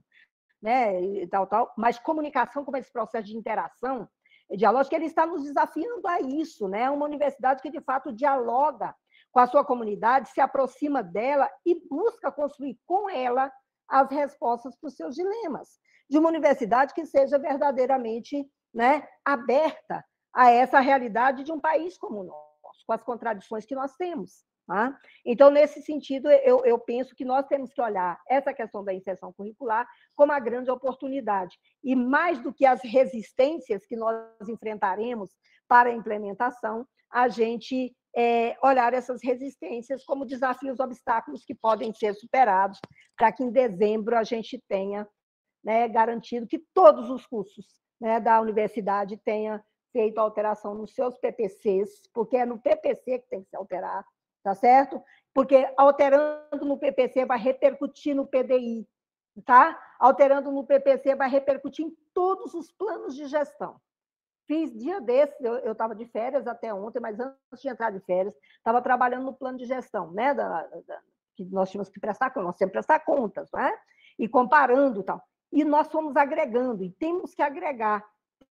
né, e tal, tal, mas comunicação como esse processo de interação, dialógica, ele está nos desafiando a isso, né? Uma universidade que, de fato, dialoga com a sua comunidade, se aproxima dela e busca construir com ela as respostas para os seus dilemas. De uma universidade que seja verdadeiramente né, aberta a essa realidade de um país como o nosso, com as contradições que nós temos. Tá? Então, nesse sentido, eu, eu penso que nós temos que olhar essa questão da inserção curricular como a grande oportunidade. E mais do que as resistências que nós enfrentaremos para a implementação, a gente é, olhar essas resistências como desafios, obstáculos que podem ser superados, para que em dezembro a gente tenha né, garantido que todos os cursos né, da universidade tenham feito alteração nos seus PPCs, porque é no PPC que tem que se alterar, tá certo? Porque alterando no PPC vai repercutir no PDI, tá? Alterando no PPC vai repercutir em todos os planos de gestão. Fiz dia desses, eu estava de férias até ontem, mas antes de entrar de férias, estava trabalhando no plano de gestão, né? Da, da, que nós tínhamos que prestar contas, nós temos que prestar contas, né? E comparando tal. E nós fomos agregando, e temos que agregar.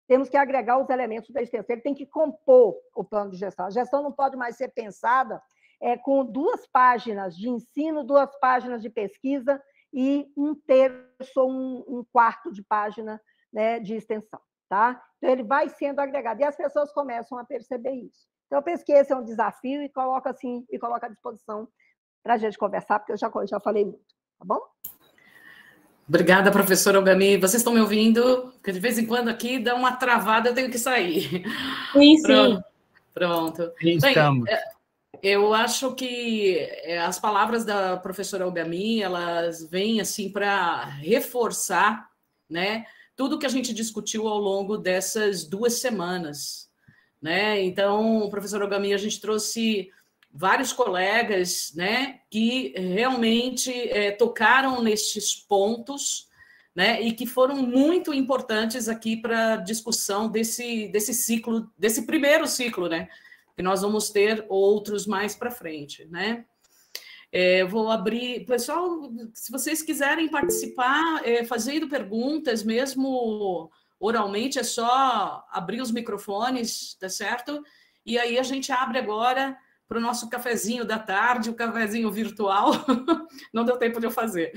Temos que agregar os elementos da extensão. Ele tem que compor o plano de gestão. A gestão não pode mais ser pensada é, com duas páginas de ensino, duas páginas de pesquisa e um terço ou um, um quarto de página né, de extensão. Tá? Então, ele vai sendo agregado, e as pessoas começam a perceber isso. Então, eu penso que esse é um desafio e coloco assim, e coloco à disposição para a gente conversar, porque eu já, já falei muito, tá bom? Obrigada, professora Ogami. Vocês estão me ouvindo? Porque de vez em quando aqui dá uma travada, eu tenho que sair. Sim, sim. Pronto. Sim, estamos. Bem, eu acho que é, as palavras da professora Albami, elas vêm assim para reforçar, né, tudo que a gente discutiu ao longo dessas duas semanas, né? Então, professora Albami, a gente trouxe vários colegas, né, que realmente é, tocaram nestes pontos, né, e que foram muito importantes aqui para a discussão desse, desse ciclo, desse primeiro ciclo, né, que nós vamos ter outros mais para frente, né? É, vou abrir, pessoal, se vocês quiserem participar, é, fazendo perguntas, mesmo oralmente, é só abrir os microfones, tá certo? E aí a gente abre agora para o nosso cafezinho da tarde, o cafezinho virtual. Não deu tempo de eu fazer.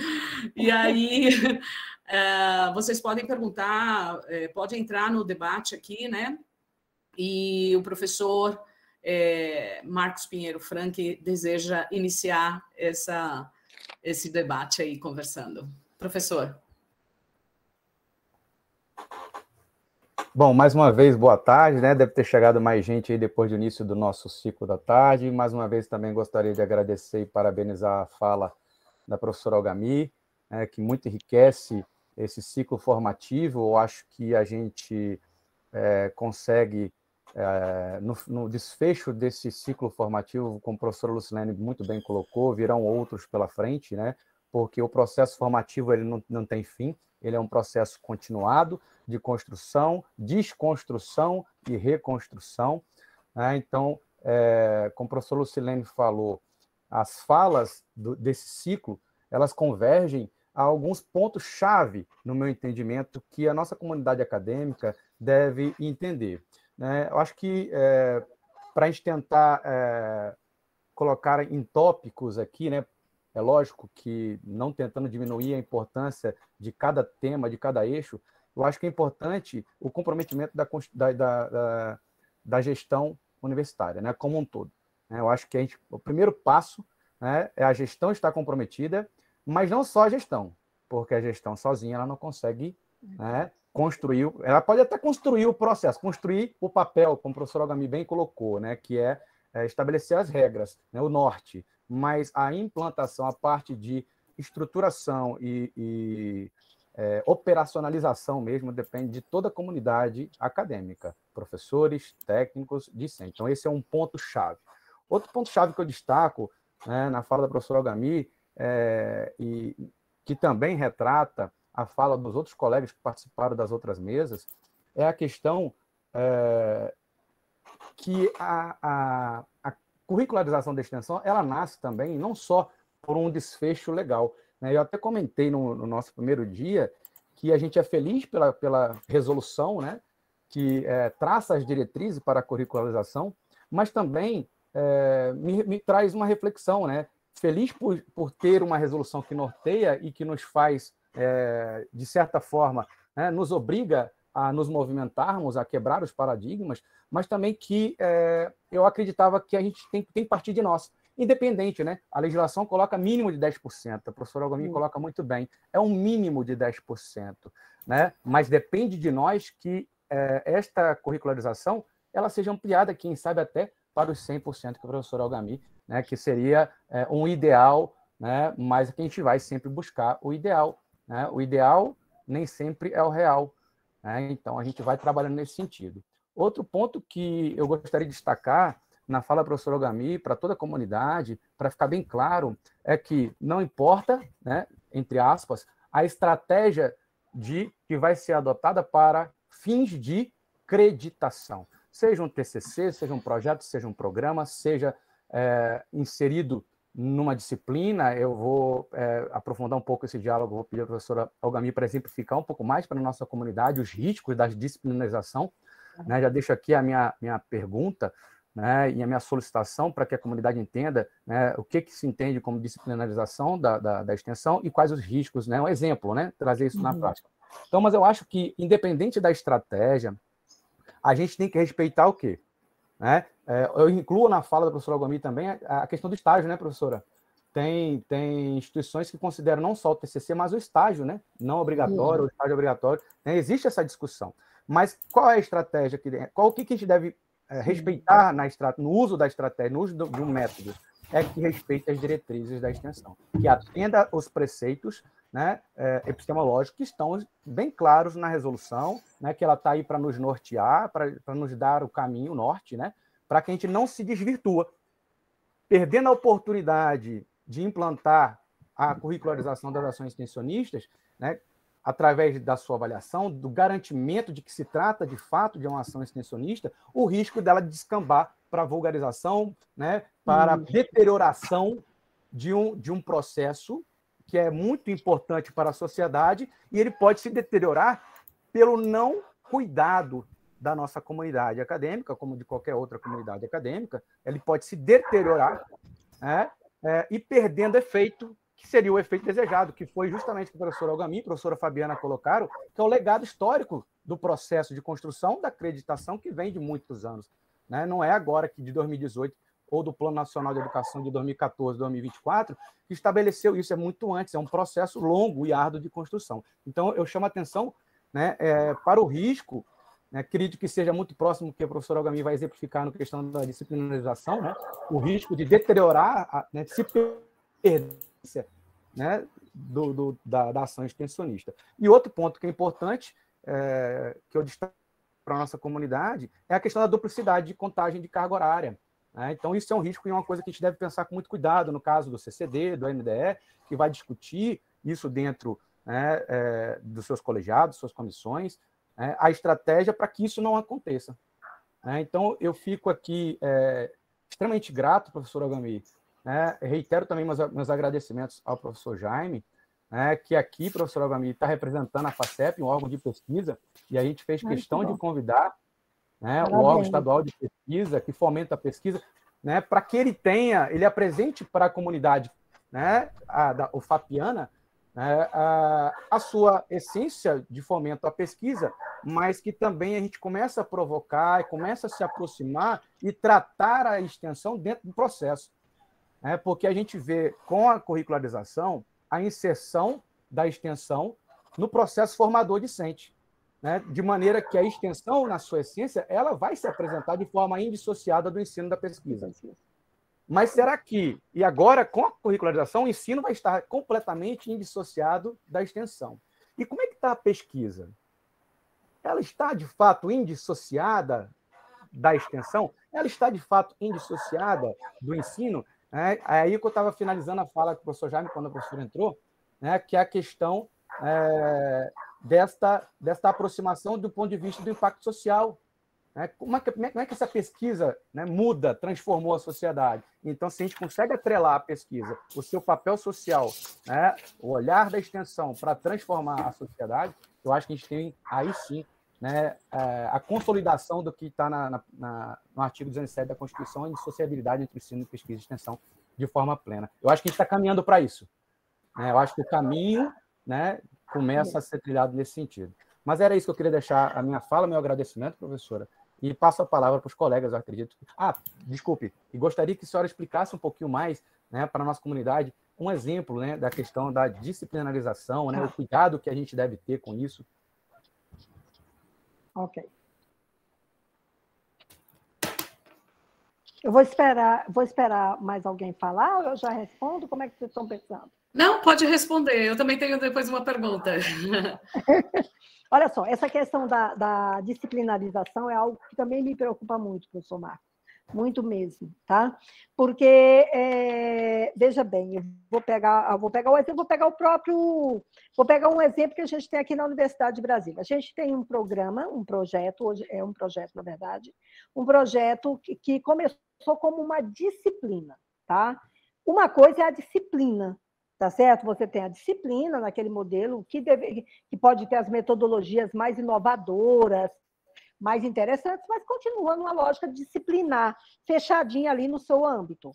E aí, é, vocês podem perguntar, é, pode entrar no debate aqui, né? E o professor é, Marcos Pinheiro Frank deseja iniciar essa, esse debate aí, conversando. Professor. Bom, mais uma vez, boa tarde, né? Deve ter chegado mais gente aí depois do início do nosso ciclo da tarde. Mais uma vez, também gostaria de agradecer e parabenizar a fala da professora Algami, né, que muito enriquece esse ciclo formativo. Eu acho que a gente é, consegue, é, no, no, desfecho desse ciclo formativo, como o professor Lucilene muito bem colocou, virão outros pela frente, né? Porque o processo formativo ele não, não tem fim, ele é um processo continuado de construção, desconstrução e reconstrução. Né? Então, é, como o professor Lucilene falou, as falas do, desse ciclo elas convergem a alguns pontos-chave, no meu entendimento, que a nossa comunidade acadêmica deve entender. Né? Eu acho que, é, para a gente tentar é, colocar em tópicos aqui, né, é lógico que não tentando diminuir a importância de cada tema, de cada eixo, eu acho que é importante o comprometimento da, da, da, da gestão universitária, né, como um todo. Né? Eu acho que a gente, o primeiro passo né, é a gestão estar comprometida, mas não só a gestão, porque a gestão sozinha ela não consegue né, construir, ela pode até construir o processo, construir o papel, como o professor Algami bem colocou, né, que é, é estabelecer as regras, né, o norte, mas a implantação, a parte de estruturação e, e é, operacionalização mesmo depende de toda a comunidade acadêmica, professores, técnicos, discentes. Então, esse é um ponto-chave. Outro ponto-chave que eu destaco né, na fala da professora Ogami, é, e que também retrata a fala dos outros colegas que participaram das outras mesas, é a questão é, que a, a, a curricularização da extensão ela nasce também não só por um desfecho legal, né? Eu até comentei no, no, nosso primeiro dia que a gente é feliz pela, pela resolução, né? que é, traça as diretrizes para a curricularização, mas também é, me, me, traz uma reflexão, né? Feliz por, por ter uma resolução que norteia e que nos faz, é, de certa forma, né, nos obriga a nos movimentarmos, a quebrar os paradigmas, mas também que é, eu acreditava que a gente tem, tem que partir de nós independente, né? A legislação coloca mínimo de 10%, a professora Algami coloca muito bem, é um mínimo de 10%, né? Mas depende de nós que é, esta curricularização ela seja ampliada, quem sabe até para os 100% que a professora Algami, né? Que seria é, um ideal, né? Mas que a gente vai sempre buscar o ideal, né? O ideal nem sempre é o real, né? Então a gente vai trabalhando nesse sentido. Outro ponto que eu gostaria de destacar na fala do professor Ogami, para toda a comunidade, para ficar bem claro, é que não importa, né, entre aspas, a estratégia de que vai ser adotada para fins de creditação. Seja um TCC, seja um projeto, seja um programa, seja é, inserido numa disciplina, eu vou é, aprofundar um pouco esse diálogo, vou pedir à professora Algami para exemplificar um pouco mais para a nossa comunidade os riscos da disciplinarização. Né? Já deixo aqui a minha, minha pergunta, né, e a minha solicitação para que a comunidade entenda né, o que, que se entende como disciplinarização da, da, da, extensão e quais os riscos, né, um exemplo, né, trazer isso uhum. na prática. Então, mas eu acho que, independente da estratégia, a gente tem que respeitar o quê? Né? É, eu incluo na fala da professora Gomi também a, a, questão do estágio, né, professora? Tem, tem instituições que consideram não só o TCC, mas o estágio, né? Não obrigatório, uhum. o estágio obrigatório. Né? Existe essa discussão. Mas qual é a estratégia? Que, qual o que, que a gente deve é, respeitar na no uso da estratégia, no uso do, de um método, é que respeite as diretrizes da extensão, que atenda os preceitos né, é, epistemológicos que estão bem claros na resolução, né, que ela está aí para nos nortear, para nos dar o caminho, o norte, né, para que a gente não se desvirtua. Perdendo a oportunidade de implantar a curricularização das ações extensionistas, né, através da sua avaliação, do garantimento de que se trata de fato de uma ação extensionista, o risco dela descambar para vulgarização, né, para uhum. deterioração de um, de um processo que é muito importante para a sociedade e ele pode se deteriorar pelo não cuidado da nossa comunidade acadêmica, como de qualquer outra comunidade acadêmica, ele pode se deteriorar né, é, e perdendo efeito, que seria o efeito desejado, que foi justamente o que o professor Algami e a professora Fabiana colocaram, que é o legado histórico do processo de construção da acreditação que vem de muitos anos. Né? Não é agora que de 2018 ou do Plano Nacional de Educação de 2014, 2024, que estabeleceu isso, é muito antes, é um processo longo e árduo de construção. Então, eu chamo a atenção né, é, para o risco, né, acredito que seja muito próximo que o professor Algami vai exemplificar no questão da disciplinarização, né, o risco de deteriorar, né, de se perder né, do, do, da, da, ação extensionista. E outro ponto que é importante, é, que eu destaco para a nossa comunidade, é a questão da duplicidade de contagem de carga horária. Né? Então, isso é um risco e é uma coisa que a gente deve pensar com muito cuidado no caso do CCD, do NDE, que vai discutir isso dentro né, é, dos seus colegiados, suas comissões, né, a estratégia para que isso não aconteça. Né? Então, eu fico aqui é, extremamente grato, professor Agami, né? reitero também meus, meus agradecimentos ao professor Jaime, né, que aqui, professor Agami, está representando a FACEP, um órgão de pesquisa, e a gente fez questão de convidar né, o órgão estadual de pesquisa, que fomenta a pesquisa, né, para que ele tenha, ele apresente para a comunidade né, a, da, o FAPiana né, a, a, sua essência de fomento à pesquisa, mas que também a gente começa a provocar, começa a se aproximar e tratar a extensão dentro do processo. Né, porque a gente vê com a curricularização a inserção da extensão no processo formador discente né, de maneira que a extensão, na sua essência, ela vai se apresentar de forma indissociada do ensino da pesquisa. Mas será que, e agora com a curricularização, o ensino vai estar completamente indissociado da extensão? E como é que está a pesquisa? Ela está, de fato, indissociada da extensão? Ela está, de fato, indissociada do ensino? É aí que eu estava finalizando a fala com o professor Jaime, quando o professor entrou, né, que é a questão é, desta, desta aproximação do ponto de vista do impacto social. Né? Como, é que, como é que essa pesquisa né, muda, transformou a sociedade? Então, se a gente consegue atrelar a pesquisa, o seu papel social, né, o olhar da extensão para transformar a sociedade, eu acho que a gente tem aí sim né, é, a consolidação do que está na, na, no artigo 17 da Constituição de sociabilidade entre ensino, pesquisa e extensão de forma plena. Eu acho que a gente está caminhando para isso. Né? Eu acho que o caminho né, começa a ser trilhado nesse sentido. Mas era isso que eu queria deixar a minha fala, meu agradecimento, professora, e passo a palavra para os colegas, eu acredito. Ah, desculpe, e gostaria que a senhora explicasse um pouquinho mais né, para a nossa comunidade um exemplo né, da questão da disciplinarização, né, o cuidado que a gente deve ter com isso. Ok. Eu vou esperar, vou esperar mais alguém falar ou eu já respondo? Como é que vocês estão pensando? Não, pode responder. Eu também tenho depois uma pergunta. Olha só, essa questão da, da, disciplinarização é algo que também me preocupa muito, professor Marcos. Muito mesmo, tá? Porque, é, veja bem, eu vou pegar, eu vou pegar o exemplo, vou pegar o próprio, vou pegar um exemplo que a gente tem aqui na Universidade de Brasília. A gente tem um programa, um projeto, hoje é um projeto, na verdade, um projeto que, que começou como uma disciplina, tá? Uma coisa é a disciplina, tá certo? Você tem a disciplina naquele modelo que, deve, que pode ter as metodologias mais inovadoras, mais interessantes, mas continua numa lógica disciplinar, fechadinha ali no seu âmbito.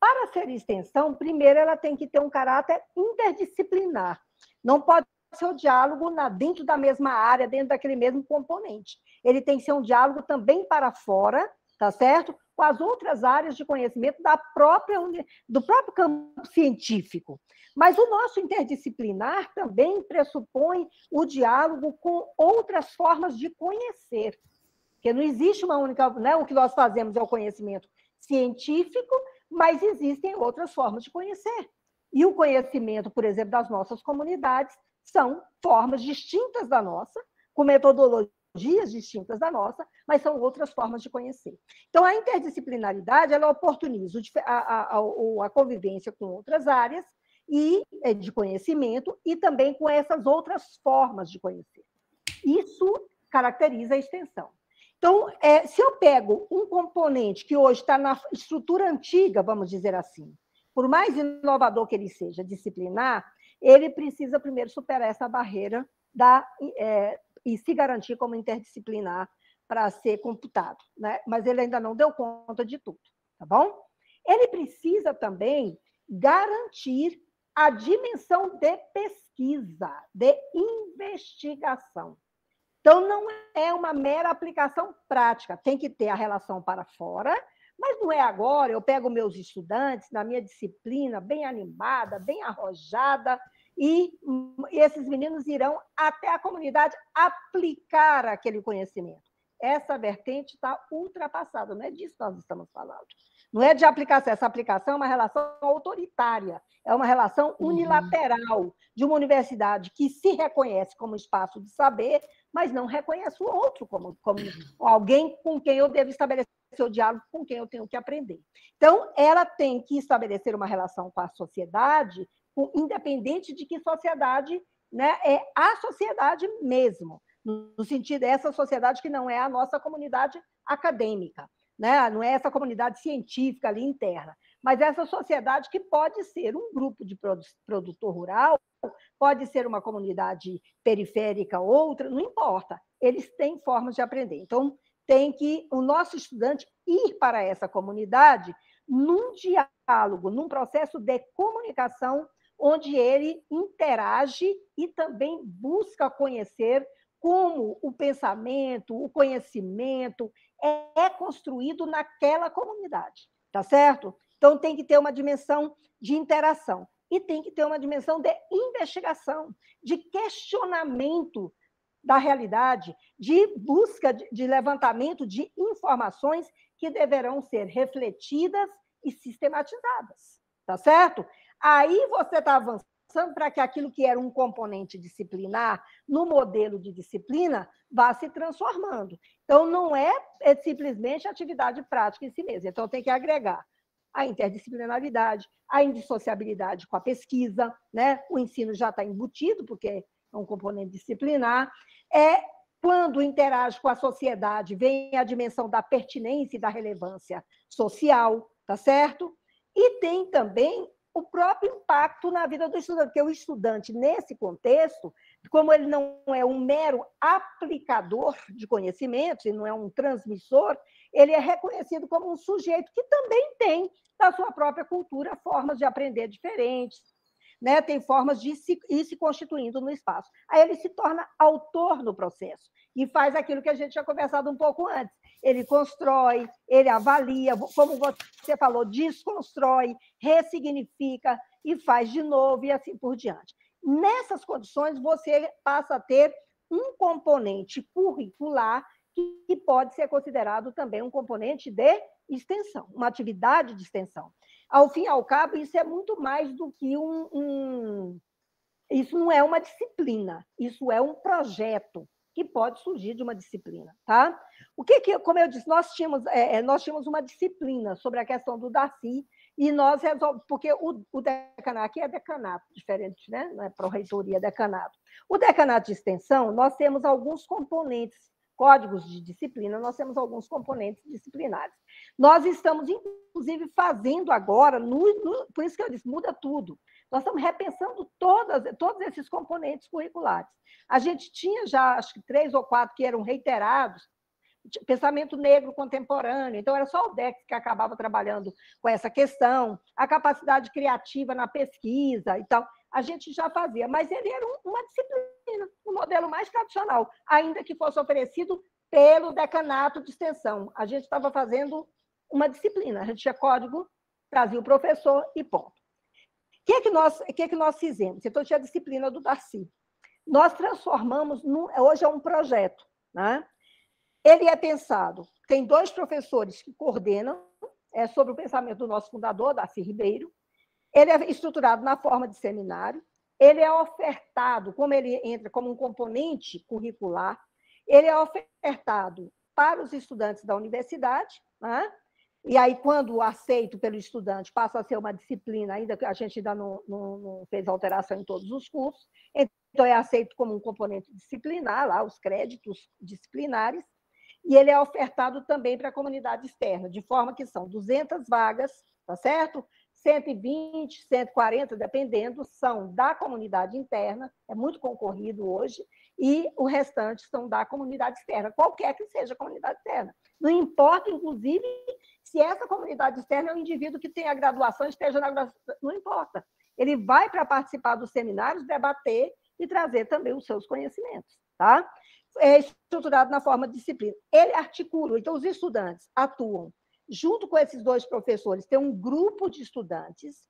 Para ser extensão, primeiro ela tem que ter um caráter interdisciplinar. Não pode ser o diálogo na, dentro da mesma área, dentro daquele mesmo componente. Ele tem que ser um diálogo também para fora, tá certo? Com as outras áreas de conhecimento da própria, do próprio campo científico. Mas o nosso interdisciplinar também pressupõe o diálogo com outras formas de conhecer. Porque não existe uma única. Né, o que nós fazemos é o conhecimento científico, mas existem outras formas de conhecer. E o conhecimento, por exemplo, das nossas comunidades são formas distintas da nossa, com metodologias distintas da nossa, mas são outras formas de conhecer. Então, a interdisciplinaridade ela oportuniza a, a, a, a convivência com outras áreas e é, de conhecimento e também com essas outras formas de conhecer. Isso caracteriza a extensão. Então, é, se eu pego um componente que hoje está na estrutura antiga, vamos dizer assim, por mais inovador que ele seja, disciplinar, ele precisa primeiro superar essa barreira da, é, e se garantir como interdisciplinar para ser computado, né? mas ele ainda não deu conta de tudo, tá bom? Ele precisa também garantir a dimensão de pesquisa, de investigação. Então, não é uma mera aplicação prática, tem que ter a relação para fora, mas não é agora. Eu pego meus estudantes na minha disciplina, bem animada, bem arrojada, e esses meninos irão até a comunidade aplicar aquele conhecimento. Essa vertente está ultrapassada, não é disso que nós estamos falando. Não é de aplicação, essa aplicação é uma relação autoritária, é uma relação uhum. unilateral de uma universidade que se reconhece como espaço de saber, mas não reconhece o outro como, como alguém com quem eu devo estabelecer o diálogo, com quem eu tenho que aprender. Então, ela tem que estabelecer uma relação com a sociedade, independente de que sociedade né, é a sociedade mesmo, no sentido dessa sociedade que não é a nossa comunidade acadêmica né? não é essa comunidade científica ali interna, mas essa sociedade que pode ser um grupo de produtor rural, pode ser uma comunidade periférica, outra, não importa. Eles têm formas de aprender. Então, tem que o nosso estudante ir para essa comunidade num diálogo, num processo de comunicação, onde ele interage e também busca conhecer como o pensamento, o conhecimento é construído naquela comunidade, tá certo? Então tem que ter uma dimensão de interação e tem que ter uma dimensão de investigação, de questionamento da realidade, de busca de levantamento de informações que deverão ser refletidas e sistematizadas, tá certo? Aí você está avançando para que aquilo que era um componente disciplinar no modelo de disciplina vá se transformando. Então, não é, é simplesmente atividade prática em si mesma. Então, tem que agregar a interdisciplinaridade, a indissociabilidade com a pesquisa, né? o ensino já está embutido, porque é um componente disciplinar. É quando interage com a sociedade, vem a dimensão da pertinência e da relevância social, tá certo? E tem também o próprio impacto na vida do estudante, porque o estudante, nesse contexto, como ele não é um mero aplicador de conhecimentos e não é um transmissor, ele é reconhecido como um sujeito que também tem, da sua própria cultura, formas de aprender diferentes, né? tem formas de se, ir se constituindo no espaço. Aí ele se torna autor no processo e faz aquilo que a gente tinha conversado um pouco antes. Ele constrói, ele avalia, como você falou, desconstrói, ressignifica e faz de novo e assim por diante. Nessas condições, você passa a ter um componente curricular que pode ser considerado também um componente de extensão, uma atividade de extensão. Ao fim e ao cabo, isso é muito mais do que um, um isso não é uma disciplina, isso é um projeto que pode surgir de uma disciplina, tá? O que que, como eu disse, nós tínhamos, é, é nós tínhamos uma disciplina sobre a questão do Darcy e nós resolvemos, porque o, o decanato aqui é decanato, diferente, né? Não é pró-reitoria, é decanato. O decanato de extensão, nós temos alguns componentes, códigos de disciplina, nós temos alguns componentes disciplinares. Nós estamos, inclusive, fazendo agora, no, no, por isso que eu disse, muda tudo. Nós estamos repensando todas, todos esses componentes curriculares. A gente tinha já, acho que três ou quatro que eram reiterados, pensamento negro contemporâneo, então era só o DEX que acabava trabalhando com essa questão, a capacidade criativa na pesquisa e tal, a gente já fazia, mas ele era uma disciplina, um modelo mais tradicional, ainda que fosse oferecido pelo decanato de extensão. A gente estava fazendo uma disciplina, a gente tinha código, trazia o professor e ponto. Que é que nós, que é que nós fizemos? Então, tinha a disciplina do Darcy nós transformamos, num, hoje é um projeto. Né? Ele é pensado, tem dois professores que coordenam, é sobre o pensamento do nosso fundador, Darcy Ribeiro. Ele é estruturado na forma de seminário, ele é ofertado, como ele entra como um componente curricular, ele é ofertado para os estudantes da universidade, né? E aí, quando aceito pelo estudante, passa a ser uma disciplina, ainda que a gente ainda não, não, não fez alteração em todos os cursos, então, é aceito como um componente disciplinar, lá, os créditos disciplinares, e ele é ofertado também para a comunidade externa, de forma que são 200 vagas, tá certo? 120, 140, dependendo, são da comunidade interna, é muito concorrido hoje, e o restante são da comunidade externa, qualquer que seja a comunidade externa. Não importa, inclusive, se essa comunidade externa é um indivíduo que tem a graduação, esteja na graduação, não importa. Ele vai para participar dos seminários, debater e trazer também os seus conhecimentos. Tá? É estruturado na forma de disciplina. Ele articula, então os estudantes atuam junto com esses dois professores, tem um grupo de estudantes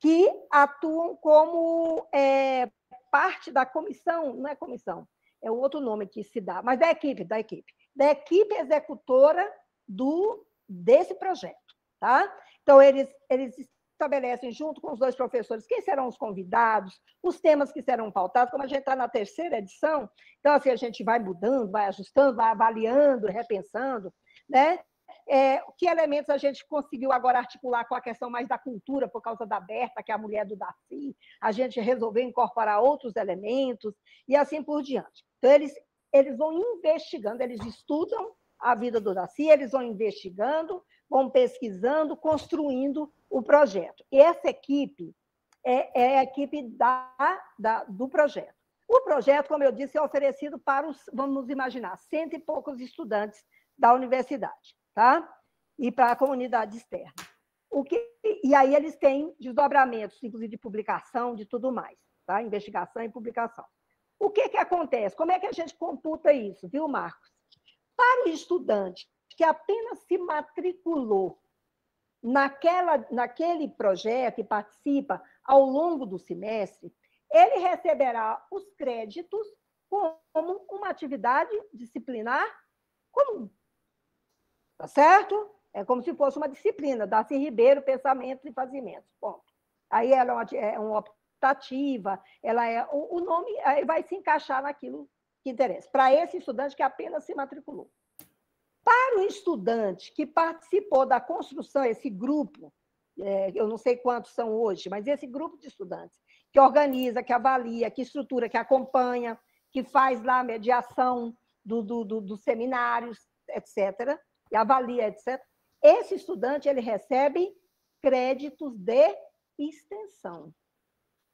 que atuam como é, parte da comissão, não é comissão, é um outro nome que se dá, mas da equipe, da equipe, da equipe executora do desse projeto, tá? Então eles eles estabelecem junto com os dois professores quem serão os convidados, os temas que serão pautados, como a gente está na terceira edição, então assim a gente vai mudando, vai ajustando, vai avaliando, repensando, né? É, que elementos a gente conseguiu agora articular com a questão mais da cultura, por causa da Berta, que é a mulher do Darcy, a gente resolveu incorporar outros elementos e assim por diante. Então, eles, eles vão investigando, eles estudam a vida do Darcy, eles vão investigando, vão pesquisando, construindo o projeto. E essa equipe é, é a equipe da, da, do projeto. O projeto, como eu disse, é oferecido para os, vamos imaginar, cento e poucos estudantes da universidade tá? e para a comunidade externa. O que, e aí eles têm desdobramentos, inclusive de publicação, de tudo mais, tá? investigação e publicação. O que, que acontece? Como é que a gente computa isso, viu, Marcos? Para o estudante que apenas se matriculou naquela, naquele projeto e participa ao longo do semestre, ele receberá os créditos como uma atividade disciplinar comum. Tá certo? É como se fosse uma disciplina, Darcy Ribeiro, Pensamentos e Fazimentos. Ponto. Aí ela é uma, é optativa, ela é o, o nome vai se encaixar naquilo que interessa. Para esse estudante que apenas se matriculou. Para o estudante que participou da construção, esse grupo, é, eu não sei quantos são hoje, mas esse grupo de estudantes que organiza, que avalia, que estrutura, que acompanha, que faz lá a mediação do, do, do, dos seminários, etc e avalia, etc. Esse estudante ele recebe créditos de extensão.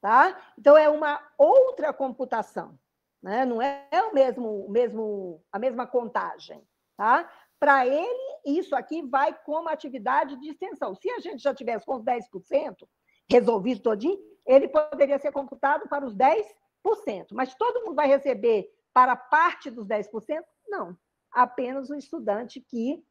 Tá? Então, é uma outra computação, né? não é o mesmo, mesmo, a mesma contagem. Tá? Para ele, isso aqui vai como atividade de extensão. Se a gente já tivesse com os 10% resolvido todinho, ele poderia ser computado para os 10%. Mas todo mundo vai receber para parte dos 10%? Não apenas o estudante que,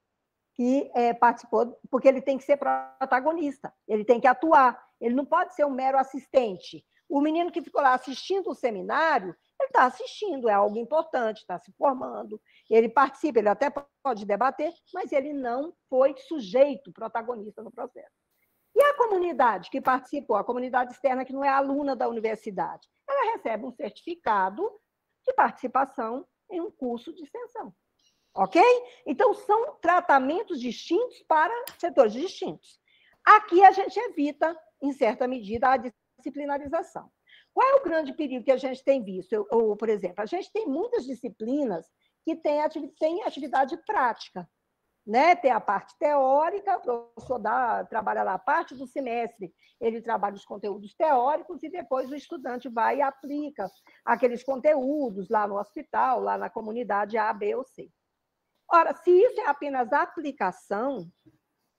que é, participou, porque ele tem que ser protagonista, ele tem que atuar, ele não pode ser um mero assistente. O menino que ficou lá assistindo o seminário, ele está assistindo, é algo importante, está se formando, ele participa, ele até pode debater, mas ele não foi sujeito, protagonista no processo. E a comunidade que participou, a comunidade externa que não é aluna da universidade, ela recebe um certificado de participação em um curso de extensão. Ok? Então, são tratamentos distintos para setores distintos. Aqui a gente evita, em certa medida, a disciplinarização. Qual é o grande perigo que a gente tem visto? Ou, por exemplo, a gente tem muitas disciplinas que têm atividade, atividade prática. Né? Tem a parte teórica, o professor dá, trabalha lá a parte do semestre, ele trabalha os conteúdos teóricos e depois o estudante vai e aplica aqueles conteúdos lá no hospital, lá na comunidade A, B ou C. Ora, se isso é apenas aplicação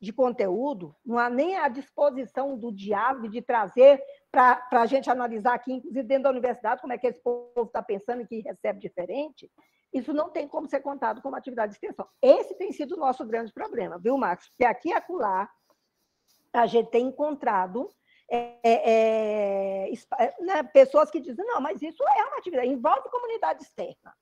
de conteúdo, não há nem a disposição do diálogo de trazer para a gente analisar aqui, inclusive dentro da universidade, como é que esse povo está pensando e que recebe diferente, isso não tem como ser contado como atividade de extensão. Esse tem sido o nosso grande problema, viu, Marcos? Porque aqui e acolá a gente tem encontrado é, é, é, né, pessoas que dizem, não, mas isso é uma atividade, envolve comunidade externa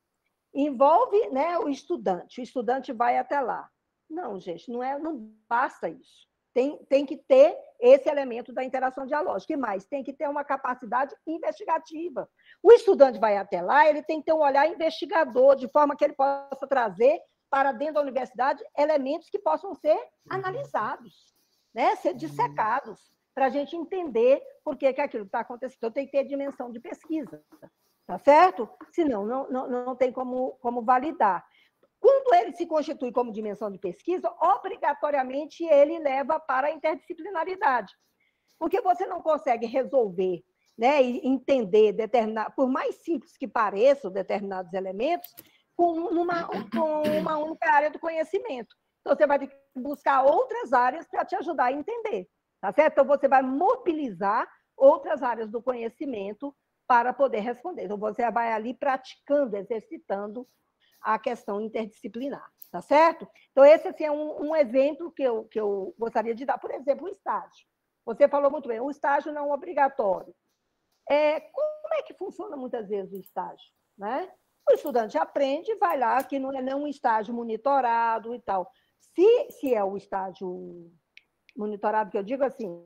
envolve né, o estudante, o estudante vai até lá. Não, gente, não, é, não basta isso. Tem, tem que ter esse elemento da interação dialógica. E mais, tem que ter uma capacidade investigativa. O estudante vai até lá, ele tem que ter um olhar investigador, de forma que ele possa trazer para dentro da universidade elementos que possam ser analisados, né? ser dissecados, para a gente entender por que, que aquilo está acontecendo. Então, tem que ter dimensão de pesquisa tá certo? Senão, não, não, não tem como, como validar. Quando ele se constitui como dimensão de pesquisa, obrigatoriamente ele leva para a interdisciplinaridade. Porque você não consegue resolver né, e entender, determinar, por mais simples que pareçam determinados elementos, com uma, com uma única área do conhecimento. Então, você vai ter que buscar outras áreas para te ajudar a entender, tá certo? Então, você vai mobilizar outras áreas do conhecimento para poder responder. Então, você vai ali praticando, exercitando a questão interdisciplinar, tá certo? Então, esse assim, é um, um exemplo que eu, que eu gostaria de dar. Por exemplo, o estágio. Você falou muito bem, o estágio não é obrigatório. É, como é que funciona muitas vezes o estágio? Né? O estudante aprende, vai lá, que não é nem um estágio monitorado e tal. Se, se é o estágio monitorado, que eu digo assim,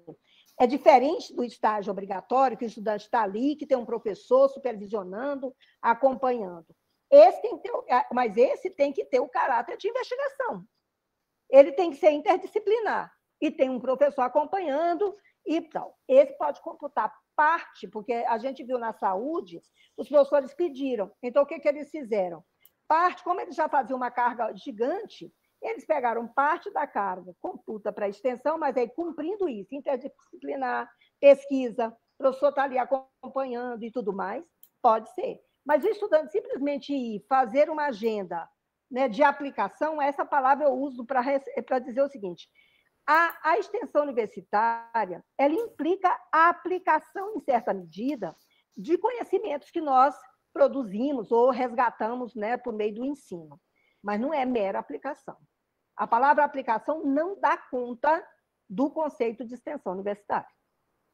é diferente do estágio obrigatório, que o estudante está ali, que tem um professor supervisionando, acompanhando. Esse tem ter, mas esse tem que ter o caráter de investigação. Ele tem que ser interdisciplinar e tem um professor acompanhando e tal. Esse pode computar parte, porque a gente viu na saúde, os professores pediram. Então, o que, que eles fizeram? Parte, como eles já faziam uma carga gigante, eles pegaram parte da carga, computa para extensão, mas aí cumprindo isso, interdisciplinar, pesquisa, o professor está ali acompanhando e tudo mais, pode ser. Mas o estudante simplesmente ir fazer uma agenda né, de aplicação, essa palavra eu uso para dizer o seguinte: a, a extensão universitária, ela implica a aplicação, em certa medida, de conhecimentos que nós produzimos ou resgatamos né, por meio do ensino. Mas não é mera aplicação. A palavra aplicação não dá conta do conceito de extensão universitária.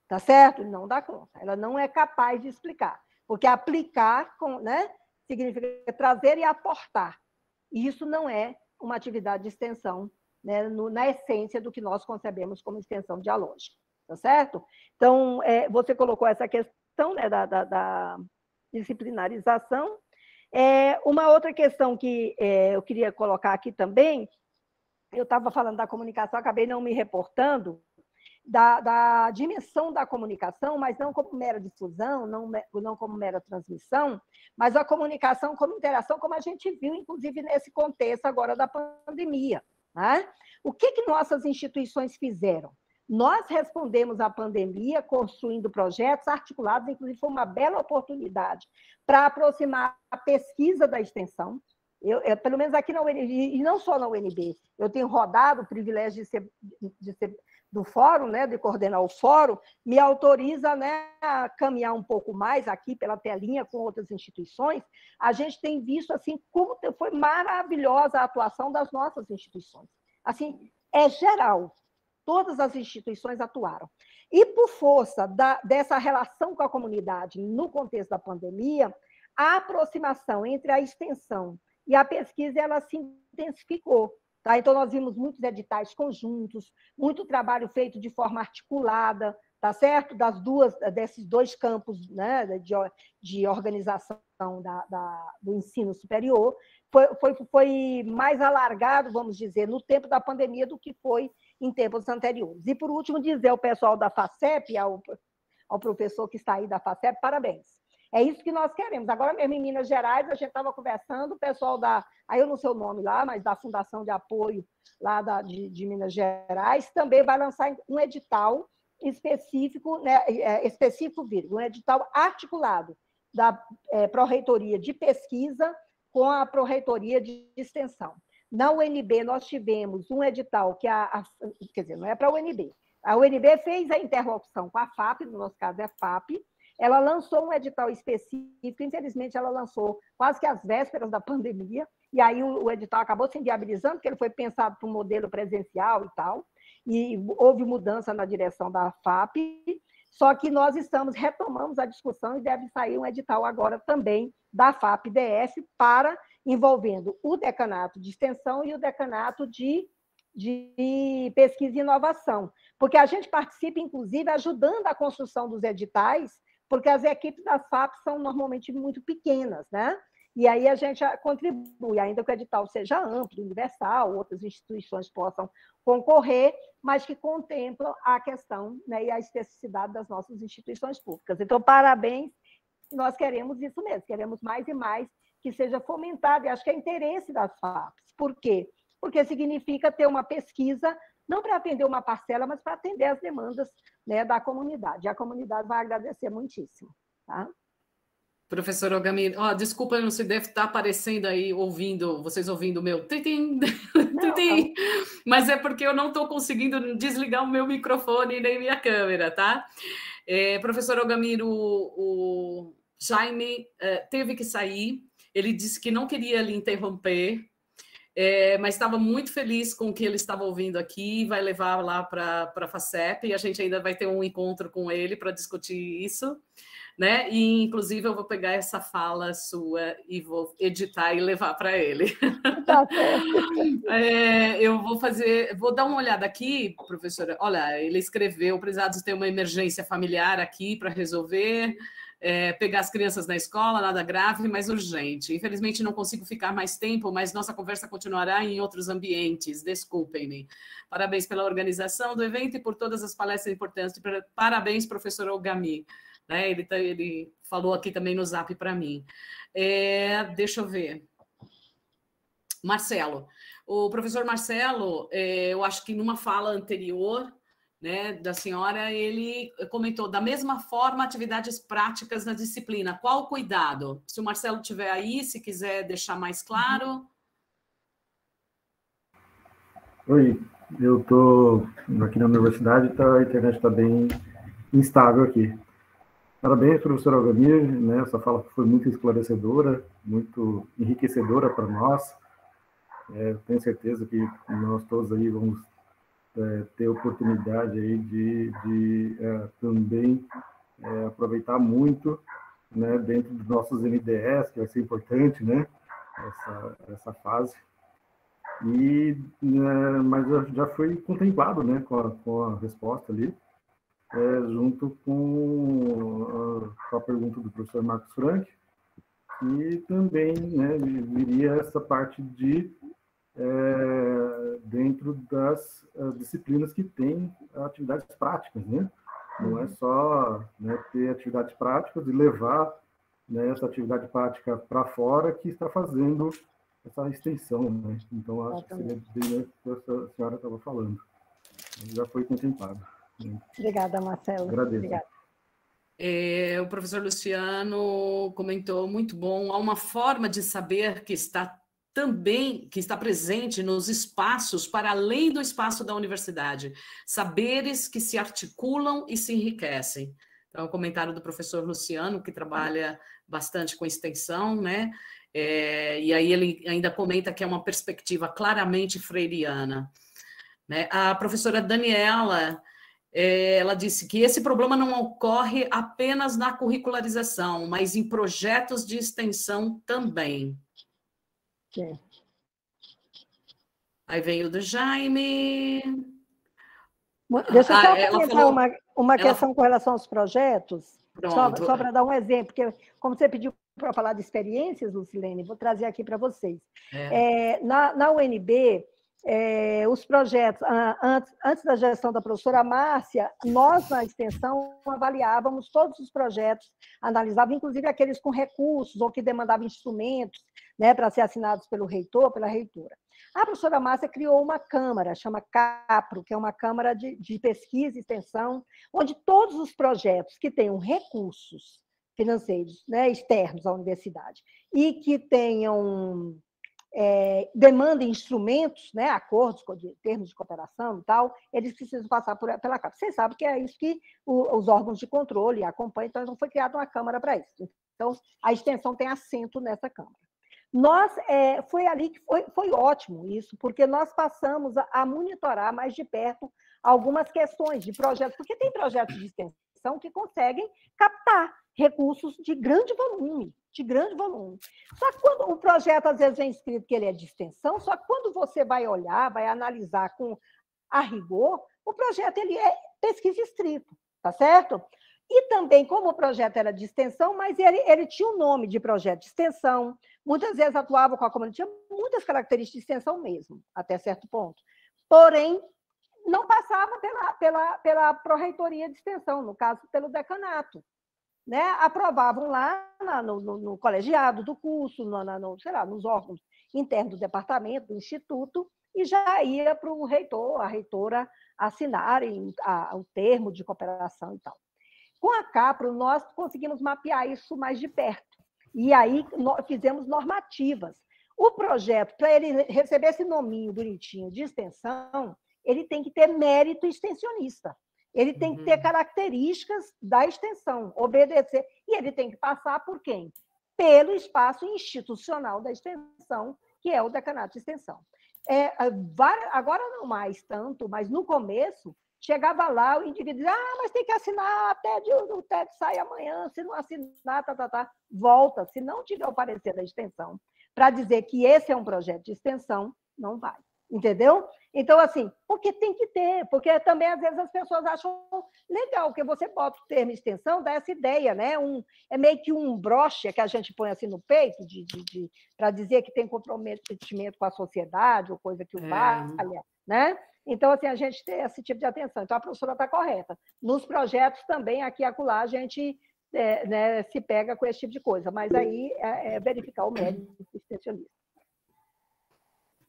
Tá certo? Não dá conta. Ela não é capaz de explicar. Porque aplicar né, significa trazer e aportar. E isso não é uma atividade de extensão né, no, na essência do que nós concebemos como extensão dialógica, tá certo? Então, é, você colocou essa questão né, da, da, da, disciplinarização. É, uma outra questão que é, eu queria colocar aqui também, eu estava falando da comunicação, acabei não me reportando, da, da, dimensão da comunicação, mas não como mera difusão, não, não como mera transmissão, mas a comunicação como interação, como a gente viu, inclusive, nesse contexto agora da pandemia. Né? O que, que nossas instituições fizeram? Nós respondemos à pandemia construindo projetos articulados, inclusive foi uma bela oportunidade para aproximar a pesquisa da extensão. Eu, eu, pelo menos aqui na UNB, e não só na UNB, eu tenho rodado o privilégio de ser, de ser do fórum, né, de coordenar o fórum, me autoriza né, a caminhar um pouco mais aqui pela telinha com outras instituições. A gente tem visto assim como foi maravilhosa a atuação das nossas instituições. Assim, é geral. Todas as instituições atuaram. E por força da, dessa relação com a comunidade no contexto da pandemia, a aproximação entre a extensão e a pesquisa ela se intensificou. Tá? Então, nós vimos muitos editais conjuntos, muito trabalho feito de forma articulada, tá certo? Das duas, desses dois campos né, de, de organização da, da, do ensino superior. Foi, foi, foi mais alargado, vamos dizer, no tempo da pandemia do que foi em tempos anteriores. E, por último, dizer ao pessoal da FACEP, ao, ao professor que está aí da FACEP, parabéns. É isso que nós queremos. Agora mesmo em Minas Gerais, a gente estava conversando, o pessoal da, aí eu não sei o nome lá, mas da Fundação de Apoio lá da, de, de Minas Gerais, também vai lançar um edital específico, né, é, específico, um edital articulado da é, Pró-Reitoria de Pesquisa com a Pró-Reitoria de Extensão. Na UNB, nós tivemos um edital que a, a quer dizer, não é para a UNB, a UNB fez a interlocução com a FAP, no nosso caso é FAP, ela lançou um edital específico, infelizmente ela lançou quase que às vésperas da pandemia, e aí o, edital acabou se inviabilizando, porque ele foi pensado para um modelo presencial e tal, e houve mudança na direção da FAP, só que nós estamos, retomamos a discussão e deve sair um edital agora também da FAP-DF para envolvendo o decanato de extensão e o decanato de, de pesquisa e inovação, porque a gente participa, inclusive, ajudando a construção dos editais porque as equipes das FAP são normalmente muito pequenas, né? E aí a gente contribui, ainda que o edital seja amplo, universal, outras instituições possam concorrer, mas que contemplam a questão né, e a especificidade das nossas instituições públicas. Então, parabéns, nós queremos isso mesmo, queremos mais e mais que seja fomentado, e acho que é interesse das FAPs. Por quê? Porque significa ter uma pesquisa não para atender uma parcela, mas para atender as demandas né, da comunidade. E a comunidade vai agradecer muitíssimo. Tá? Professor Ogamir, oh, desculpa, não se deve estar aparecendo aí, ouvindo, vocês ouvindo o meu titim, titim, mas é porque eu não estou conseguindo desligar o meu microfone nem minha câmera, tá? É, professor Ogamir, o, o Jaime é, teve que sair, ele disse que não queria lhe interromper, é, mas estava muito feliz com o que ele estava ouvindo aqui, vai levar lá para a FACEP, e a gente ainda vai ter um encontro com ele para discutir isso né? E inclusive eu vou pegar essa fala sua e vou editar e levar para ele. Tá é, eu vou fazer, vou dar uma olhada aqui, professora. Olha, ele escreveu: precisados ter uma emergência familiar aqui para resolver. É, pegar as crianças na escola, nada grave, mas urgente. Infelizmente não consigo ficar mais tempo, mas nossa conversa continuará em outros ambientes. Desculpem-me. Parabéns pela organização do evento e por todas as palestras importantes. Parabéns, professor Ogami. Né? Ele, tá, ele falou aqui também no zap para mim. É, deixa eu ver. Marcelo. O professor Marcelo, é, eu acho que numa fala anterior né, da senhora, ele comentou da mesma forma atividades práticas na disciplina. Qual o cuidado? Se o Marcelo tiver aí, se quiser deixar mais claro. Oi, eu estou aqui na universidade, tá, a internet está bem instável aqui. Parabéns, professor Algamir, né? Essa fala foi muito esclarecedora, muito enriquecedora para nós. É, tenho certeza que nós todos aí vamos é, ter oportunidade aí de, de é, também é, aproveitar muito, né? Dentro dos nossos MDS, que vai ser importante, né? Essa, essa fase. E, né, mas já foi contemplado, né? Com a, com a resposta ali é, junto com a, com a, pergunta do professor Marcos Frank, e também né, viria essa parte de, é, dentro das uh, disciplinas que têm atividades práticas, né? Não é só né, ter atividades práticas e levar né, essa atividade prática para fora que está fazendo essa extensão, né? Então, acho que seria bem o que a senhora estava falando. Já foi contemplado. Obrigada, Marcelo. Agradeço. Obrigada. É, o professor Luciano comentou muito bom. Há uma forma de saber que está também que está presente nos espaços para além do espaço da universidade, saberes que se articulam e se enriquecem. Então, o comentário do professor Luciano, que trabalha bastante com extensão, né? É, e aí ele ainda comenta que é uma perspectiva claramente freiriana. Né? A professora Daniela é, ela disse que esse problema não ocorre apenas na curricularização, mas em projetos de extensão também. Sim. Aí veio do Jaime. Deixa eu ah, só comentar falou, uma, uma ela... questão com relação aos projetos, Pronto. só, só para dar um exemplo, porque como você pediu para falar de experiências, Lucilene, vou trazer aqui para vocês. É. É, na, na UNB, é, os projetos, antes, antes da gestão da professora Márcia, nós, na extensão, avaliávamos todos os projetos, analisávamos, inclusive aqueles com recursos ou que demandavam instrumentos né, para ser assinados pelo reitor, pela reitora. A professora Márcia criou uma câmara, chama CAPRO, que é uma câmara de, de pesquisa e extensão, onde todos os projetos que tenham recursos financeiros né, externos à universidade e que tenham é, demandem instrumentos, né, acordos, termos de cooperação e tal, eles precisam passar por, pela Câmara. Vocês sabem que é isso que o, os órgãos de controle acompanham, então não foi criada uma Câmara para isso. Então, a extensão tem assento nessa Câmara. Nós, é, foi ali que foi, foi ótimo isso, porque nós passamos a, a monitorar mais de perto algumas questões de projetos, porque tem projetos de extensão que conseguem captar recursos de grande volume, de grande volume. Só que quando o projeto às vezes é escrito que ele é de extensão, só que quando você vai olhar, vai analisar com a rigor, o projeto ele é pesquisa estrito, tá certo? E também, como o projeto era de extensão, mas ele, ele tinha o um nome de projeto de extensão, muitas vezes atuava com a comunidade, tinha muitas características de extensão mesmo, até certo ponto. Porém, não passava pela, pela, pela pró-reitoria de extensão, no caso, pelo decanato né, aprovavam lá na, no, no, no, colegiado do curso, no, no, sei lá, nos órgãos internos do departamento, do instituto, e já ia para o reitor, a reitora assinarem o termo de cooperação e tal. Com a Capro, nós conseguimos mapear isso mais de perto. E aí nós fizemos normativas. O projeto, para ele receber esse nominho bonitinho de extensão, ele tem que ter mérito extensionista. Ele tem que ter uhum. características da extensão, obedecer. E ele tem que passar por quem? Pelo espaço institucional da extensão, que é o decanato de extensão. É, agora não mais tanto, mas no começo, chegava lá, o indivíduo dizia, ah, mas tem que assinar até de, o teto sai amanhã, se não assinar, tá, tá, tá, volta. Se não tiver o parecer da extensão, para dizer que esse é um projeto de extensão, não vai. Entendeu? Então, assim, porque tem que ter, porque também às vezes as pessoas acham legal, porque você bota o termo extensão, dá essa ideia, né? Um, é meio que um broche que a gente põe assim no peito de, de, de para dizer que tem comprometimento com a sociedade, ou coisa que o é. valha, né? Então, assim, a gente tem esse tipo de atenção. Então, a professora está correta. Nos projetos também, aqui e acolá, a gente é, né, se pega com esse tipo de coisa, mas aí é, é verificar o mérito extensionista.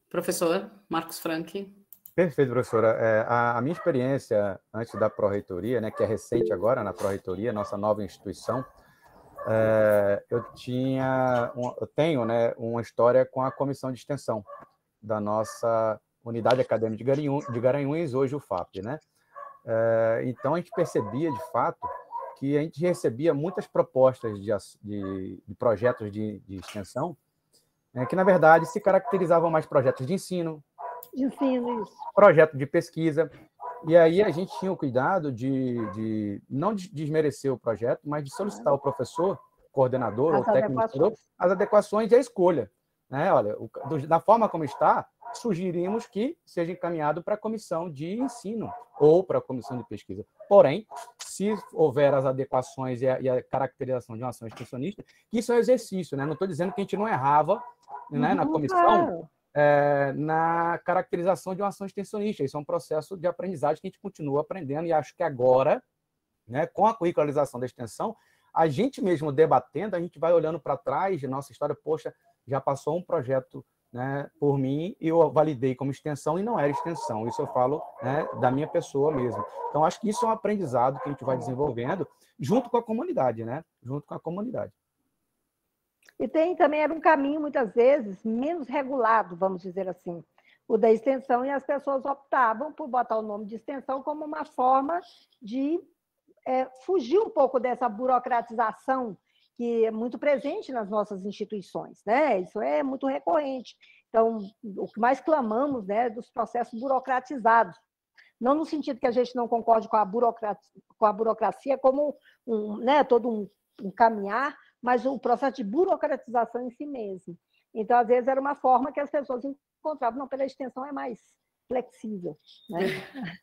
Professor Marcos Frank. Perfeito, professora. É, a, a, minha experiência antes da Pró-Reitoria, né, que é recente agora na Pró-Reitoria, nossa nova instituição, é, eu tinha, um, eu tenho, né, uma história com a comissão de extensão da nossa unidade acadêmica de, Garanhuns, hoje o FAP, né? É, então a gente percebia de fato que a gente recebia muitas propostas de, de, de projetos de, de extensão né, que, na verdade, se caracterizavam mais projetos de ensino, ensino isso. projeto de pesquisa. E aí a gente tinha o cuidado de, de não desmerecer o projeto, mas de solicitar ao professor, coordenador as ou técnico, adequações. as adequações e a escolha. Né? Olha, o, do, da forma como está, sugerimos que seja encaminhado para a comissão de ensino ou para a comissão de pesquisa. Porém, se houver as adequações e a, e a caracterização de uma ação extensionista, isso é um exercício, né? Não estou dizendo que a gente não errava né, na comissão é, na caracterização de uma ação extensionista. Isso é um processo de aprendizagem que a gente continua aprendendo e acho que agora, né, com a curricularização da extensão, a gente mesmo debatendo, a gente vai olhando para trás de nossa história, poxa, já passou um projeto né, por mim eu validei como extensão e não era extensão. Isso eu falo né, da minha pessoa mesmo. Então, acho que isso é um aprendizado que a gente vai desenvolvendo junto com a comunidade, né? Junto com a comunidade. E tem também era um caminho, muitas vezes, menos regulado, vamos dizer assim, o da extensão, e as pessoas optavam por botar o nome de extensão como uma forma de é, fugir um pouco dessa burocratização que é muito presente nas nossas instituições, né? Isso é muito recorrente. Então, o que mais clamamos, né, dos processos burocratizados, não no sentido que a gente não concorde com a burocracia, com a burocracia como um, né, todo um, um caminhar, mas o processo de burocratização em si mesmo. Então, às vezes, era uma forma que as pessoas encontravam, não, pela extensão é mais flexível. Né?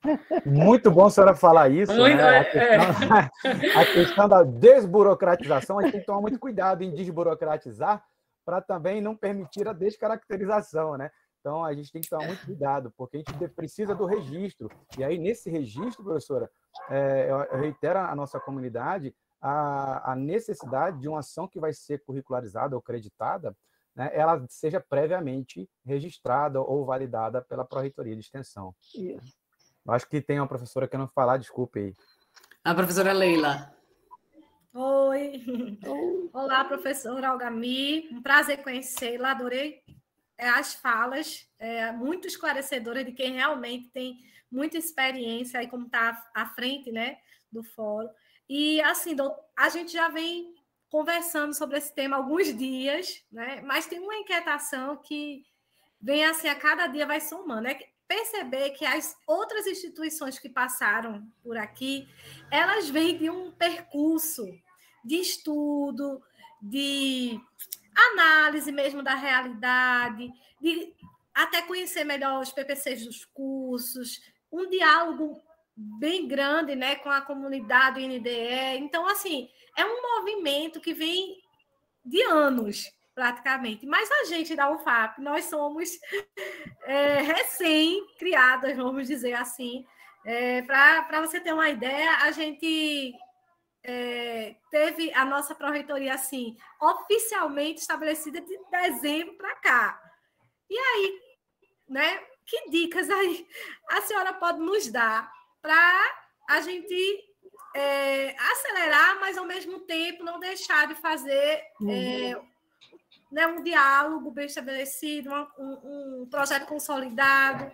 Muito bom a senhora falar isso. Muito, né? a, é. questão, é. a, questão, da desburocratização, a gente tem que tomar muito cuidado em desburocratizar para também não permitir a descaracterização, né? Então, a gente tem que tomar muito cuidado, porque a gente precisa do registro. E aí, nesse registro, professora, é, eu reitero a nossa comunidade a, a necessidade de uma ação que vai ser curricularizada ou creditada, né, ela seja previamente registrada ou validada pela Pró-Reitoria de Extensão. Isso. Acho que tem uma professora que não falar, desculpe aí. A professora Leila. Oi. Olá, professora Algami. Um prazer conhecê-la. Adorei é, as falas, é, muito esclarecedoras de quem realmente tem muita experiência aí, como está à frente né, do fórum. E assim, a gente já vem conversando sobre esse tema alguns dias, né? Mas tem uma inquietação que vem assim a cada dia vai somando, é perceber que as outras instituições que passaram por aqui, elas vêm de um percurso de estudo, de análise mesmo da realidade, de até conhecer melhor os PPCs dos cursos, um diálogo bem grande, né, com a comunidade do NDE. Então, assim, é um movimento que vem de anos, praticamente. Mas a gente da UFAP, nós somos é, recém-criadas, vamos dizer assim. É, Para você ter uma ideia, a gente é, teve a nossa pró-reitoria assim, oficialmente estabelecida de dezembro para cá. E aí, né, que dicas aí a senhora pode nos dar para a gente é, acelerar, mas ao mesmo tempo não deixar de fazer uhum. é, né, um diálogo bem estabelecido, um, um, projeto consolidado.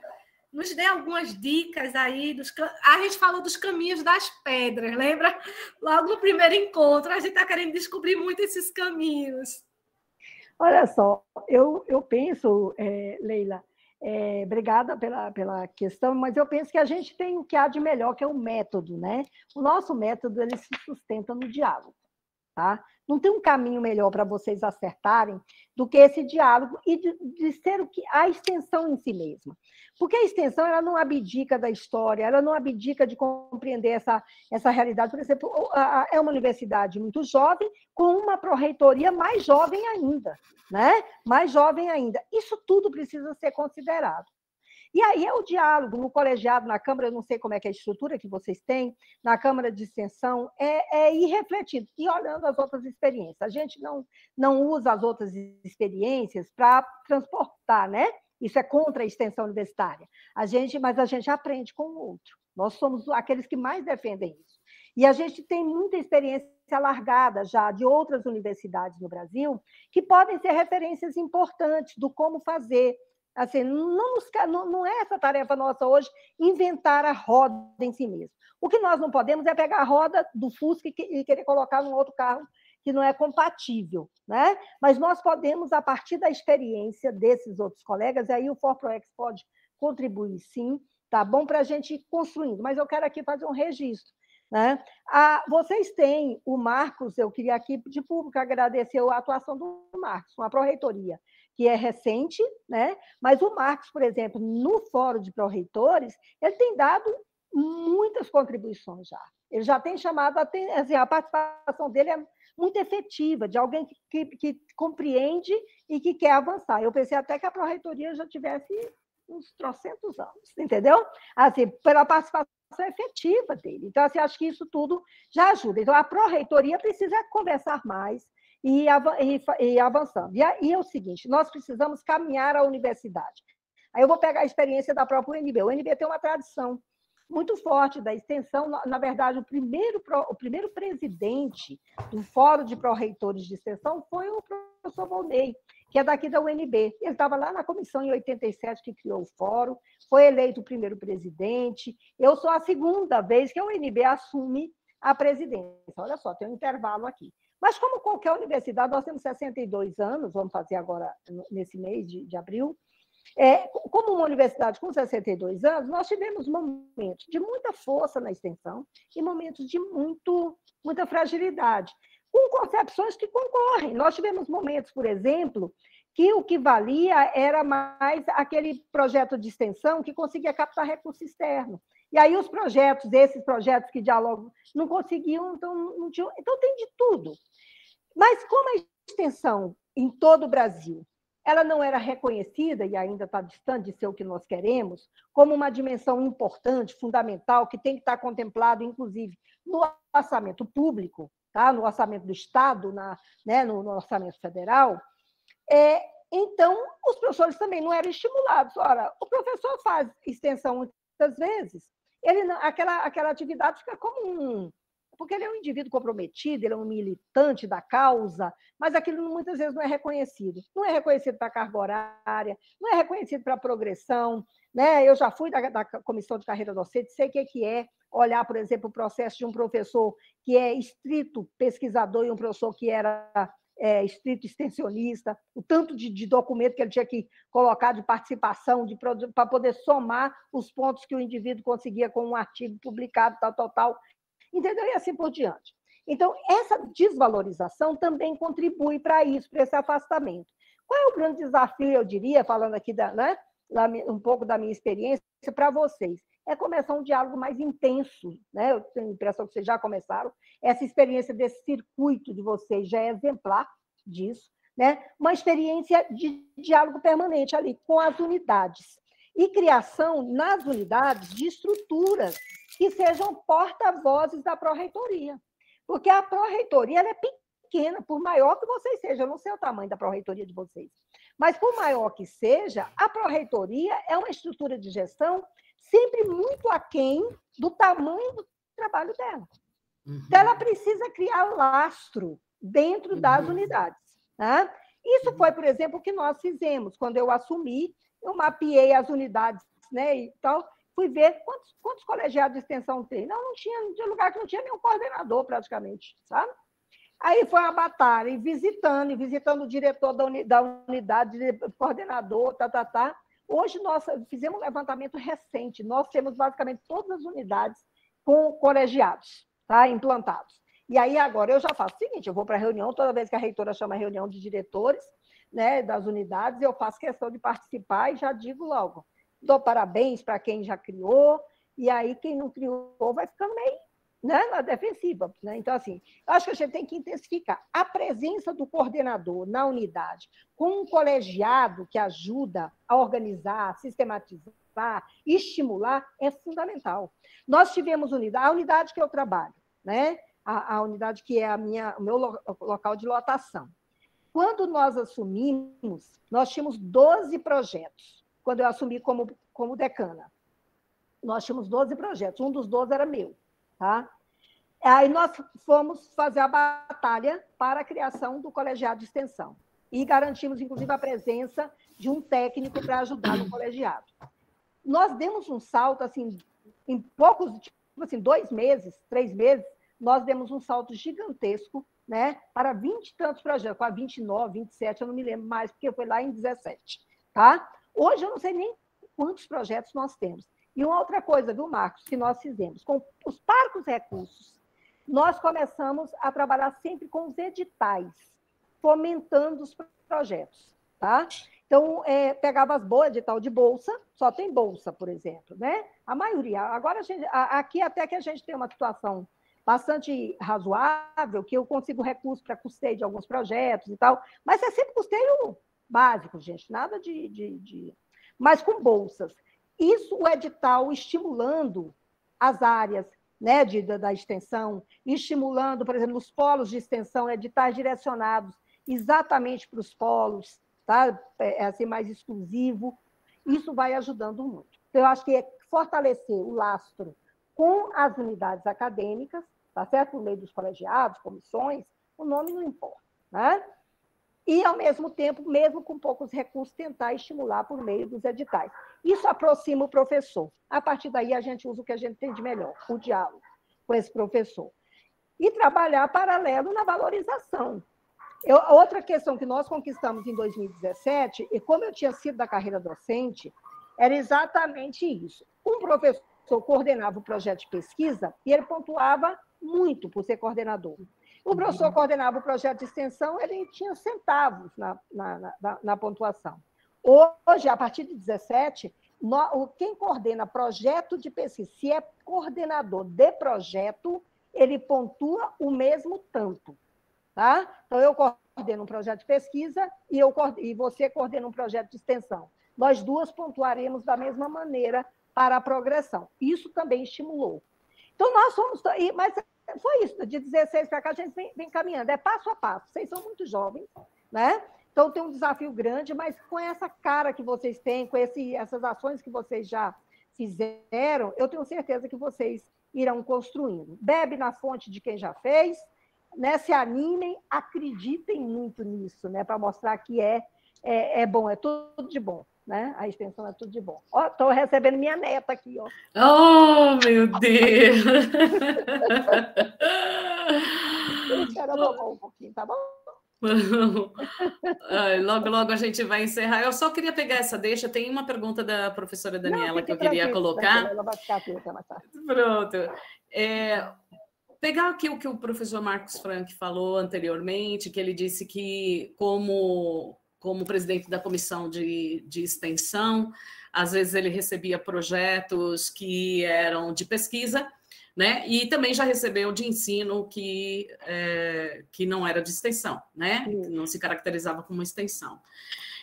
Nos dê algumas dicas aí. Dos, a gente falou dos caminhos das pedras, lembra? Logo no primeiro encontro, a gente está querendo descobrir muito esses caminhos. Olha só, eu, eu penso, é, Leila, é, obrigada pela, pela questão, mas eu penso que a gente tem o que há de melhor, que é o método, né? O nosso método ele se sustenta no diálogo, tá? Não tem um caminho melhor para vocês acertarem do que esse diálogo e de, de, ser o que a extensão em si mesma. Porque a extensão ela não abdica da história, ela não abdica de compreender essa, essa realidade. Por exemplo, é uma universidade muito jovem, com uma pró-reitoria mais jovem ainda, né? mais jovem ainda. Isso tudo precisa ser considerado. E aí é o diálogo no colegiado, na Câmara, eu não sei como é que é a estrutura que vocês têm, na Câmara de Extensão, é, é ir refletindo e olhando as outras experiências. A gente não, não usa as outras experiências para transportar, né? Isso é contra a extensão universitária. A gente, mas a gente aprende com o outro. Nós somos aqueles que mais defendem isso. E a gente tem muita experiência alargada já de outras universidades no Brasil que podem ser referências importantes do como fazer, Assim, não, nos, não, não é essa tarefa nossa hoje inventar a roda em si mesmo. O que nós não podemos é pegar a roda do Fusca e querer colocar num outro carro que não é compatível, né? Mas nós podemos, a partir da experiência desses outros colegas, e aí o ForProEx pode contribuir sim, tá bom? Para a gente ir construindo. Mas eu quero aqui fazer um registro. Né? Ah, vocês têm o Marcos, eu queria aqui de público agradecer a atuação do Marcos, uma pró-reitoria que é recente, né? mas o Marcos, por exemplo, no Fórum de Pró-Reitores, ele tem dado muitas contribuições já. Ele já tem chamado a, assim, a participação dele é muito efetiva, de alguém que, que, que, compreende e que quer avançar. Eu pensei até que a Pró-Reitoria já tivesse uns trocentos anos, entendeu? Assim, pela participação efetiva dele. Então, assim, acho que isso tudo já ajuda. Então, a Pró-Reitoria precisa conversar mais, e, e avançando. E aí é o seguinte: nós precisamos caminhar à universidade. Aí eu vou pegar a experiência da própria UNB. O UNB tem uma tradição muito forte da extensão. Na verdade, o primeiro, o primeiro presidente do Fórum de Pró-Reitores de Extensão foi o professor Volney, que é daqui da UNB. Ele estava lá na comissão em 87 que criou o fórum, foi eleito o primeiro presidente. Eu sou a segunda vez que a UNB assume a presidência. Olha só, tem um intervalo aqui. Mas, como qualquer universidade, nós temos 62 anos, vamos fazer agora nesse mês de, de abril. É, como uma universidade com 62 anos, nós tivemos momentos de muita força na extensão e momentos de muito, muita fragilidade, com concepções que concorrem. Nós tivemos momentos, por exemplo, que o que valia era mais aquele projeto de extensão que conseguia captar recurso externo. E aí os projetos, esses projetos que dialogam, não conseguiam, então não tinham. Então tem de tudo. Mas como a extensão em todo o Brasil, ela não era reconhecida e ainda está distante de ser o que nós queremos, como uma dimensão importante, fundamental, que tem que estar contemplado, inclusive, no orçamento público, tá? no orçamento do Estado, na, né? no, no orçamento federal, é, então os professores também não eram estimulados. Ora, o professor faz extensão muitas vezes, ele aquela, aquela atividade fica como um, porque ele é um indivíduo comprometido, ele é um militante da causa, mas aquilo muitas vezes não é reconhecido. Não é reconhecido para a carga horária, não é reconhecido para a progressão. Né? Eu já fui da, da comissão de carreira docente, sei o que, que é olhar, por exemplo, o processo de um professor que é estrito pesquisador e um professor que era é, estrito extensionista, o tanto de, de, documento que ele tinha que colocar de participação, de, para poder somar os pontos que o indivíduo conseguia com um artigo publicado, tal, tal, tal entendeu? E assim por diante. Então, essa desvalorização também contribui para isso, para esse afastamento. Qual é o grande desafio, eu diria, falando aqui da, né, um pouco da minha experiência, para vocês? É começar um diálogo mais intenso. Né? Eu tenho a impressão que vocês já começaram. Essa experiência desse circuito de vocês já é exemplar disso. Né? Uma experiência de diálogo permanente ali com as unidades. E criação nas unidades de estruturas que sejam porta-vozes da pró-reitoria. Porque a pró-reitoria é pequena, por maior que vocês sejam, eu não sei o tamanho da pró-reitoria de vocês, Mas, por maior que seja, a pró-reitoria é uma estrutura de gestão sempre muito aquém do tamanho do trabalho dela. Uhum. Então, ela precisa criar lastro dentro uhum. das unidades. Né? Isso foi, por exemplo, o que nós fizemos. Quando eu assumi, eu mapeei as unidades né, e tal, fui ver quantos, quantos colegiados de extensão tem. Não, não tinha, não tinha lugar que não tinha nenhum coordenador, praticamente, sabe? Aí foi uma batalha, e visitando, e visitando o diretor da, uni, da unidade, coordenador, tá, tá, tá. Hoje nós fizemos um levantamento recente, nós temos basicamente todas as unidades com colegiados tá, implantados. E aí agora eu já faço o seguinte, eu vou para a reunião, toda vez que a reitora chama a reunião de diretores né, das unidades, eu faço questão de participar e já digo logo, dou parabéns para quem já criou, e aí quem não criou vai ficando meio né, na defensiva. Né? Então, assim, acho que a gente tem que intensificar a presença do coordenador na unidade, com um colegiado que ajuda a organizar, sistematizar, estimular, é fundamental. Nós tivemos unidade, a unidade que eu trabalho, né? a, a unidade que é a minha, o meu local de lotação. Quando nós assumimos, nós tínhamos 12 projetos quando eu assumi como, como decana. Nós tínhamos 12 projetos, um dos 12 era meu. Tá? Aí nós fomos fazer a batalha para a criação do colegiado de extensão. E garantimos, inclusive, a presença de um técnico para ajudar no colegiado. Nós demos um salto, assim, em poucos, tipo assim, dois meses, três meses, nós demos um salto gigantesco né, para 20 e tantos projetos, para 29, 27, eu não me lembro mais, porque foi lá em 17. Tá? Hoje eu não sei nem quantos projetos nós temos. E uma outra coisa, viu, Marcos, que nós fizemos, com os parcos recursos, nós começamos a trabalhar sempre com os editais, fomentando os projetos, tá? Então, é, pegava as boas edital de bolsa, só tem bolsa, por exemplo, né? A maioria. Agora, a gente, aqui até que a gente tem uma situação bastante razoável, que eu consigo recurso para custeio de alguns projetos e tal, mas é sempre custeio básico, gente, nada de, de, de... Mas com bolsas. Isso o edital estimulando as áreas né, de, da, extensão, estimulando, por exemplo, os polos de extensão, editais direcionados exatamente para os polos, tá? é, é assim, mais exclusivo. Isso vai ajudando muito. Então, eu acho que é fortalecer o lastro com as unidades acadêmicas, tá certo? No meio dos colegiados, comissões, o nome não importa, né? E, ao mesmo tempo, mesmo com poucos recursos, tentar estimular por meio dos editais. Isso aproxima o professor. A partir daí, a gente usa o que a gente tem de melhor, o diálogo com esse professor. E trabalhar paralelo na valorização. Eu, outra questão que nós conquistamos em 2017, e como eu tinha sido da carreira docente, era exatamente isso. Um professor coordenava o projeto de pesquisa e ele pontuava muito por ser coordenador. O professor coordenava o projeto de extensão, ele tinha centavos na, na, na, na pontuação. Hoje, a partir de 17, no, quem coordena projeto de pesquisa, se é coordenador de projeto, ele pontua o mesmo tanto. Tá? Então, eu coordeno um projeto de pesquisa e, eu, e você coordena um projeto de extensão. Nós duas pontuaremos da mesma maneira para a progressão. Isso também estimulou. Então, nós fomos. Mas foi isso, de 16 para cá a gente vem, vem, caminhando, é passo a passo. Vocês são muito jovens, né? Então tem um desafio grande, mas com essa cara que vocês têm, com esse, essas ações que vocês já fizeram, eu tenho certeza que vocês irão construindo. Bebe na fonte de quem já fez, né? Se animem, acreditem muito nisso, né? Para mostrar que é, é, é bom, é tudo de bom né? A extensão é tudo de bom. Ó, estou recebendo minha neta aqui, ó. Oh, meu Deus! Espera um pouquinho, tá bom? logo, logo a gente vai encerrar. Eu só queria pegar essa deixa. Tem uma pergunta da professora Daniela Não, que eu queria colocar. Ela vai ficar aqui. Pronto. É, pegar aqui o que o professor Marcos Frank falou anteriormente, que ele disse que como como presidente da comissão de, de extensão, às vezes ele recebia projetos que eram de pesquisa, né? E também já recebeu de ensino que, é, que não era de extensão, né? Não se caracterizava como extensão.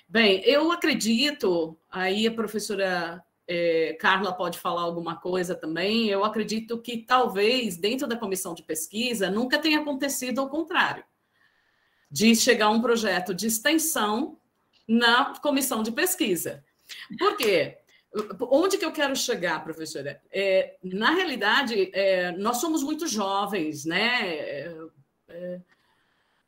Bem, eu acredito, aí a professora é, Carla pode falar alguma coisa também, eu acredito que talvez dentro da comissão de pesquisa nunca tenha acontecido ao contrário de chegar um projeto de extensão na comissão de pesquisa. Por quê? Onde que eu quero chegar, professora? É, na realidade, é, nós somos muito jovens, né? É, é,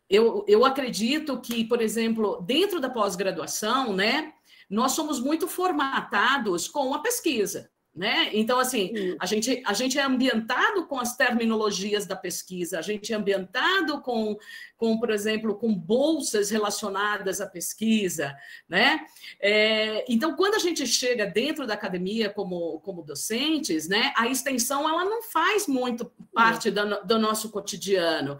eu, eu acredito que, por exemplo, dentro da pós-graduação, né, nós somos muito formatados com a pesquisa. Né? Então, assim, a gente, a gente é ambientado com as terminologias da pesquisa, a gente é ambientado com, com por exemplo, com bolsas relacionadas à pesquisa. Né? É, então, quando a gente chega dentro da academia como, como docentes, né, a extensão ela não faz muito parte do, do nosso cotidiano.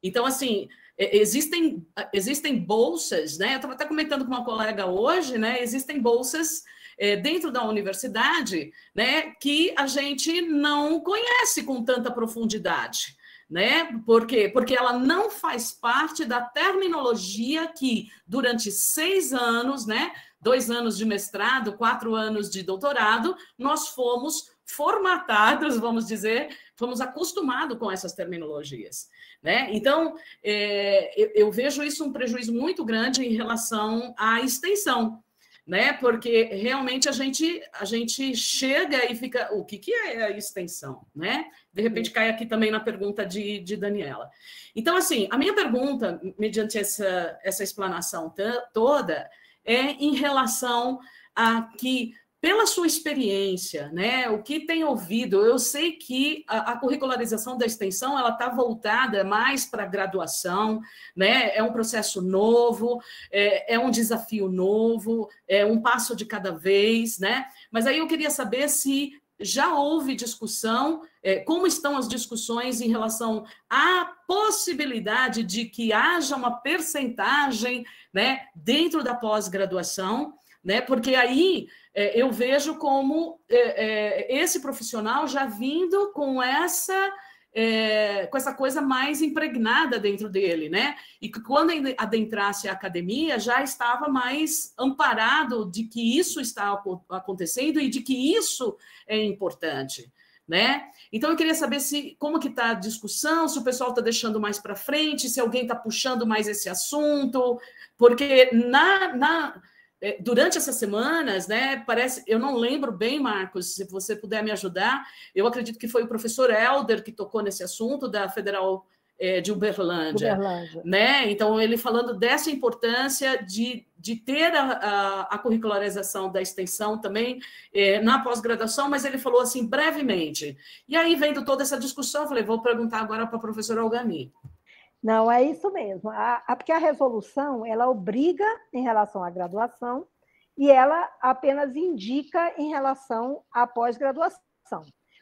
Então, assim, é, existem, existem bolsas, né? Eu estava até comentando com uma colega hoje, né? Existem bolsas é, dentro da universidade, né, que a gente não conhece com tanta profundidade. Né? Por quê? Porque ela não faz parte da terminologia que, durante seis anos, né, dois anos de mestrado, quatro anos de doutorado, nós fomos formatados, vamos dizer, fomos acostumados com essas terminologias. Né? Então, é, eu, eu, vejo isso um prejuízo muito grande em relação à extensão né? Porque realmente a gente a gente chega e fica o que, que é a extensão, né? De repente cai aqui também na pergunta de, de Daniela. Então, assim, a minha pergunta, mediante essa, essa explanação toda, é em relação a que pela sua experiência, né, o que tem ouvido, eu sei que a, a curricularização da extensão ela está voltada mais para a graduação, né, é um processo novo, é, é, um desafio novo, é um passo de cada vez, né? Mas aí eu queria saber se já houve discussão, é, como estão as discussões em relação à possibilidade de que haja uma percentagem, né, dentro da pós-graduação né? Porque aí é, eu vejo como é, é, esse profissional já vindo com essa é, com essa coisa mais impregnada dentro dele, né? E que quando adentrasse a academia já estava mais amparado de que isso está acontecendo e de que isso é importante. Né? Então eu queria saber se como que está a discussão, se o pessoal está deixando mais para frente, se alguém está puxando mais esse assunto, porque na, na durante essas semanas, né, parece, eu não lembro bem, Marcos, se você puder me ajudar, eu acredito que foi o professor Helder que tocou nesse assunto da Federal é, de Uberlândia, Uberlândia, né? Então ele falando dessa importância de, de ter a, a, a curricularização da extensão também é, na pós-graduação, mas ele falou assim brevemente. E aí vendo toda essa discussão, eu falei, vou perguntar agora para a professora Algami. Não, é isso mesmo. A, a, porque a resolução ela obriga em relação à graduação e ela apenas indica em relação à pós-graduação.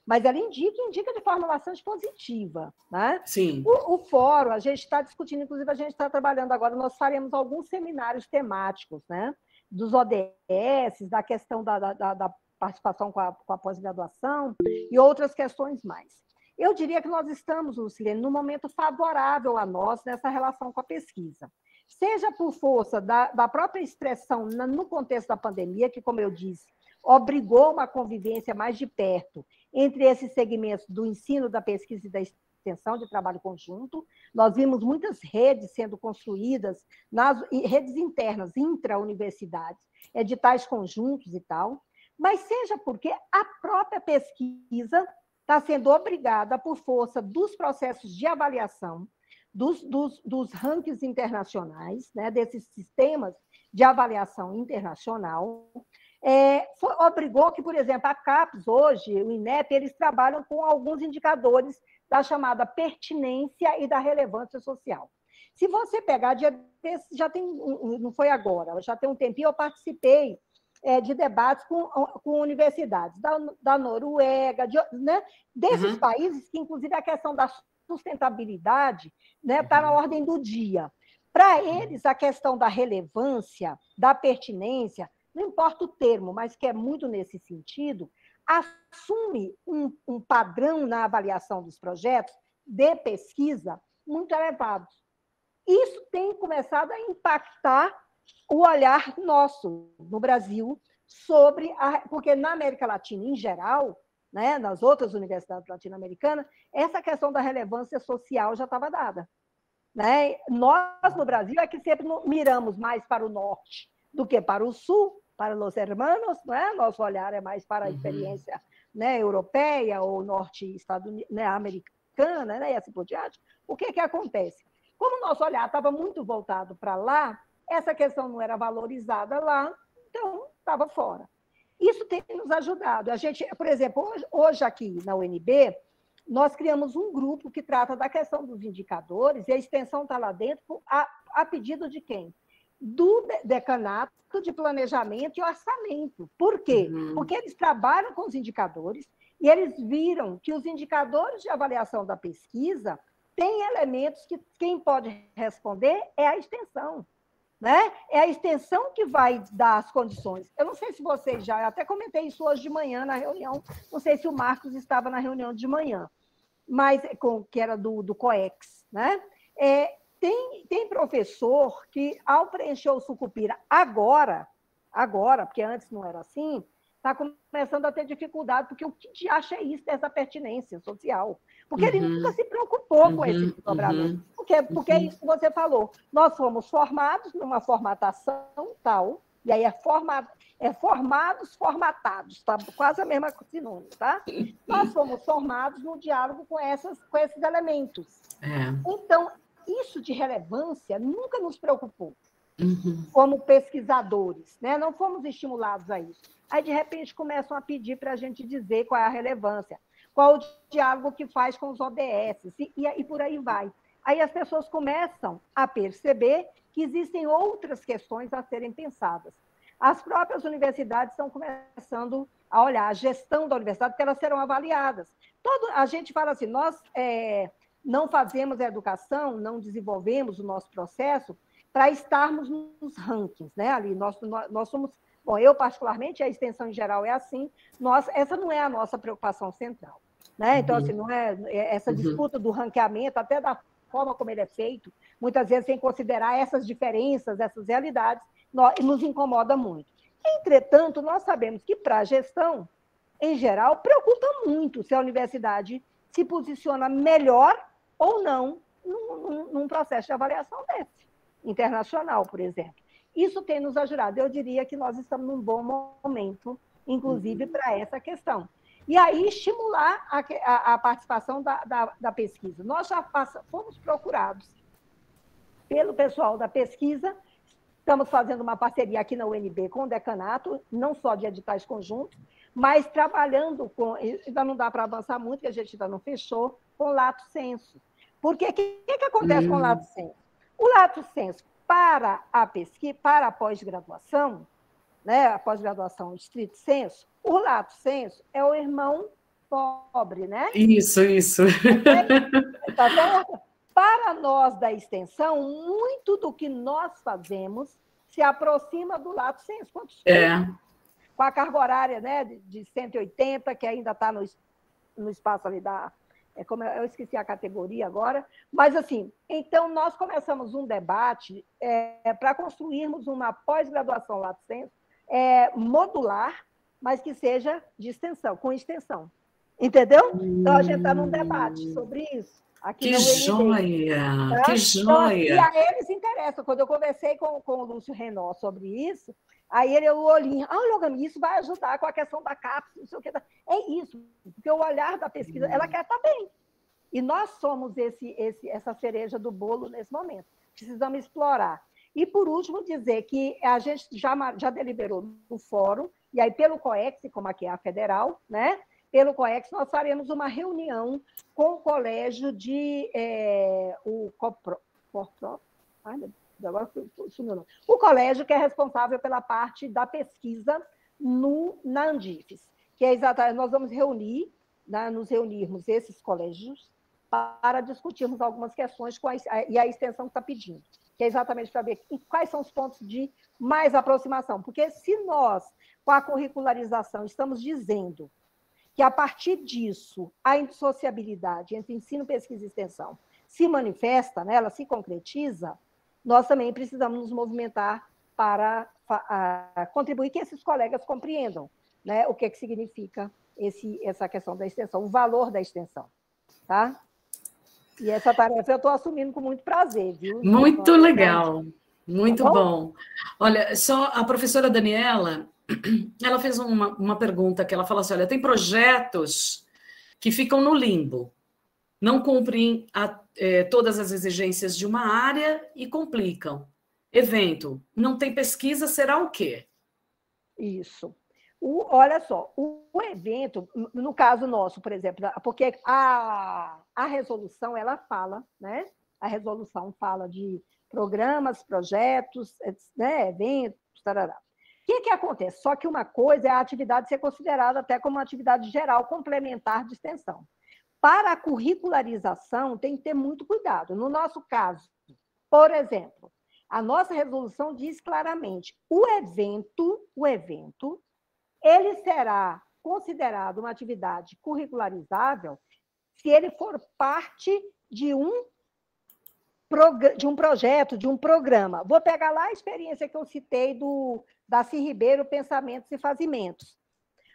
Mas ela indica indica de forma bastante positiva. Né? Sim. O, o fórum, a gente está discutindo, inclusive, a gente está trabalhando agora, nós faremos alguns seminários temáticos, né? Dos ODS, da questão da, da, da participação com a, com a pós-graduação e outras questões mais. Eu diria que nós estamos, Lucilene, num momento favorável a nós nessa relação com a pesquisa. Seja por força da, da própria expressão no contexto da pandemia, que, como eu disse, obrigou uma convivência mais de perto entre esses segmentos do ensino, da pesquisa e da extensão de trabalho conjunto. Nós vimos muitas redes sendo construídas, nas redes internas, intra-universidades, editais conjuntos e tal, mas seja porque a própria pesquisa está sendo obrigada, por força dos processos de avaliação, dos, dos, dos rankings internacionais, né, desses sistemas de avaliação internacional, é, foi, obrigou que, por exemplo, a CAPES, hoje, o INEP, eles trabalham com alguns indicadores da chamada pertinência e da relevância social. Se você pegar, já tem, não foi agora, já tem um tempinho, eu participei é, de debates com, com universidades da, da Noruega, de, né, desses uhum. países que, inclusive, a questão da sustentabilidade está né, tá na uhum. ordem do dia. Para eles, a questão da relevância, da pertinência, não importa o termo, mas que é muito nesse sentido, assume um, um padrão na avaliação dos projetos de pesquisa muito elevado. Isso tem começado a impactar o olhar nosso no Brasil sobre a, porque na América Latina em geral, né, nas outras universidades latino-americanas, essa questão da relevância social já estava dada. Né? Nós no Brasil é que sempre miramos mais para o norte, do que para o sul, para os hermanos, não é? Nosso olhar é mais para a uhum. experiência né, europeia ou norte-americana, né, americana, né, e assim por diante. O que, que acontece? Como o nosso olhar estava muito voltado para lá, essa questão não era valorizada lá, então estava fora. Isso tem nos ajudado. A gente, por exemplo, hoje, hoje aqui na UNB, nós criamos um grupo que trata da questão dos indicadores, e a extensão está lá dentro a, a pedido de quem? Do decanato de planejamento e orçamento. Por quê? Uhum. Porque eles trabalham com os indicadores e eles viram que os indicadores de avaliação da pesquisa têm elementos que quem pode responder é a extensão. Né? É a extensão que vai dar as condições. Eu não sei se vocês já, até comentei isso hoje de manhã na reunião, não sei se o Marcos estava na reunião de manhã, mas com que era do, do COEX, né? É, tem, tem professor que, ao preencher o sucupira agora, agora, porque antes não era assim, está começando a ter dificuldade, porque o que acha é isso, essa pertinência social? Porque uhum. ele nunca se preocupou uhum. com esse desdobramento. Uhum. Porque, porque é isso que você falou. Nós fomos formados numa formatação tal, e aí é, formado, é formados, formatados, tá? quase a mesma sinônimo, tá? Nós fomos formados no diálogo com, essas, com esses elementos. É. Então, isso de relevância nunca nos preocupou. Uhum. Como pesquisadores, né? não fomos estimulados a isso. Aí, de repente, começam a pedir para a gente dizer qual é a relevância, qual o diálogo que faz com os ODS, e, e, por aí vai. Aí as pessoas começam a perceber que existem outras questões a serem pensadas. As próprias universidades estão começando a olhar a gestão da universidade, porque elas serão avaliadas. Todo, a gente fala assim, nós é, não fazemos a educação, não desenvolvemos o nosso processo para estarmos nos rankings, né? Ali nós, nós somos Bom, eu, particularmente, a extensão em geral é assim, nós, essa não é a nossa preocupação central. Né? Então, uhum. assim, não é, é essa uhum. disputa do ranqueamento, até da forma como ele é feito, muitas vezes sem considerar essas diferenças, essas realidades, nós, nos incomoda muito. Entretanto, nós sabemos que para a gestão, em geral, preocupa muito se a universidade se posiciona melhor ou não num, num processo de avaliação desse, internacional, por exemplo. Isso tem nos ajudado. Eu diria que nós estamos num bom momento, inclusive, uhum. para essa questão. E aí, estimular a, a, a participação da, da, da, pesquisa. Nós já passa, fomos procurados pelo pessoal da pesquisa, estamos fazendo uma parceria aqui na UNB com o decanato, não só de editais conjuntos, mas trabalhando com. Ainda não dá para avançar muito, que a gente ainda não fechou, com lato senso. Porque o que, que, acontece hum. com o lato senso? O lato senso para a pesquisa, para a pós-graduação, né, a pós-graduação estrito senso, o lato senso é o irmão pobre, né? Isso, isso. Tá para nós da extensão, muito do que nós fazemos se aproxima do lato senso. Quantos é. Com a carga horária né, de 180, que ainda está no, no espaço ali da, é como eu esqueci a categoria agora, mas assim, então nós começamos um debate é, para construirmos uma pós-graduação lá é, modular, mas que seja de extensão, com extensão. Entendeu? Então a gente está num debate sobre isso. Aqui que joia! Tá? Que joia! Então, e a eles interessa. Quando eu conversei com, com o Lúcio Renó sobre isso, Aí ele, o olhinho, ah, Logami, isso vai ajudar com a questão da cápsula, não sei o que. É isso, porque o olhar da pesquisa, ela quer estar bem. E nós somos esse, esse, essa cereja do bolo nesse momento. Precisamos explorar. E, por último, dizer que a gente já, já deliberou no fórum, e aí pelo COEX, como aqui é a federal, né? pelo COEX, nós faremos uma reunião com o colégio de... É, o COPRO, COPRO, ai, agora sumiu o nome. O colégio que é responsável pela parte da pesquisa no, na Andifes, que é exatamente, nós vamos reunir, né, nos reunirmos esses colégios para discutirmos algumas questões a, e a extensão que está pedindo, que é exatamente para ver quais são os pontos de mais aproximação. Porque se nós, com a curricularização, estamos dizendo que a partir disso a indissociabilidade entre ensino, pesquisa e extensão se manifesta, né, ela se concretiza, nós também precisamos nos movimentar para a, contribuir que esses colegas compreendam né, o que, é que significa esse, essa questão da extensão, o valor da extensão. Tá? E essa tarefa eu estou assumindo com muito prazer, viu? Muito então, legal. Muito tá bom? bom. Olha, só a professora Daniela, ela fez uma, uma pergunta que ela fala assim: olha, tem projetos que ficam no limbo, não cumprem a, é, todas as exigências de uma área e complicam. Evento, não tem pesquisa, será o quê? Isso. O, olha só, o, o, evento, no caso nosso, por exemplo, porque a, a resolução ela fala, né? A resolução fala de programas, projetos, né, eventos, tarará. O que, que acontece? Só que uma coisa é a atividade ser considerada até como uma atividade geral complementar de extensão. Para a curricularização, tem que ter muito cuidado. No nosso caso, por exemplo, a nossa resolução diz claramente: o evento, o evento, ele será considerado uma atividade curricularizável se ele for parte de um de um projeto, de um programa. Vou pegar lá a experiência que eu citei do Daci Ribeiro, Pensamentos e Fazimentos.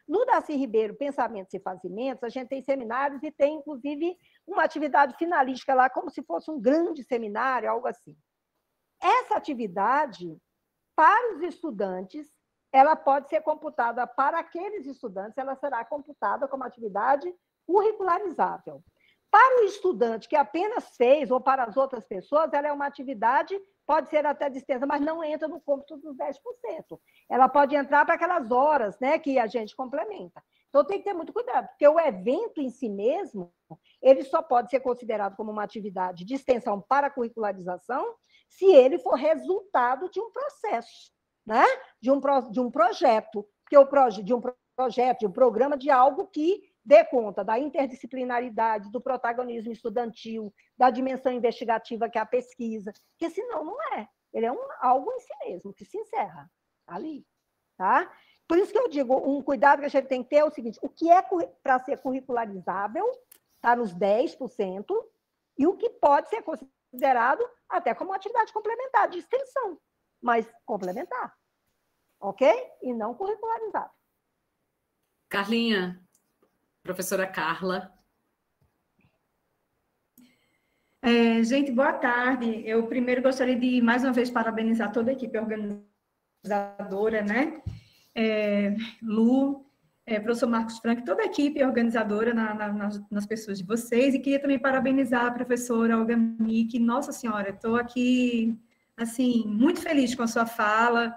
No Daci Ribeiro, Pensamentos e Fazimentos, a gente tem seminários e tem, inclusive, uma atividade finalística lá, como se fosse um grande seminário, algo assim. Essa atividade, para os estudantes, ela pode ser computada para aqueles estudantes, ela será computada como atividade curricularizável. Para o estudante que apenas fez, ou para as outras pessoas, ela é uma atividade, pode ser até de extensão, mas não entra no cômputo dos 10%. Ela pode entrar para aquelas horas né, que a gente complementa. Então, tem que ter muito cuidado, porque o evento em si mesmo, ele só pode ser considerado como uma atividade de extensão para curricularização se ele for resultado de um processo, né? de, um, de um projeto, que o proje, de um projeto, de um programa, de algo que dê conta da interdisciplinaridade, do protagonismo estudantil, da dimensão investigativa que é a pesquisa, que senão não é. Ele é um, algo em si mesmo, que se encerra ali. Tá? Por isso que eu digo, um cuidado que a gente tem que ter é o seguinte, o que é para ser curricularizável está nos 10%, e o que pode ser considerado até como atividade complementar, de extensão, mas complementar. Ok? E não curricularizado. Carlinha, Professora Carla. É, gente, boa tarde. Eu primeiro gostaria de, mais uma vez, parabenizar toda a equipe organizadora, né? É, Lu, é, professor Marcos Frank, toda a equipe organizadora na, na, nas, nas, pessoas de vocês, e queria também parabenizar a professora Olga Mick. Nossa Senhora, estou aqui, assim, muito feliz com a sua fala,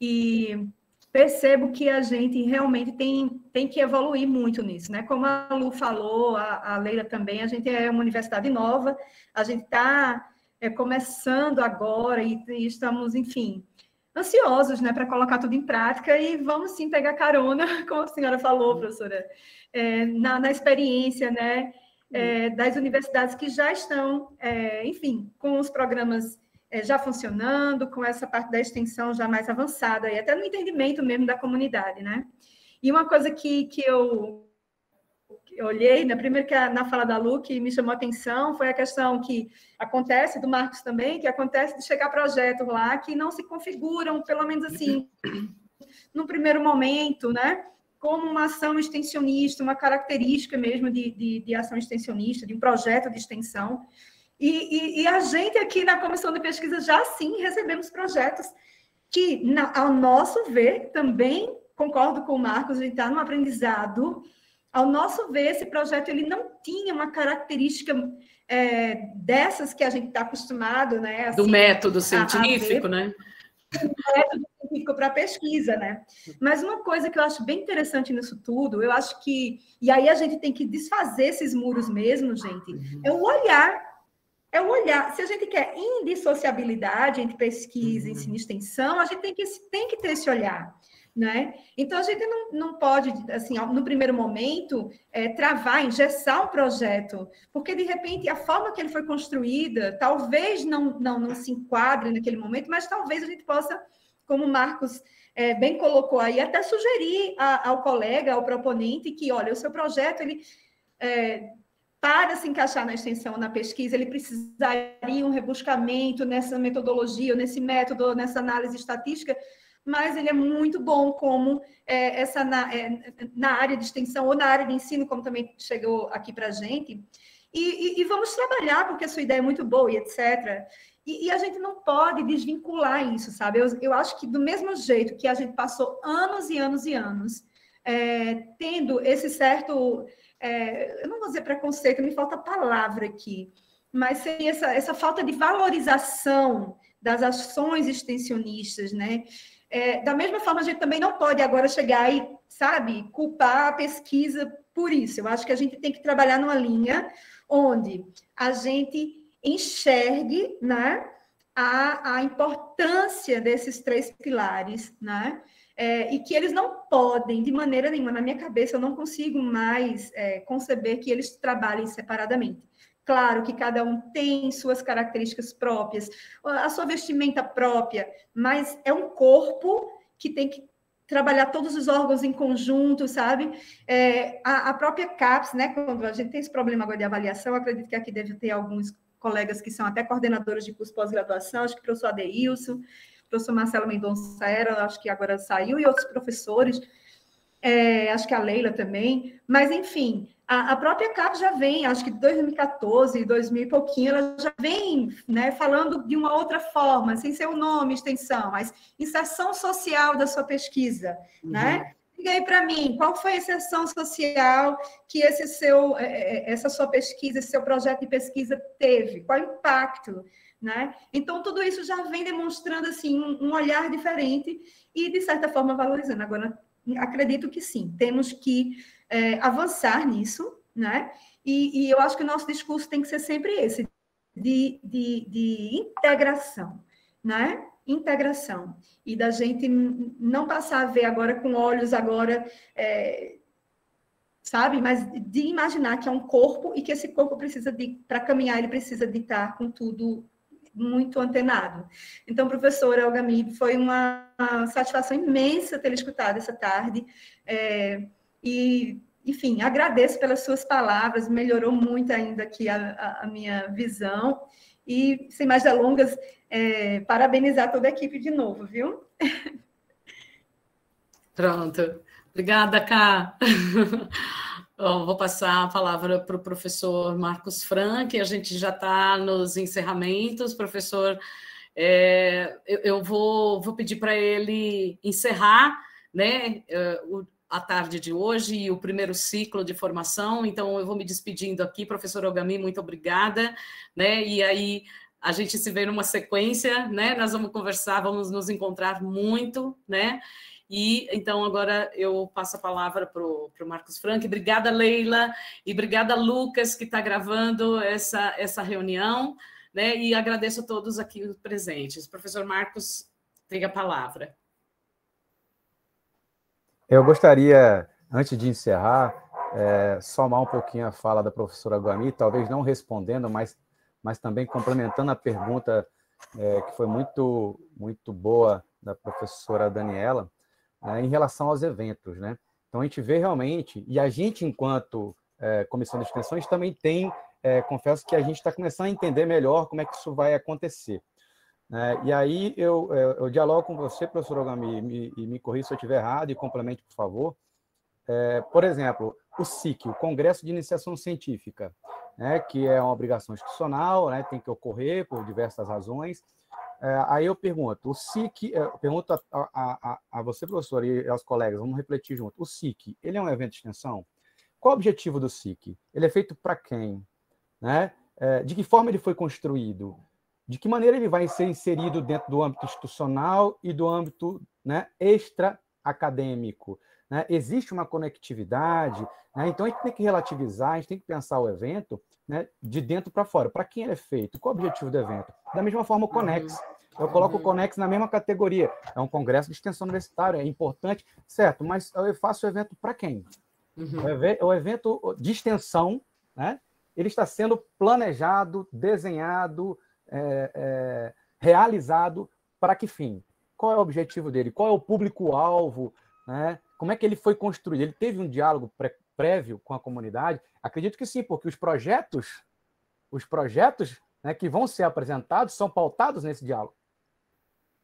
e percebo que a gente realmente tem, tem que evoluir muito nisso, né? Como a Lu falou, a, a Leila também, a gente é uma universidade nova, a gente está é, começando agora e, e, estamos, enfim, ansiosos, né, para colocar tudo em prática e vamos sim pegar carona, como a senhora falou, professora, é, na, na, experiência, né, é, das universidades que já estão, é, enfim, com os programas já funcionando, com essa parte da extensão já mais avançada, e até no entendimento mesmo da comunidade, né? E uma coisa que, que eu, olhei, né, primeiro que a, na fala da Lu, que me chamou a atenção, foi a questão que acontece, do Marcos também, que acontece de chegar projetos lá que não se configuram, pelo menos assim, no primeiro momento, né? como uma ação extensionista, uma característica mesmo de, de, de ação extensionista, de um projeto de extensão. E, e, e, a gente aqui na comissão de pesquisa já sim recebemos projetos que, na, ao nosso ver, também concordo com o Marcos, a gente está no aprendizado. Ao nosso ver, esse projeto ele não tinha uma característica é, dessas que a gente está acostumado, né? Assim, Do método científico, a, a né? Do método científico para pesquisa, né? Mas uma coisa que eu acho bem interessante nisso tudo, eu acho que, e aí a gente tem que desfazer esses muros mesmo, gente, é o olhar é o olhar. Se a gente quer indissociabilidade entre pesquisa, uhum. ensino e extensão, a gente tem que, tem que ter esse olhar. Né? Então, a gente não, não pode, assim, no primeiro momento, é, travar, engessar um projeto, porque, de repente, a forma que ele foi construída talvez não, não, não se enquadre naquele momento, mas talvez a gente possa, como o Marcos é, bem colocou aí, até sugerir a, ao colega, ao proponente, que, olha, o seu projeto, ele... É, para se encaixar na extensão, na pesquisa, ele precisaria um rebuscamento nessa metodologia, nesse método, nessa análise estatística, mas ele é muito bom como é, essa na, é, na, área de extensão ou na área de ensino, como também chegou aqui para a gente. e, e, e, vamos trabalhar, porque a sua ideia é muito boa e etc. E, e a gente não pode desvincular isso, sabe? Eu, eu, acho que do mesmo jeito que a gente passou anos e anos e anos é, tendo esse certo, é, eu não vou dizer preconceito, me falta palavra aqui, mas seria essa, essa falta de valorização das ações extensionistas, né? É, da mesma forma, a gente também não pode agora chegar e, sabe, culpar a pesquisa por isso. Eu acho que a gente tem que trabalhar numa linha onde a gente enxergue né, a, a importância desses três pilares, né? É, e que eles não podem, de maneira nenhuma, na minha cabeça, eu não consigo mais é, conceber que eles trabalhem separadamente. Claro que cada um tem suas características próprias, a sua vestimenta própria, mas é um corpo que tem que trabalhar todos os órgãos em conjunto, sabe? É, a, a, própria CAPES, né, quando a gente tem esse problema agora de avaliação, acredito que aqui deve ter alguns colegas que são até coordenadores de curso pós-graduação, acho que o professor Adeilson, professor Marcelo Mendonça era, acho que agora saiu, e outros professores, é, acho que a Leila também, mas enfim, a, a, própria CAP já vem, acho que 2014, 2000 e pouquinho, ela já vem né, falando de uma outra forma, sem ser o nome, extensão, mas inserção social da sua pesquisa, uhum. né? Diga aí para mim, qual foi a inserção social que esse seu, é, é, essa sua pesquisa, esse seu projeto de pesquisa teve? Qual impacto? Né? Então, tudo isso já vem demonstrando assim, um, olhar diferente e, de certa forma, valorizando. Agora, acredito que sim, temos que é, avançar nisso, né? E, e, eu acho que o nosso discurso tem que ser sempre esse, de, de, de integração, né? Integração. E da gente não passar a ver agora com olhos agora, é, sabe? Mas de imaginar que é um corpo e que esse corpo precisa de, para caminhar, ele precisa de estar com tudo muito antenado. Então, professora Elgamib, foi uma, uma satisfação imensa ter escutado essa tarde. É, e, enfim, agradeço pelas suas palavras, melhorou muito ainda aqui a, a, a minha visão. E, sem mais delongas, é, parabenizar toda a equipe de novo, viu? Pronto. Obrigada, Cá. vou passar a palavra para o professor Marcos Frank, a gente já está nos encerramentos. Professor, é, eu, eu, vou, vou pedir para ele encerrar né, é, a tarde de hoje e o primeiro ciclo de formação. Então, eu vou me despedindo aqui, professor Ogami, muito obrigada. Né? E aí a gente se vê numa sequência, né? Nós vamos conversar, vamos nos encontrar muito, né? E então agora eu passo a palavra para o Marcos Frank. Obrigada, Leila, e obrigada, Lucas, que está gravando essa, essa reunião, né? E agradeço a todos aqui presentes. Professor Marcos, tem a palavra. Eu gostaria, antes de encerrar, é, somar um pouquinho a fala da professora Guami, talvez não respondendo, mas, mas também complementando a pergunta é, que foi muito, muito boa da professora Daniela, em relação aos eventos. Né? Então, a gente vê realmente, e a gente, enquanto é, comissão de extensões, também tem, é, confesso que a gente está começando a entender melhor como é que isso vai acontecer. É, e aí eu, eu, eu, dialogo com você, professor Ogami, e me, me corrija se eu estiver errado e complemente, por favor. É, por exemplo, o SIC, o Congresso de Iniciação Científica, né, que é uma obrigação institucional, né, tem que ocorrer por diversas razões. É, aí eu pergunto, o SIC, é, pergunto a, a, a, a, você, professor, e aos colegas, vamos refletir junto. O SIC, ele é um evento de extensão? Qual o objetivo do SIC? Ele é feito para quem? Né? É, de que forma ele foi construído? de que maneira ele vai ser inserido dentro do âmbito institucional e do âmbito né, extra-acadêmico. Né? Existe uma conectividade, né? então a gente tem que relativizar, a gente tem que pensar o evento né, de dentro para fora. Para quem ele é feito? Qual o objetivo do evento? Da mesma forma, o Conex. Eu coloco o Conex na mesma categoria. É um congresso de extensão universitária, é importante, certo, mas eu faço o evento para quem? Uhum. O evento de extensão, né? ele está sendo planejado, desenhado, é, é, realizado para que fim? Qual é o objetivo dele? Qual é o público-alvo? Né? Como é que ele foi construído? Ele teve um diálogo pré prévio com a comunidade? Acredito que sim, porque os projetos, os projetos né, que vão ser apresentados são pautados nesse diálogo.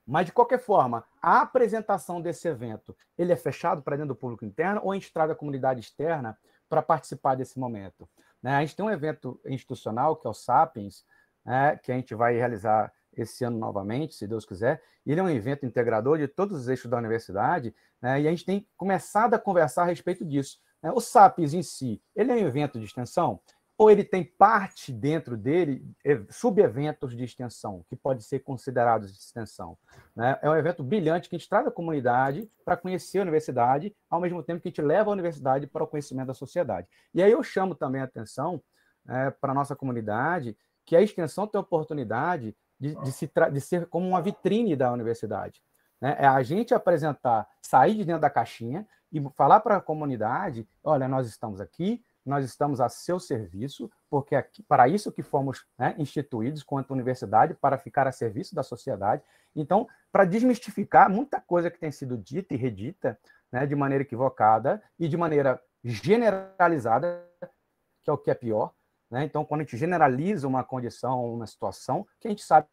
Mas, de qualquer forma, a apresentação desse evento, ele é fechado para dentro do público interno ou a gente traz a comunidade externa para participar desse momento? Né? A gente tem um evento institucional, que é o Sapiens, né? que a gente vai realizar esse ano novamente, se Deus quiser. Ele é um evento integrador de todos os eixos da universidade, né? e a gente tem começado a conversar a respeito disso. Né? O Sapiens em si, ele é um evento de extensão? Ou ele tem parte dentro dele, subeventos de extensão, que podem ser considerados de extensão. Né? É um evento brilhante que a gente traz a comunidade para conhecer a universidade, ao mesmo tempo que a gente leva a universidade para o conhecimento da sociedade. E aí eu chamo também a atenção é, para a nossa comunidade que a extensão tem a oportunidade de, de, se de ser como uma vitrine da universidade. Né? É a gente apresentar, sair de dentro da caixinha e falar para a comunidade: olha, nós estamos aqui, nós estamos a seu serviço, porque é para isso que fomos né, instituídos quanto universidade, para ficar a serviço da sociedade. Então, para desmistificar muita coisa que tem sido dita e redita né, de maneira equivocada e de maneira generalizada, que é o que é pior. Né? Então, quando a gente generaliza uma condição, uma situação, que a gente sabe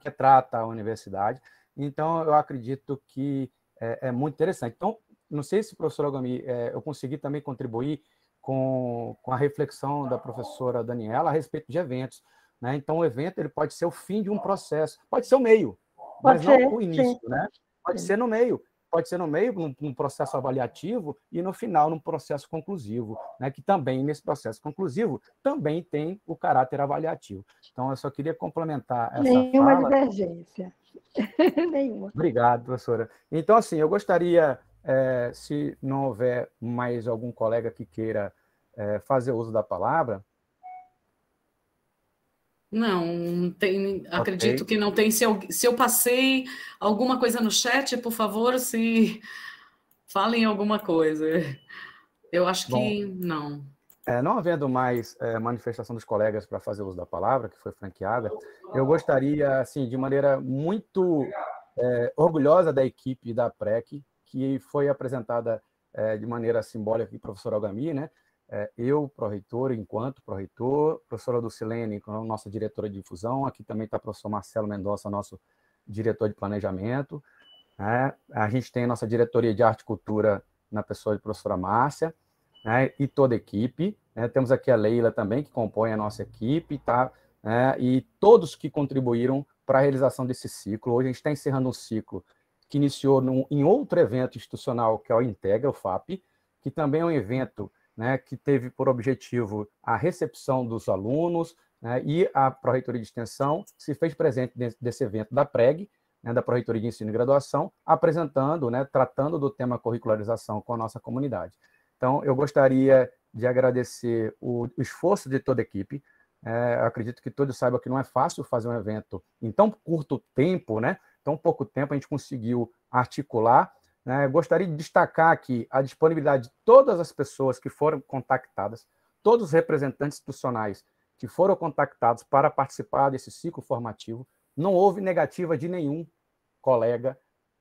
que trata a universidade. Então, eu acredito que é, é muito interessante. Então, não sei se, professor Agami, é, eu consegui também contribuir com, com a reflexão da professora Daniela a respeito de eventos. Né? Então, o evento ele pode ser o fim de um processo, pode ser o meio, pode mas ser, não o início. Né? Pode sim. ser no meio, pode ser no meio, num, num, processo avaliativo, e no final, num processo conclusivo, né? que também, nesse processo conclusivo, também tem o caráter avaliativo. Então, eu só queria complementar essa Nenhuma fala. divergência. Nenhuma. Obrigado, professora. Então, assim, eu gostaria é, se não houver mais algum colega que queira é, fazer uso da palavra. Não, tem, acredito que não tem. Se eu, se eu passei alguma coisa no chat, por favor, se falem alguma coisa. Eu acho Bom, que não. É, não havendo mais é, manifestação dos colegas para fazer uso da palavra, que foi franqueada, eu gostaria, assim, de maneira muito é, orgulhosa da equipe da PREC, que foi apresentada é, de maneira simbólica aqui, professor Algami, né? É, eu, pró-reitor, enquanto pró-reitor, professora Dulcilene, nossa diretora de difusão, aqui também está o professor Marcelo Mendonça, nosso diretor de planejamento, né? a gente tem a nossa diretoria de arte e cultura na pessoa de professora Márcia, né? e toda a equipe, né? temos aqui a Leila também, que compõe a nossa equipe, tá? Né? e todos que contribuíram para a realização desse ciclo. Hoje a gente está encerrando um ciclo que iniciou num, em outro evento institucional, que é o Integra, o FAP, que também é um evento né, que teve por objetivo a recepção dos alunos, né, e a Pró-Reitoria de Extensão se fez presente desse evento da PREG, né, da Pró-Reitoria de Ensino e Graduação, apresentando, né, tratando do tema curricularização com a nossa comunidade. Então, eu gostaria de agradecer o, o esforço de toda a equipe. É, acredito que todos saibam que não é fácil fazer um evento em tão curto tempo, né? Tão pouco tempo a gente conseguiu articular. Né? Gostaria de destacar aqui a disponibilidade de todas as pessoas que foram contactadas, todos os representantes institucionais que foram contactados para participar desse ciclo formativo. Não houve negativa de nenhum colega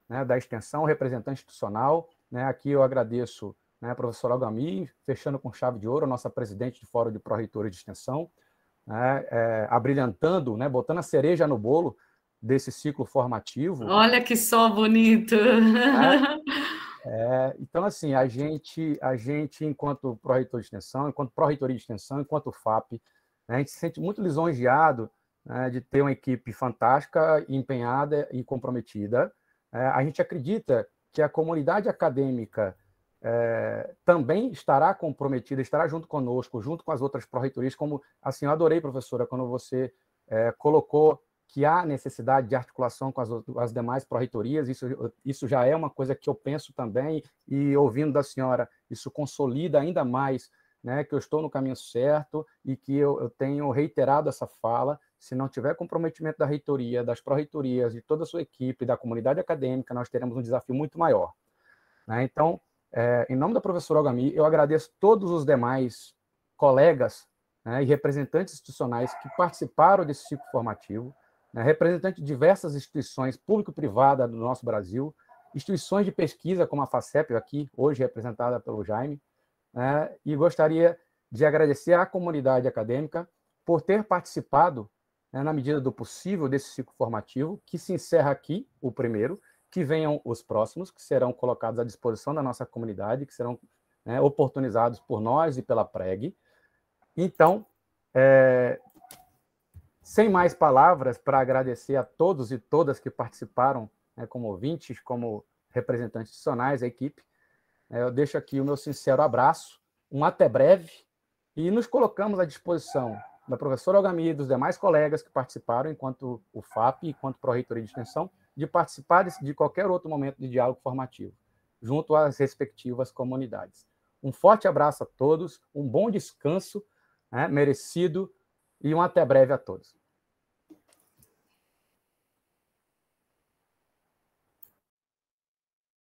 né, da extensão, representante institucional. Né? Aqui eu agradeço né, a professora Algami, fechando com chave de ouro, nossa presidente de Fórum de Pró-Reitores de Extensão, né, é, abrilhantando, né, botando a cereja no bolo desse ciclo formativo. Olha que só bonito! É, é, então, assim, a gente, a gente enquanto pró-reitor de extensão, enquanto pró-reitoria de extensão, enquanto FAP, né, a gente se sente muito lisonjeado né, de ter uma equipe fantástica, empenhada e comprometida. É, a gente acredita que a comunidade acadêmica é, também estará comprometida, estará junto conosco, junto com as outras pró-reitorias, como assim, eu adorei, professora, quando você é, colocou que há necessidade de articulação com as, as demais pró-reitorias, isso, isso já é uma coisa que eu penso também, e ouvindo da senhora, isso consolida ainda mais né, que eu estou no caminho certo e que eu, eu tenho reiterado essa fala. Se não tiver comprometimento da reitoria, das pró-reitorias, de toda a sua equipe, da comunidade acadêmica, nós teremos um desafio muito maior. Né? Então, é, em nome da professora Ogami, eu agradeço todos os demais colegas né, e representantes institucionais que participaram desse ciclo formativo, né, representante de diversas instituições público-privadas do nosso Brasil, instituições de pesquisa como a FACEP, aqui hoje representada pelo Jaime, né, e gostaria de agradecer à comunidade acadêmica por ter participado, né, na medida do possível, desse ciclo formativo, que se encerra aqui, o primeiro, que venham os próximos, que serão colocados à disposição da nossa comunidade, que serão né, oportunizados por nós e pela PREG, Então, é, sem mais palavras, para agradecer a todos e todas que participaram, né, como ouvintes, como representantes institucionais, a equipe, é, eu deixo aqui o meu sincero abraço, um até breve, e nos colocamos à disposição da professora Algamir e dos demais colegas que participaram, enquanto o FAP, enquanto Pró-Reitoria de Extensão, de participar de qualquer outro momento de diálogo formativo, junto às respectivas comunidades. Um forte abraço a todos, um bom descanso né, merecido e um até breve a todos.